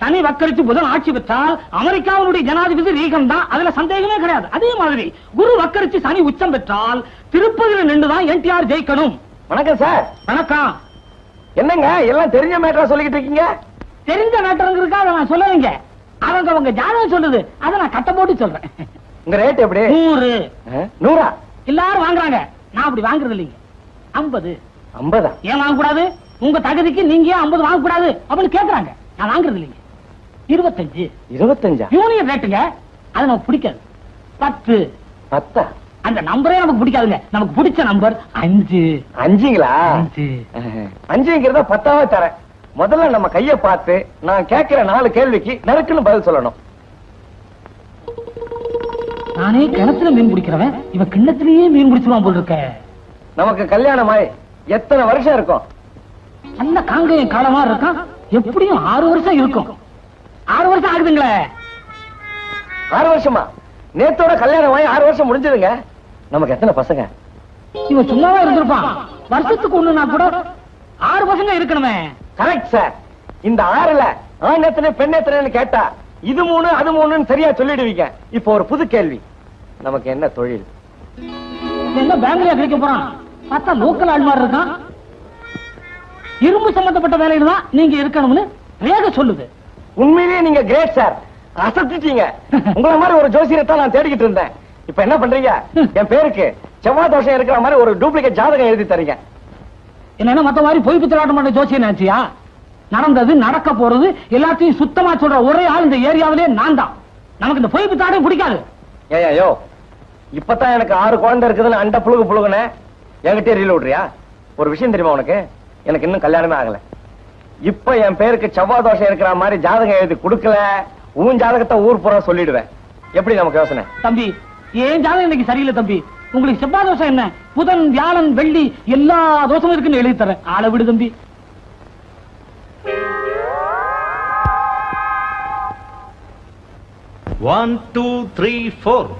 சனி வக்கரிச்சு புதன் ஆட்சி பெற்றால் அமெரிக்காவுடைய ஜனாதிபதி ரீகன் தான் அதுல சந்தேகமே கிடையாது. அதே மாதிரி குரு வக்கரிச்சு சனி உச்சம் பெற்றால் திருப்பதியில நின்றுதான் என்டிஆர் ஜெயிக்கணும். வணக்கம் சார். வணக்கம். என்னங்க எல்லாம் தெரிஞ்ச மேட்டரா சொல்லிக்கிட்டு இருக்கீங்க? தெரிஞ்ச நாட்டவங்க அதை நான் சொல்லலைங்க. அவங்க அவங்க ஜாதகம் சொல்லுது அதை நான் கட்ட போட்டு சொல்றேன். உங்க ரேட் எப்படி? நூறு. நூறா? எல்லாரும் வாங்குறாங்க. நான் அப்படி வாங்குறது இல்லைங்க. ஐம்பது. ஐம்பதா? ஏன் வாங்கக்கூடாது? உங்க தகுதிக்கு நீங்க ஐம்பது வாங்கக்கூடாது? அப்படின்னு கேக்குறாங்க. நான் வாங்குறது இல்லைங்க. இருபத்தஞ்சு. இருபத்தஞ்சா? யூனியன் ரேட்டுங்க அது நமக்கு பிடிக்காது. பத்து. பத்தா? அந்த நம்பரே நமக்கு பிடிக்காதுங்க. நமக்கு பிடிச்ச நம்பர் அஞ்சு. அஞ்சுங்களா? அஞ்சு. அஞ்சுங்கிறத பத்தாவே தரேன். முதல்ல நம்ம கைய பார்த்து நான் கேட்கிற நாலு கேள்விக்கு நறுக்குன்னு பதில் சொல்லணும். நானே கிணத்துல மீன் பிடிக்கிறவன். இவ கிண்ணத்திலேயே மீன் பிடிச்சிருவான் போல் இருக்க. நமக்கு கல்யாணமாய் எத்தனை வருஷம் இருக்கும்? நல்ல காங்கையும் காலமா இருக்கான். எப்படியும் ஆறு வருஷம் இருக்கும். ஆறு வருஷம் ஆகுதுங்களே. ஆறு வருஷமா? நேத்தோட கல்யாணமாய் ஆறு வருஷம் முடிஞ்சதுங்க. நமக்கு எத்தனை பசங்க? இவன் சும்மாவா இருந்திருப்பான். வருஷத்துக்கு ஒண்ணுனா கூட ஆறு பசங்க இருக்கணுமே. கரெக்ட் சார் இந்த ஆறுல ஆண் எத்தனை பெண் எத்தனைன்னு கேட்டா இது மூணு அது மூணுன்னு சரியா சொல்லிடுவீங்க. இப்போ ஒரு புது கேள்வி. நமக்கு என்ன தொழில்? என்ன பேங்க்லயா கிடைக்க போறான்? பார்த்தா லோக்கல் ஆள் மாதிரி இருக்கான். இரும்பு சம்பந்தப்பட்ட வேலையில தான் நீங்க இருக்கணும்னு ரேக சொல்லுது. உண்மையிலேயே நீங்க கிரேட் சார் அசத்திட்டீங்க. [LAUGHS] உங்கள மாதிரி ஒரு ஜோசியரை தான் நான் தேடிக்கிட்டு இருந்தேன். இப்ப என்ன பண்றீங்க? [LAUGHS] என் பேருக்கு செவ்வாய் தோஷம் இருக்கிற மாதிரி ஒரு டூப்ளிகேட் ஜாதகம் எழுதி தரீங்க. என்ன மத்த மாதிரி பொய் பித்தலாட்டம் பண்ண ஜோசியம் நினைச்சியா? நடந்தது நடக்க போறது எல்லாத்தையும் சுத்தமா சொல்ற ஒரே ஆள் இந்த ஏரியாவிலே நான் தான். நமக்கு இந்த பொய் பித்தாட்டம் பிடிக்காது. ஏய் இப்பதான் எனக்கு ஆறு குழந்தை இருக்குதுன்னு அண்ட புழுகு புழுகுன. என்கிட்டயே ரீல் விடுறியா ஒரு விஷயம் தெரியுமா உனக்கு? எனக்கு இன்னும் கல்யாணமே ஆகல. இப்ப என் பேருக்கு செவ்வாய் தோஷம் இருக்கிற மாதிரி ஜாதகம் எழுதி கொடுக்கல உன் ஜாதகத்தை ஊர் பூரா சொல்லிடுவேன். எப்படி நமக்கு யோசனை? தம்பி ஏன் ஜாதகம் இன்னைக்கு சரியில்லை தம்பி. உங்களுக்கு செவ்வாய் தோஷம் என்ன? புதன் வியாழன் வெள்ளி எல்லா தோஷமும் இருக்குன்னு எழுதி தரேன். ஆளை விடு தம்பி. ஒன் டூ த்ரீ ஃபோர்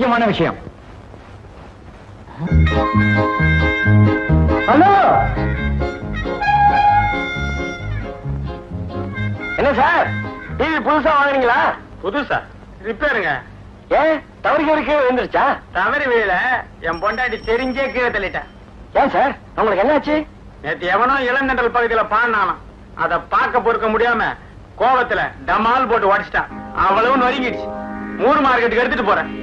முக்கியமான விஷயம். ஹலோ? என்ன சார்? டிவி புதுசா வாங்குனீங்களா? புதுசா? ரிப்பேருங்க. ஏன்? தவறு இருக்கு விழுந்துருச்சா? தவறி வீழ என் பொண்டாட்டி தெரிஞ்சே கீழே தள்ளிட்டேன் ஏன் சார்? உங்களுக்கு என்னாச்சு? நேத்து எவனோ இளந்தண்டல் பகுதியில பாடினானாம். அத பார்க்க பொறுக்க முடியாம கோவத்துல டமால் போட்டு உடைச்சிட்டான் அவ்வளவு நொறுங்கிடுச்சு. மூணு மார்க்கெட்டுக்கு எடுத்துட்டு போறேன்.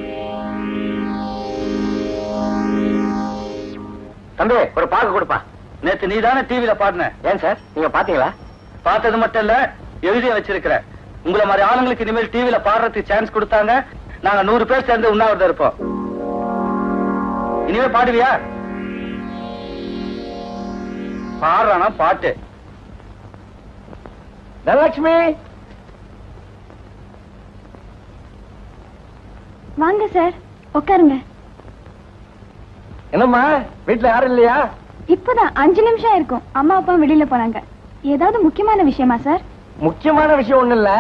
தம்பி ஒரு பாக்கு கொடுப்பா. நேத்து நீ தானே டிவில பாடின. ஏன் சார்? நீங்க பாத்தீங்களா? பார்த்தது மட்டும் இல்ல எழுதிய வச்சிருக்கிற. உங்களை மாதிரி ஆளுங்களுக்கு இனிமேல் டிவில பாடுறதுக்கு சான்ஸ் கொடுத்தாங்க. நாங்க நூறு பேர் சேர்ந்து உண்ணாவிரதம் இருப்போம். இனிமே பாடுவியா? பாடுறானா பாட்டு. தனலட்சுமி! வாங்க சார் உட்காருங்க. என்னம்மா? வீட்டுல யாரும் இல்லையா? இப்பதான் அஞ்சு நிமிஷம் இருக்கும் அம்மா அப்பா வெளியில போனாங்க ஏதாவது முக்கியமான விஷயமா சார்? முக்கியமான விஷயம் ஒண்ணு இல்ல.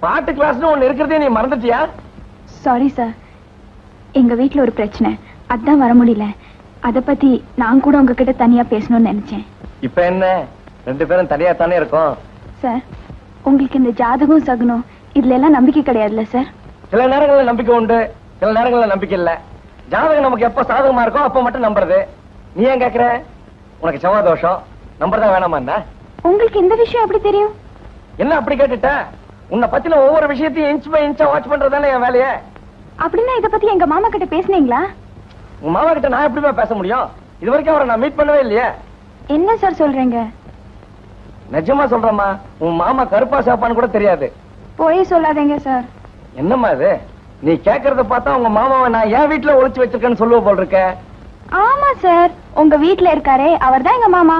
பாட்டு கிளாஸ்னு ஒண்ணு இருக்கிறதே நீ மறந்துட்டியா? சாரி சார் எங்க வீட்ல ஒரு பிரச்சனை. அதான் வர முடியல. அத பத்தி நான் கூட உங்ககிட்ட தனியா பேசணும்னு நினைச்சேன். இப்ப என்ன? ரெண்டு பேரும் தனியா தானே இருக்கோம். சார் உங்களுக்கு இந்த ஜாதகம் சகுனம் இதுல எல்லாம் நம்பிக்கை கிடையாதுல்ல சார் சில நேரங்கள்ல நம்பிக்கை உண்டு. சில நேரங்கள்ல நம்பிக்கை இல்ல. ஜாதகம் நமக்கு எப்ப சாதகமா இருக்கோ அப்ப மட்டும் நம்புறது. நீ ஏன் கேக்குற? உனக்கு செவ்வாய் தோஷம். நம்புறதா வேணாமா என்ன? உங்களுக்கு இந்த விஷயம் எப்படி தெரியும்? என்ன அப்படி கேட்டுட்ட? உன்னை பத்தின ஒவ்வொரு விஷயத்தையும் இன்ச் பை இன்ச்சா வாட்ச் பண்றதானே என் வேலையே? அப்படின்னா இத பத்தி எங்க மாமா கிட்ட பேசுனீங்களா? உன் மாமா கிட்ட நான் எப்படிமா பேச முடியும்? இது வரைக்கும் அவரை நான் மீட் பண்ணவே இல்லையே. என்ன சார் சொல்றீங்க? நிஜமா சொல்றேம்மா உன் மாமா கருப்பா சாப்பான்னு கூட தெரியாது. போய் சொல்லாதீங்க சார் என்னம்மா இது? நீ கேக்குறத பார்த்தா உங்க மாமாவை நான் என் வீட்டுல ஒளிச்சு வச்சிருக்கேன்னு சொல்லுவ போல் இருக்க. ஆமா சார் உங்க வீட்டுல இருக்காரே அவர்தான் எங்க மாமா.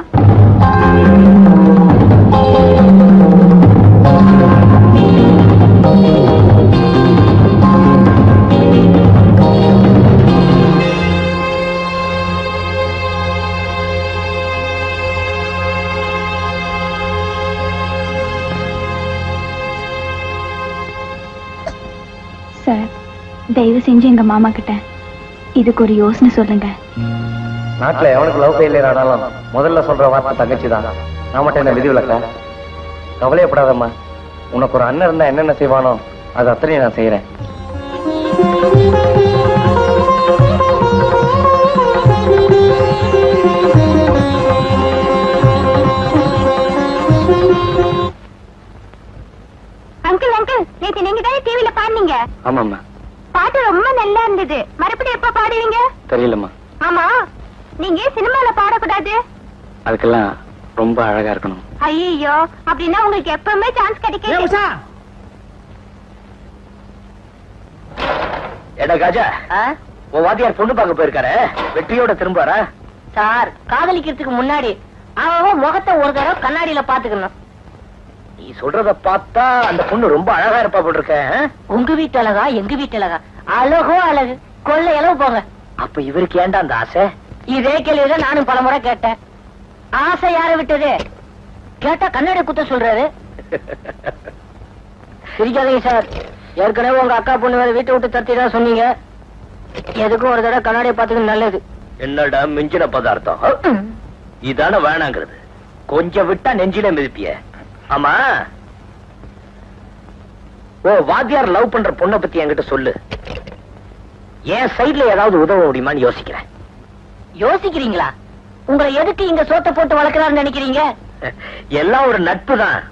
தயவு செஞ்சு எங்க மாமா கிட்ட. இதுக்கு ஒரு யோசனை சொல்லுங்க. நாட்டுல எவனுக்கு லவ் ஃபெயிலியர் ஆனாலும் முதல்ல சொல்ற வார்த்தை தங்கச்சி தான் நான் மட்டும் என்ன விதி விலக்க கவலையப்படாதம்மா. உனக்கு ஒரு அண்ணன் இருந்தா என்னென்ன செய்வானோ அது அத்தனையும் நான் செய்யறேன் அங்கிள் அங்கிள் நேத்து நீங்க தானே டிவில பாடுனீங்க? ஆமாம்மா. பாட்டு ரொம்ப நல்லா இருந்தது. மறுபடியும் எப்ப பாடுவீங்க? தெரியலம்மா. ஆமா. நீங்க சினிமால பாடக்கூடாது? அதுக்கெல்லாம் ரொம்ப அழகா இருக்கணும். ஐயோ அப்படின்னா உங்களுக்கு எப்பவுமே சான்ஸ் கிடைக்காது. ஏடா காஜா உன் வாத்தியார் பொண்ணு பார்க்க போயிருக்காரு. வெற்றியோட திரும்புவாரா? சார் காதலிக்கிறதுக்கு முன்னாடி அவன் முகத்தை ஒரு தடவை கண்ணாடியில பாத்துக்கணும் நீ சொல்றத பார்த்தா அந்த பொண்ணு ரொம்ப அழகா இருப்பா போல் இருக்க ஆ? உங்க வீட்டு அழகா எங்க வீட்டு அழகா? அழகோ அழகு. கொள்ளை இளவு போங்க. அப்ப இவருக்கு ஏன்டா அந்த ஆசை? இதே கேள்விதான் நானும் பலமுறை கேட்டேன். ஆசை யார விட்டது? கேட்டா கண்ணாடி குத்த சொல்றாரு. சிரிக்காதீங்க சார். ஏற்கனவே உங்க அக்கா பொண்ணு வேற வீட்டை விட்டு தத்தி தான் சொன்னீங்க. எதுக்கும் ஒரு தடவை கண்ணாடியை பார்த்துக்க நல்லது. என்னடா மிஞ்சின பதார்த்தம்? இதான வேணாங்கிறது. கொஞ்சம் விட்டா நெஞ்சில மிதிப்பிய. ஆமா. ஓ வாத்தியார் லவ் பண்ற பொண்ணை பத்தி என்கிட்ட சொல்லு. என் சைடுல ஏதாவது உதவ முடியுமான்னு யோசிக்கிறேன். யோசிக்கிறீங்களா? உங்களை எதுக்கு இங்க சோத்த போட்டு வளர்க்கறாருன்னு நினைக்கிறீங்க? எல்லாம் ஒரு நட்பு தான்.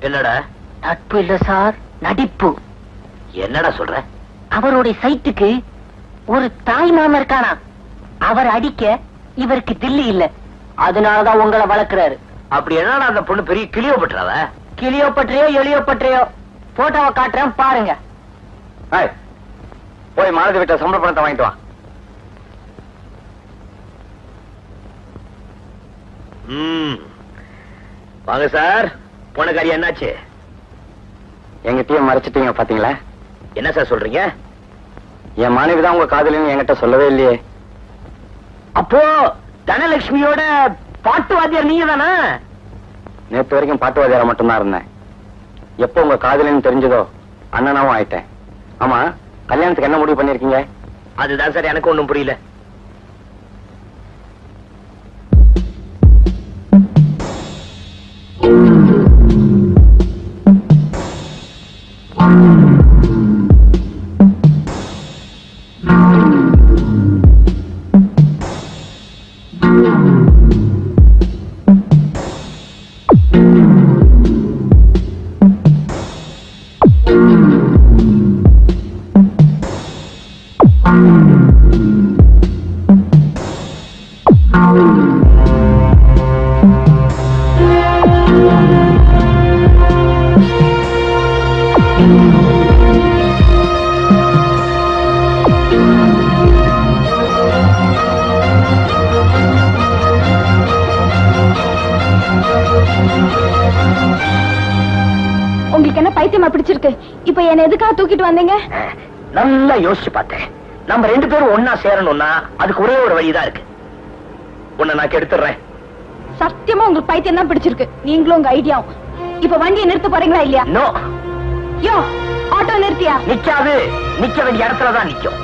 என்னடா? நட்பு இல்ல சார் நடிப்பு. என்னடா சொல்ற? அவருடைய சைட்டுக்கு ஒரு தாய் மாமன் இருக்கானா? அவர் அடிக்க இவருக்கு தில்லி இல்ல. அதனாலதான் உங்களை வளர்க்கிறாரு. அப்படி என்னடா அந்த பொண்ணு பெரிய கிளியோ பட்டுறாவ? கிளியோ பற்றியோ எளியோ பற்றியோ போட்டோவை காட்டுறேன் பாருங்க. போய் மாலதி விட்ட சம்பள பணத்தை வாங்கிட்டு வா. வாங்க சார் போன காரியம் என்னாச்சு? எங்கிட்டயும் மறைச்சிட்டீங்க பாத்தீங்களா? என்ன சார் சொல்றீங்க? என் தான் உங்க காதலின்னு என்கிட்ட சொல்லவே இல்லையே. அப்போ தனலட்சுமியோட பாட்டு வாத்தியார் நீங்க தானே நேத்து வரைக்கும் பாட்டு வாத்தியாரா மட்டும்தான் இருந்தேன். எப்போ உங்க காதலின்னு தெரிஞ்சதோ அண்ணனாவும் ஆயிட்டேன். ஆமா கல்யாணத்துக்கு என்ன முடிவு பண்ணிருக்கீங்க அதுதான் சார் எனக்கு ஒண்ணும் புரியல. நல்லா யோசிச்சு பார்த்தேன். நம்ம ரெண்டு பேரும் ஒன்னா சேரணும்னா அதுக்கு ஒரே ஒரு வழிதான் இருக்கு. உன்னை நான் கெடுத்துறேன். சத்தியமா உங்களுக்கு பைத்தியம் தான் பிடிச்சிருக்கு. நீங்களும் உங்க ஐடியாவும். இப்ப வண்டியை நிறுத்த போறீங்களா இல்லையா? நோ யோ ஆட்டோ நிறுத்தியா? நிக்காது. நிக்க வேண்டிய இடத்துல தான் நிக்கும்.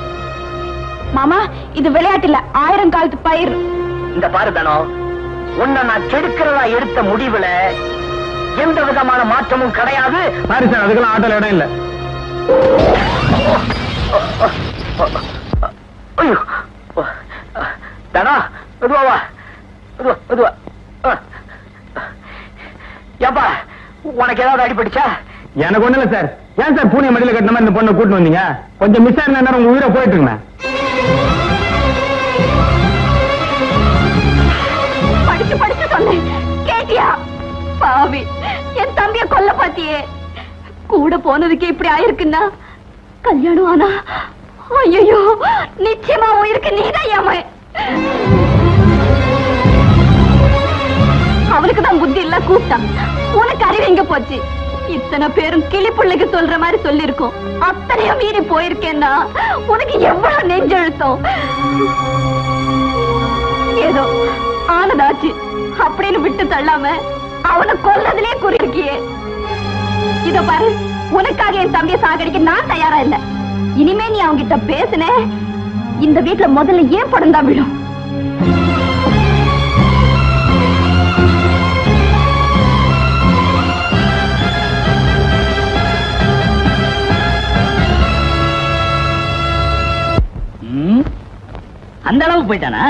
மாமா இது விளையாட்டு இல்ல. ஆயிரம் காலத்து பயிர். இந்த பாரு தானோ உன்னை நான் கெடுக்கிறதா எடுத்த முடிவுல எந்த விதமான மாற்றமும் கிடையாது. சாரி சார் அதுக்கெல்லாம் ஆட்டோல இடம் இல்ல. ஐயோ. தானா மெதுவா மெதுவா. ஏப்பா உனக்கு ஏதாவது அடிபட்டுச்சா? எனக்கு ஒண்ணு இல்ல சார். ஏன் சார் பூனை மடியில கட்டின மாதிரி இந்த பொண்ணை கூட்டு வந்தீங்க? கொஞ்சம் மிஸ் ஆயிருந்தா உங்க உயிரை போயிட்டு இருந்தேன் படிச்சு படிச்சு சொன்னேன். கேட்டியா? பாவி என் தம்பிய கொல்ல பாத்தியே கூட போனதுக்கு இப்படி ஆயிருக்குன்னா கல்யாணம் ஆனா ஐயோ நிச்சயமா உயிருக்கு நீதான் ஏமா அவனுக்கு தான் புத்தி இல்ல கூப்பிட்டான். உனக்கு அறிவு எங்க போச்சு? இத்தனை பேரும் கிளி பிள்ளைக்கு சொல்ற மாதிரி சொல்லிருக்கோம் அத்தனையும் மீறி போயிருக்கேன்னா உனக்கு எவ்வளவு நெஞ்செழுத்தம்? ஏதோ ஆனதாச்சு. அப்படின்னு விட்டு தள்ளாம அவனை கொல்லதிலே குறியிருக்கியே இத பாரு உனக்காக என் தம்பியை சாகடிக்க நான் தயாரா இல்லை. இனிமே நீ அவங்கிட்ட பேசுன இந்த வீட்டுல முதல்ல ஏன் படம் தான் விழும்? ம், அந்த அளவுக்கு போயிட்டானா?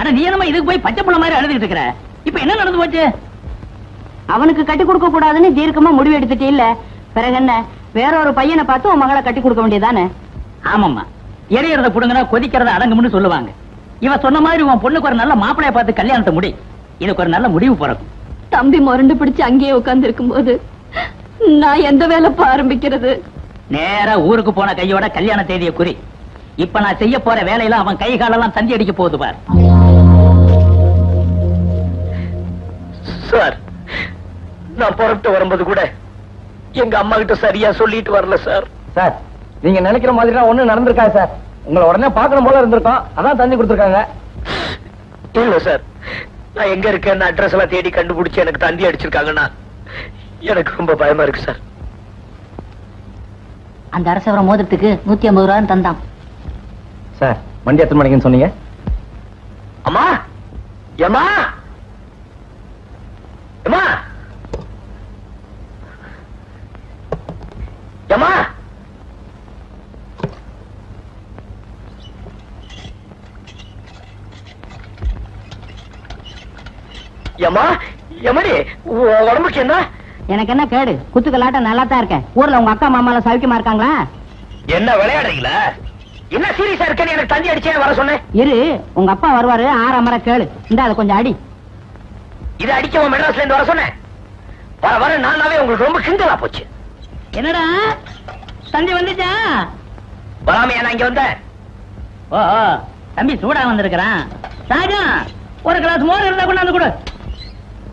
அட நீ என்னமா இதுக்கு போய் பச்சை புள்ள மாதிரி அழுதுகிட்டு இருக்கிற? இப்ப என்ன நடந்து போச்சு? அவனுக்கு கட்டி கொடுக்க கூடாதுன்னு தீர்க்கமா முடிவு எடுத்துட்டே இல்ல. பிறகு என்ன வேற ஒரு பையனை பார்த்து உன் மகளை கட்டி கொடுக்க வேண்டியதானே ஆமாம்மா. எரியறத புடுங்கினா கொதிக்கிறத அடங்கும்னு சொல்லுவாங்க. இவ சொன்ன மாதிரி உன் பொண்ணுக்கு ஒரு நல்ல மாப்பிளைய பார்த்து கல்யாணத்தை முடி. இதுக்கு ஒரு நல்ல முடிவு பிறக்கும். தம்பி முரண்டு பிடிச்சு அங்கேயே உட்கார்ந்து இருக்கும்போது நான் எந்த வேலை ஆரம்பிக்கிறது? நேரா ஊருக்கு போன கையோட கல்யாண தேதியை குறி. இப்ப நான் செய்ய போற வேலையில அவன் கை காலெல்லாம் தந்தி அடிக்க போகுது பார். சார் நான் புறப்பட்டு வரும்போது கூட எங்க அம்மா கிட்ட சரியா சொல்லிட்டு வரல சார். சார் நீங்க நினைக்கிற மாதிரி ஒண்ணு நடந்திருக்காது சார். உங்களை உடனே பார்க்கணும் போல இருந்திருக்கோம். அதான் தந்தி கொடுத்துருக்காங்க. இல்ல சார். நான் எங்க இருக்கேன்னு அட்ரஸ் எல்லாம் தேடி கண்டுபிடிச்சு எனக்கு தந்தி அடிச்சிருக்காங்கன்னா எனக்கு ரொம்ப பயமா இருக்கு சார். அந்த அரசவரம் மோதிரத்துக்கு நூத்தி ஐம்பது ரூபாய் தந்தான். சார் வண்டி எத்தனை மணிக்குன்னு சொன்னீங்க? அம்மா! ஏமா ஏமா ஏமா ஏமா எமடி உடம்புக்கு என்ன எனக்கு என்ன கேடு? குத்து கலாட்டம் நல்லா தான் இருக்கேன். ஊர்ல உங்க அக்கா மாமால சவிக்கமா இருக்காங்களா? என்ன விளையாடுறீங்களா? என்ன சீரியஸா இருக்கேன்னு எனக்கு தந்தி அடிச்சே வர சொன்னேன். இரு உங்க அப்பா வருவாரு ஆற மர கேளு. இந்த அதை கொஞ்சம் அடி. இதை அடிக்கவும் மெட்ராஸ்ல இருந்து வர சொன்னேன். வர வர நானாவே உங்களுக்கு ரொம்ப கிண்டலா போச்சு. என்னடா? தந்தி வந்துச்சா? வராமையா நான் இங்க வந்தேன். ஓ தம்பி சூடா வந்திருக்கிறான். ராஜா ஒரு கிளாஸ் மோர் இருந்தா கொண்டாந்து கொடு.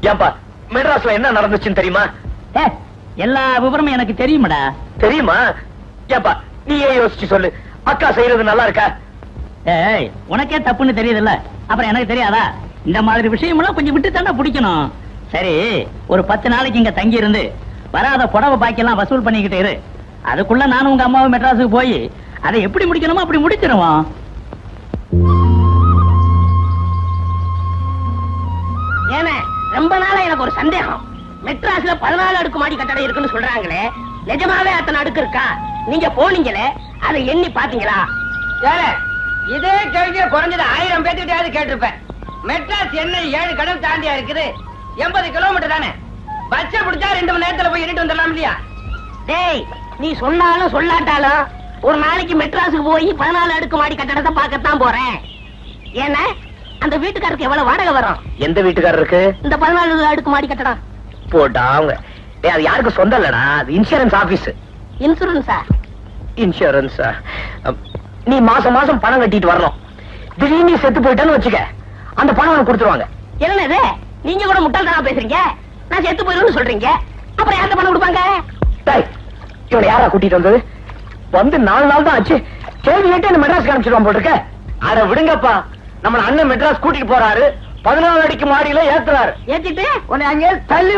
ஏன்பா மெட்ராஸ்ல என்ன நடந்துச்சுன்னு தெரியுமா? எல்லா விவரமும் எனக்கு தெரியுமாடா? தெரியுமா? ஏன்பா நீயே யோசிச்சு சொல்லு. அக்கா செய்யறது நல்லா இருக்கா? ஏய் உனக்கே தப்புன்னு தெரியுதுல்ல. அப்புறம் எனக்கு தெரியாதா? இந்த மாதிரி விஷயமெல்லாம் கொஞ்சம் விட்டு தானே பிடிக்கணும். சரி ஒரு பத்து நாளைக்கு இங்க தங்கி இருந்து வராத புடவை பாக்கெல்லாம் வசூல் பண்ணிக்கிட்டே இரு. அதுக்குள்ள நானும் உங்க அம்மாவும் மெட்ராஸுக்கு போய் அதை எப்படி முடிக்கணுமோ அப்படி முடிச்சிருவோம். ஏனே ரொம்ப நாளா எனக்கு ஒரு சந்தேகம். மெட்ராஸ்ல பதினாலு அடுக்கு மாடி கட்டடம் இருக்குன்னு சொல்றாங்களே நிஜமாவே அத்தனை அடுக்கு இருக்கா? நீங்க போனீங்களே அதை எண்ணி பாத்தீங்களா இதே கேள்வியை குறைஞ்சது ஆயிரம் பேர்த்திட்டாவது கேட்டிருப்பேன். மெட்ராஸ் என்ன ஏழு கடல் தாண்டியா இருக்குது? எண்பது கிலோமீட்டர் தானே? பச்சை பிடிச்சா ரெண்டு மணி நேரத்துல போய் எண்ணிட்டு வந்துடலாம் இல்லையா? டேய் நீ சொன்னாலும் சொல்லாட்டாலும் ஒரு நாளைக்கு மெட்ராஸுக்கு போய் பதினாலு அடுக்கு மாடி கட்டடத்தை பார்க்கத்தான் போறேன். ஏன்னா அந்த வீட்டுக்காரருக்கு எவ்வளவு வாடகை வரும்? எந்த வீட்டுக்காரருக்கு? இந்த பதினாலு அடுக்கு மாடி கட்டடம். போட்டா அவங்க. டேய், அது யாருக்கு சொந்தம் இல்லடா அது இன்சூரன்ஸ் ஆபீஸ் இன்சூரன்ஸா இன்சூரன்ஸா நீ மாசம் மாசம் பணம் கட்டிட்டு வரணும். திடீர்னு செத்து போயிட்டேன்னு வச்சுக்க. அந்த பணம் உனக்கு கொடுத்துருவாங்க. என்னது? நீங்க கூட முட்டாள்தனமா பேசுறீங்க? நான் செத்து போயிருன்னு சொல்றீங்க. அப்புறம் யார்கிட்ட பணம் கொடுப்பாங்க? இவனை யாரா கூட்டிட்டு வந்தது? வந்து நாலு நாள் தான் ஆச்சு. கேள்வி கேட்டு மெட்ராஸ் காமிச்சிருவான் போட்டிருக்க அட விடுங்கப்பா. நம்ம அண்ணன் மெட்ராஸ் கூட்டிட்டு போறாரு. பதினாலு அடிக்கு மாடியில ஏத்துறாரு. ஏத்திட்டு? உன்னை அங்கே தள்ளி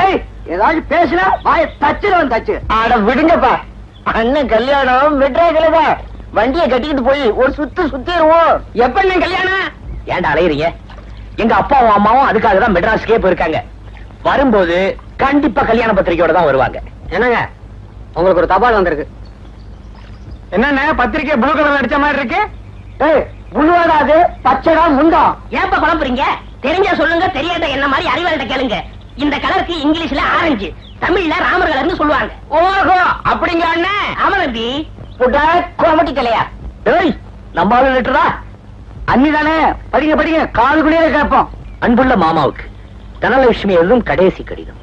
ஐய் ஏதாச்சும் பேசினா வாய தச்சிருவன் தச்சு. அட விடுங்கப்பா. அண்ணன் கல்யாணம் மெட்ராஸ்ல தான். வண்டியை கட்டிக்கிட்டு போய் ஒரு சுத்து சுத்திடுவோம். எப்ப கல்யாணம்? ஏன்டா அலையறீங்க? எங்க அப்பாவும் அம்மாவும் அதுக்காக தான் மெட்ராஸ்க்கே போயிருக்காங்க. வரும்போது கண்டிப்பா கல்யாண பத்திரிக்கையோட தான் வருவாங்க. என்னங்க? உங்களுக்கு ஒரு தபால் வந்திருக்கு. என்னண்ணே பத்திரிக்கை ப்ளூ கலர் அடிச்ச மாதிரி இருக்கு? ஏய் புழுவாடா அது பச்சைடா முண்டம் ஏப்ப குழம்புறீங்க தெரிஞ்சா சொல்லுங்க தெரியாத என்ன மாதிரி அறிவாளிட்ட கேளுங்க. இந்த கலருக்கு இங்கிலீஷ்ல ஆரஞ்சு தமிழ்ல ராமர் கலர்னு சொல்லுவாங்க. ஓஹோ அப்படிங்க அண்ணன் தம்பி. புட்டா கோமட்டி தலையா ஏய் நம்ம ஆளு லெட்டரா? அண்ணி தானே படிங்க படிங்க காதுக்குள்ளேயே கேட்போம். அன்புள்ள மாமாவுக்கு. தனலட்சுமி எழுதும் கடைசி கடிதம்.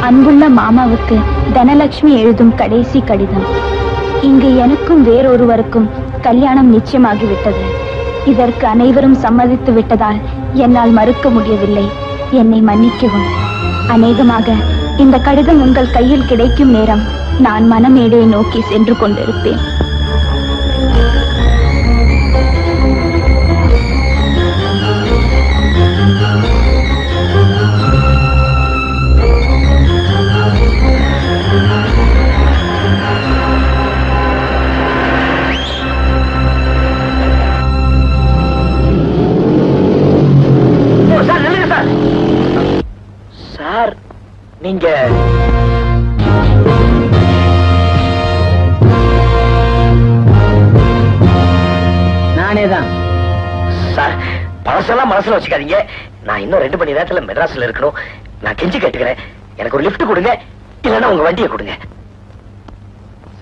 அன்புள்ள மாமாவுக்கு தனலட்சுமி எழுதும் கடைசி கடிதம். இங்கு எனக்கும் வேறொருவருக்கும் கல்யாணம் நிச்சயமாகிவிட்டது. இதற்கு அனைவரும் சம்மதித்து விட்டதால் என்னால் மறுக்க முடியவில்லை. என்னை மன்னிக்கவும். அநேகமாக இந்த கடிதம் உங்கள் கையில் கிடைக்கும் நேரம் நான் மனமேடையை நோக்கி சென்று கொண்டிருப்பேன். நீங்க நானே தான் சார் பழசெல்லாம் மனசுல வச்சுக்காதீங்க. நான் இன்னும் ரெண்டு மணி நேரத்துல மெட்ராஸ்ல இருக்கணும். நான் கெஞ்சி கேட்டுக்கிறேன். எனக்கு ஒரு லிஃப்ட் கொடுங்க. இல்லைன்னா உங்க வண்டியை கொடுங்க.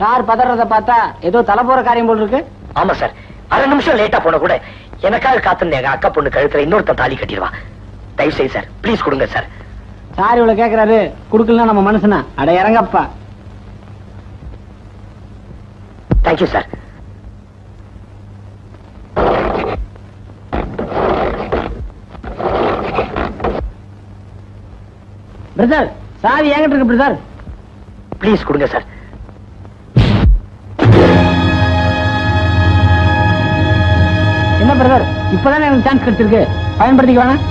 சார் பதறத பார்த்தா ஏதோ தலை போற காரியம் போல் இருக்கு. ஆமா சார். அரை நிமிஷம் லேட்டா போன கூட எனக்காக காத்திருந்த எங்க அக்கா பொண்ணு கழுத்துல இன்னொருத்தன் தாலி கட்டிடுவா. தயவு செய்து சார் ப்ளீஸ் கொடுங்க சார். சார் இவ்வளவு கேக்குறாரு குடுக்கலன்னா நம்ம மனுஷனா. அட இறங்கப்பா. தேங்க்யூ சார் பிரதர் சாவி என்கிட்ட இருக்கு பிரதர் ப்ளீஸ் கொடுங்க சார் என்ன பிரதர் இப்பதானே எனக்கு சான்ஸ் கிடைச்சிருக்கு. பயன்படுத்திக்க வேணாம்.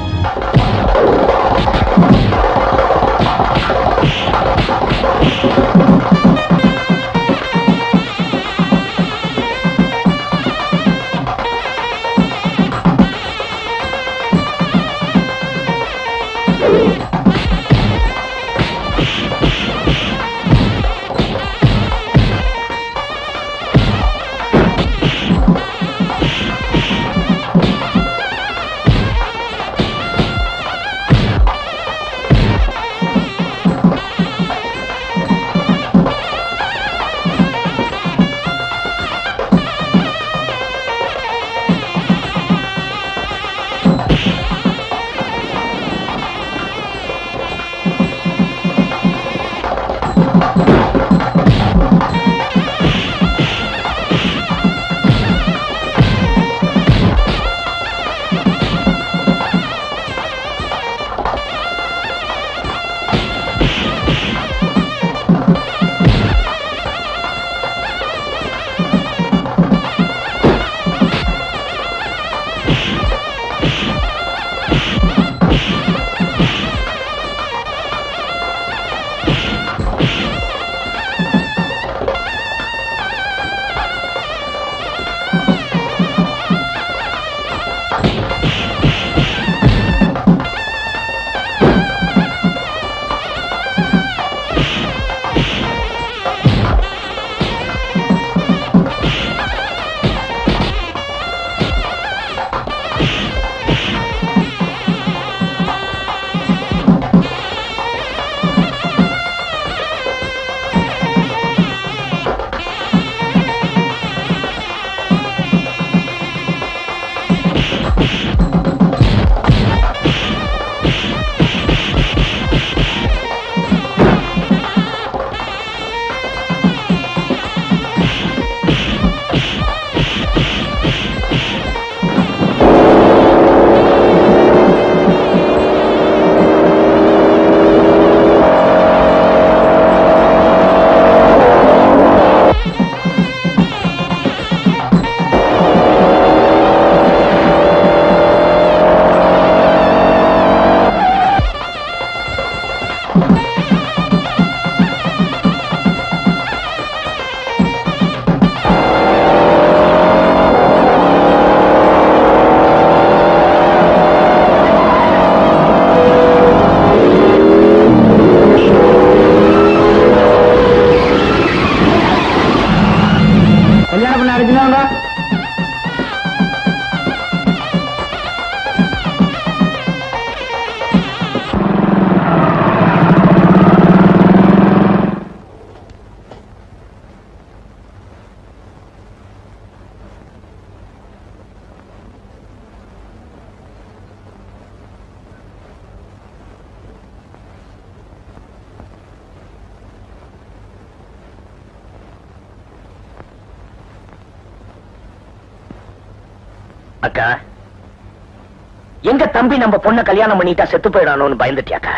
தம்பி நம்ம பொண்ண கல்யாணம் பண்ணிட்டா செத்து போயிடானோன்னு பயந்துட்டியாக்கா?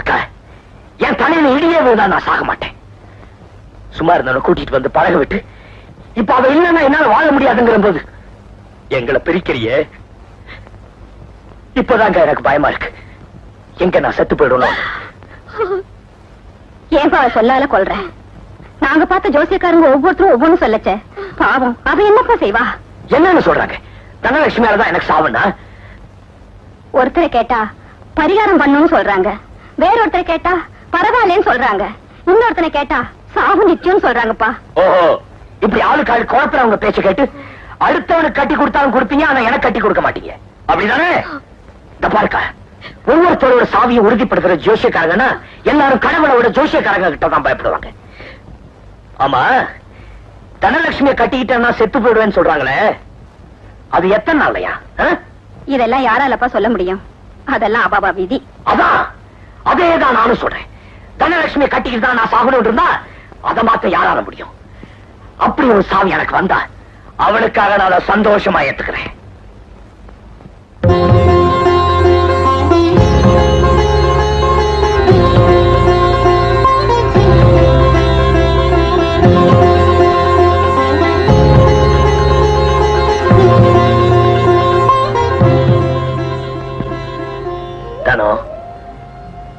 அக்கா என் தலையில இடியே விழுந்தா நான் சாக மாட்டேன். சும்மா இருந்தவன கூட்டிட்டு வந்து பழக விட்டு இப்ப அவ இல்லைன்னா என்னால வாழ முடியாதுங்கிற போது எங்களை பிரிக்கிறியே? இப்பதாங்க எனக்கு பயமா இருக்கு. எங்க நான் செத்து போயிடணும் ஏன்பா சொல்லால கொல்றேன் நாங்க பார்த்த ஜோசியக்காரங்க ஒவ்வொருத்தரும் ஒவ்வொன்னு சொல்லச்சே. பாவம் அவ என்னப்பா செய்வா? என்னன்னு சொல்றாங்க? தனலட்சுமியால தான் எனக்கு சாவுனா ஒருத்தரை கேட்டா பரிகாரம் பண்ணும் சொல்றாங்க. வேற ஒருத்தரை கேட்டா பரவாயில்லன்னு சொல்றாங்க. இன்னொருத்தனை கேட்டா சாவு நிச்சயம் சொல்றாங்கப்பா. ஓஹோ இப்படி ஆளுக்கு ஆளு குழப்பறவங்க பேச்ச கேட்டு? அடுத்தவனுக்கு கட்டி கொடுத்தாலும் கொடுப்பீங்க ஆனா எனக்கு கட்டி கொடுக்க மாட்டீங்க. அப்படிதானே? இந்த பாருக்கா ஒவ்வொருத்தரோட சாவியை உறுதிப்படுத்துற ஜோசியக்காரங்கன்னா எல்லாரும் கடவுளை விட ஜோசியக்காரங்க கிட்ட தான் பயப்படுவாங்க. ஆமா தனலட்சுமியை கட்டிக்கிட்டேன்னா செத்து போயிடுவேன்னு சொல்றாங்களே. அது எத்தனை நாளையா இதெல்லாம் யாராலப்பா சொல்ல முடியும்? அதெல்லாம் அபாபா விதி. அதான் அதே? தான் நானும் சொல்றேன். தனலட்சுமி கட்டிக்கிட்டு தான் நான் சாகணும் இருந்தா அதை மாத்த யாரால முடியும்? அப்படி ஒரு சாமி எனக்கு வந்தா அவளுக்காக நான் சந்தோஷமா ஏத்துக்கிறேன்.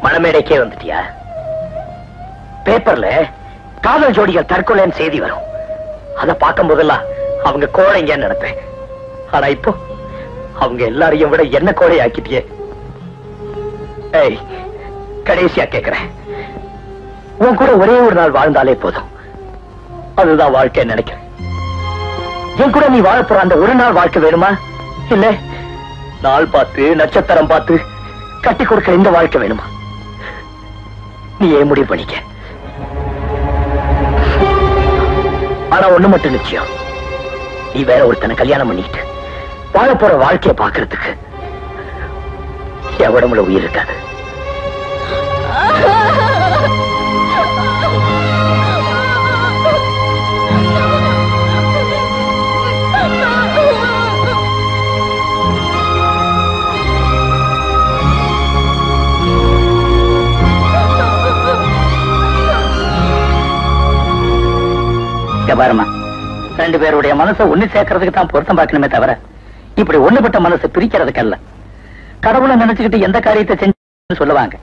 மணமேடைக்கே வந்துட்டியா? பேப்பர்ல காதல் ஜோடிகள் தற்கொலைன்னு செய்தி வரும். அத பார்க்கும் போதெல்லாம் அவங்க கோழைங்கன்னு நினைப்பேன். ஆனா இப்போ அவங்க எல்லாரையும் விட என்ன கோழை ஆக்கிட்டியே? ஏய் கடைசியா கேக்குறேன். உன் கூட ஒரே ஒரு நாள் வாழ்ந்தாலே போதும். அதுதான் வாழ்க்கைன்னு நினைக்கிறேன். என் கூட நீ வாழப்போற அந்த ஒரு நாள் வாழ்க்கை வேணுமா? இல்ல நாள் பார்த்து நட்சத்திரம் பார்த்து கட்டி கொடுக்கிற இந்த வாழ்க்கை வேணுமா? நீ ஏன் முடிவு பண்ணிக்க. ஆனா ஒண்ணு மட்டும் நிச்சயம். நீ வேற ஒருத்தனை கல்யாணம் பண்ணிட்டு வாழ போற வாழ்க்கைய பாக்குறதுக்கு என் உயிர் இருக்காது. பாருமா ரெண்டு பேருடைய மனசை ஒண்ணு சேர்க்கறதுக்கு தான் பொருத்தம் பார்க்கணுமே தவிர இப்படி ஒண்ணுபட்ட மனசை பிரிக்கிறதுக்கு அல்ல. கடவுளை நினைச்சுக்கிட்டு எந்த காரியத்தை செஞ்சு சொல்லுவாங்க.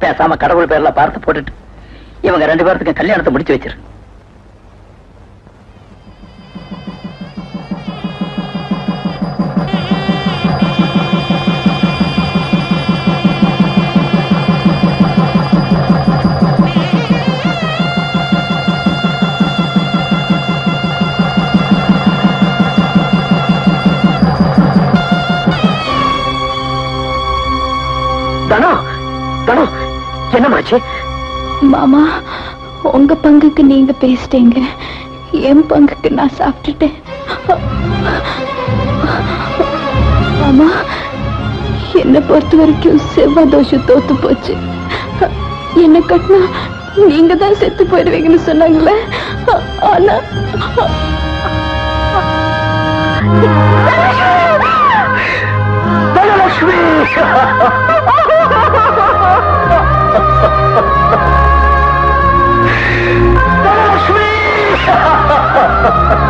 பேசாம கடவுள் பேர்ல பார்த்து போட்டுட்டு இவங்க ரெண்டு பேர்த்துக்கு கல்யாணத்தை முடிச்சு வச்சிரு. தனோ? தனோ? என்னமாச்சு மாமா உங்க பங்குக்கு நீங்க பேசிட்டீங்க. என் பங்குக்கு நான் சாப்பிட்டுட்டேன். மாமா என்னை பொறுத்த வரைக்கும் செவ்வாய் தோஷம் தோத்து போச்சு. என்ன கட்டினா நீங்க தான் செத்து போயிடுவீங்கன்னு சொன்னாங்களே. ஆனா தனலட்சுமி! Ha, ha, ha.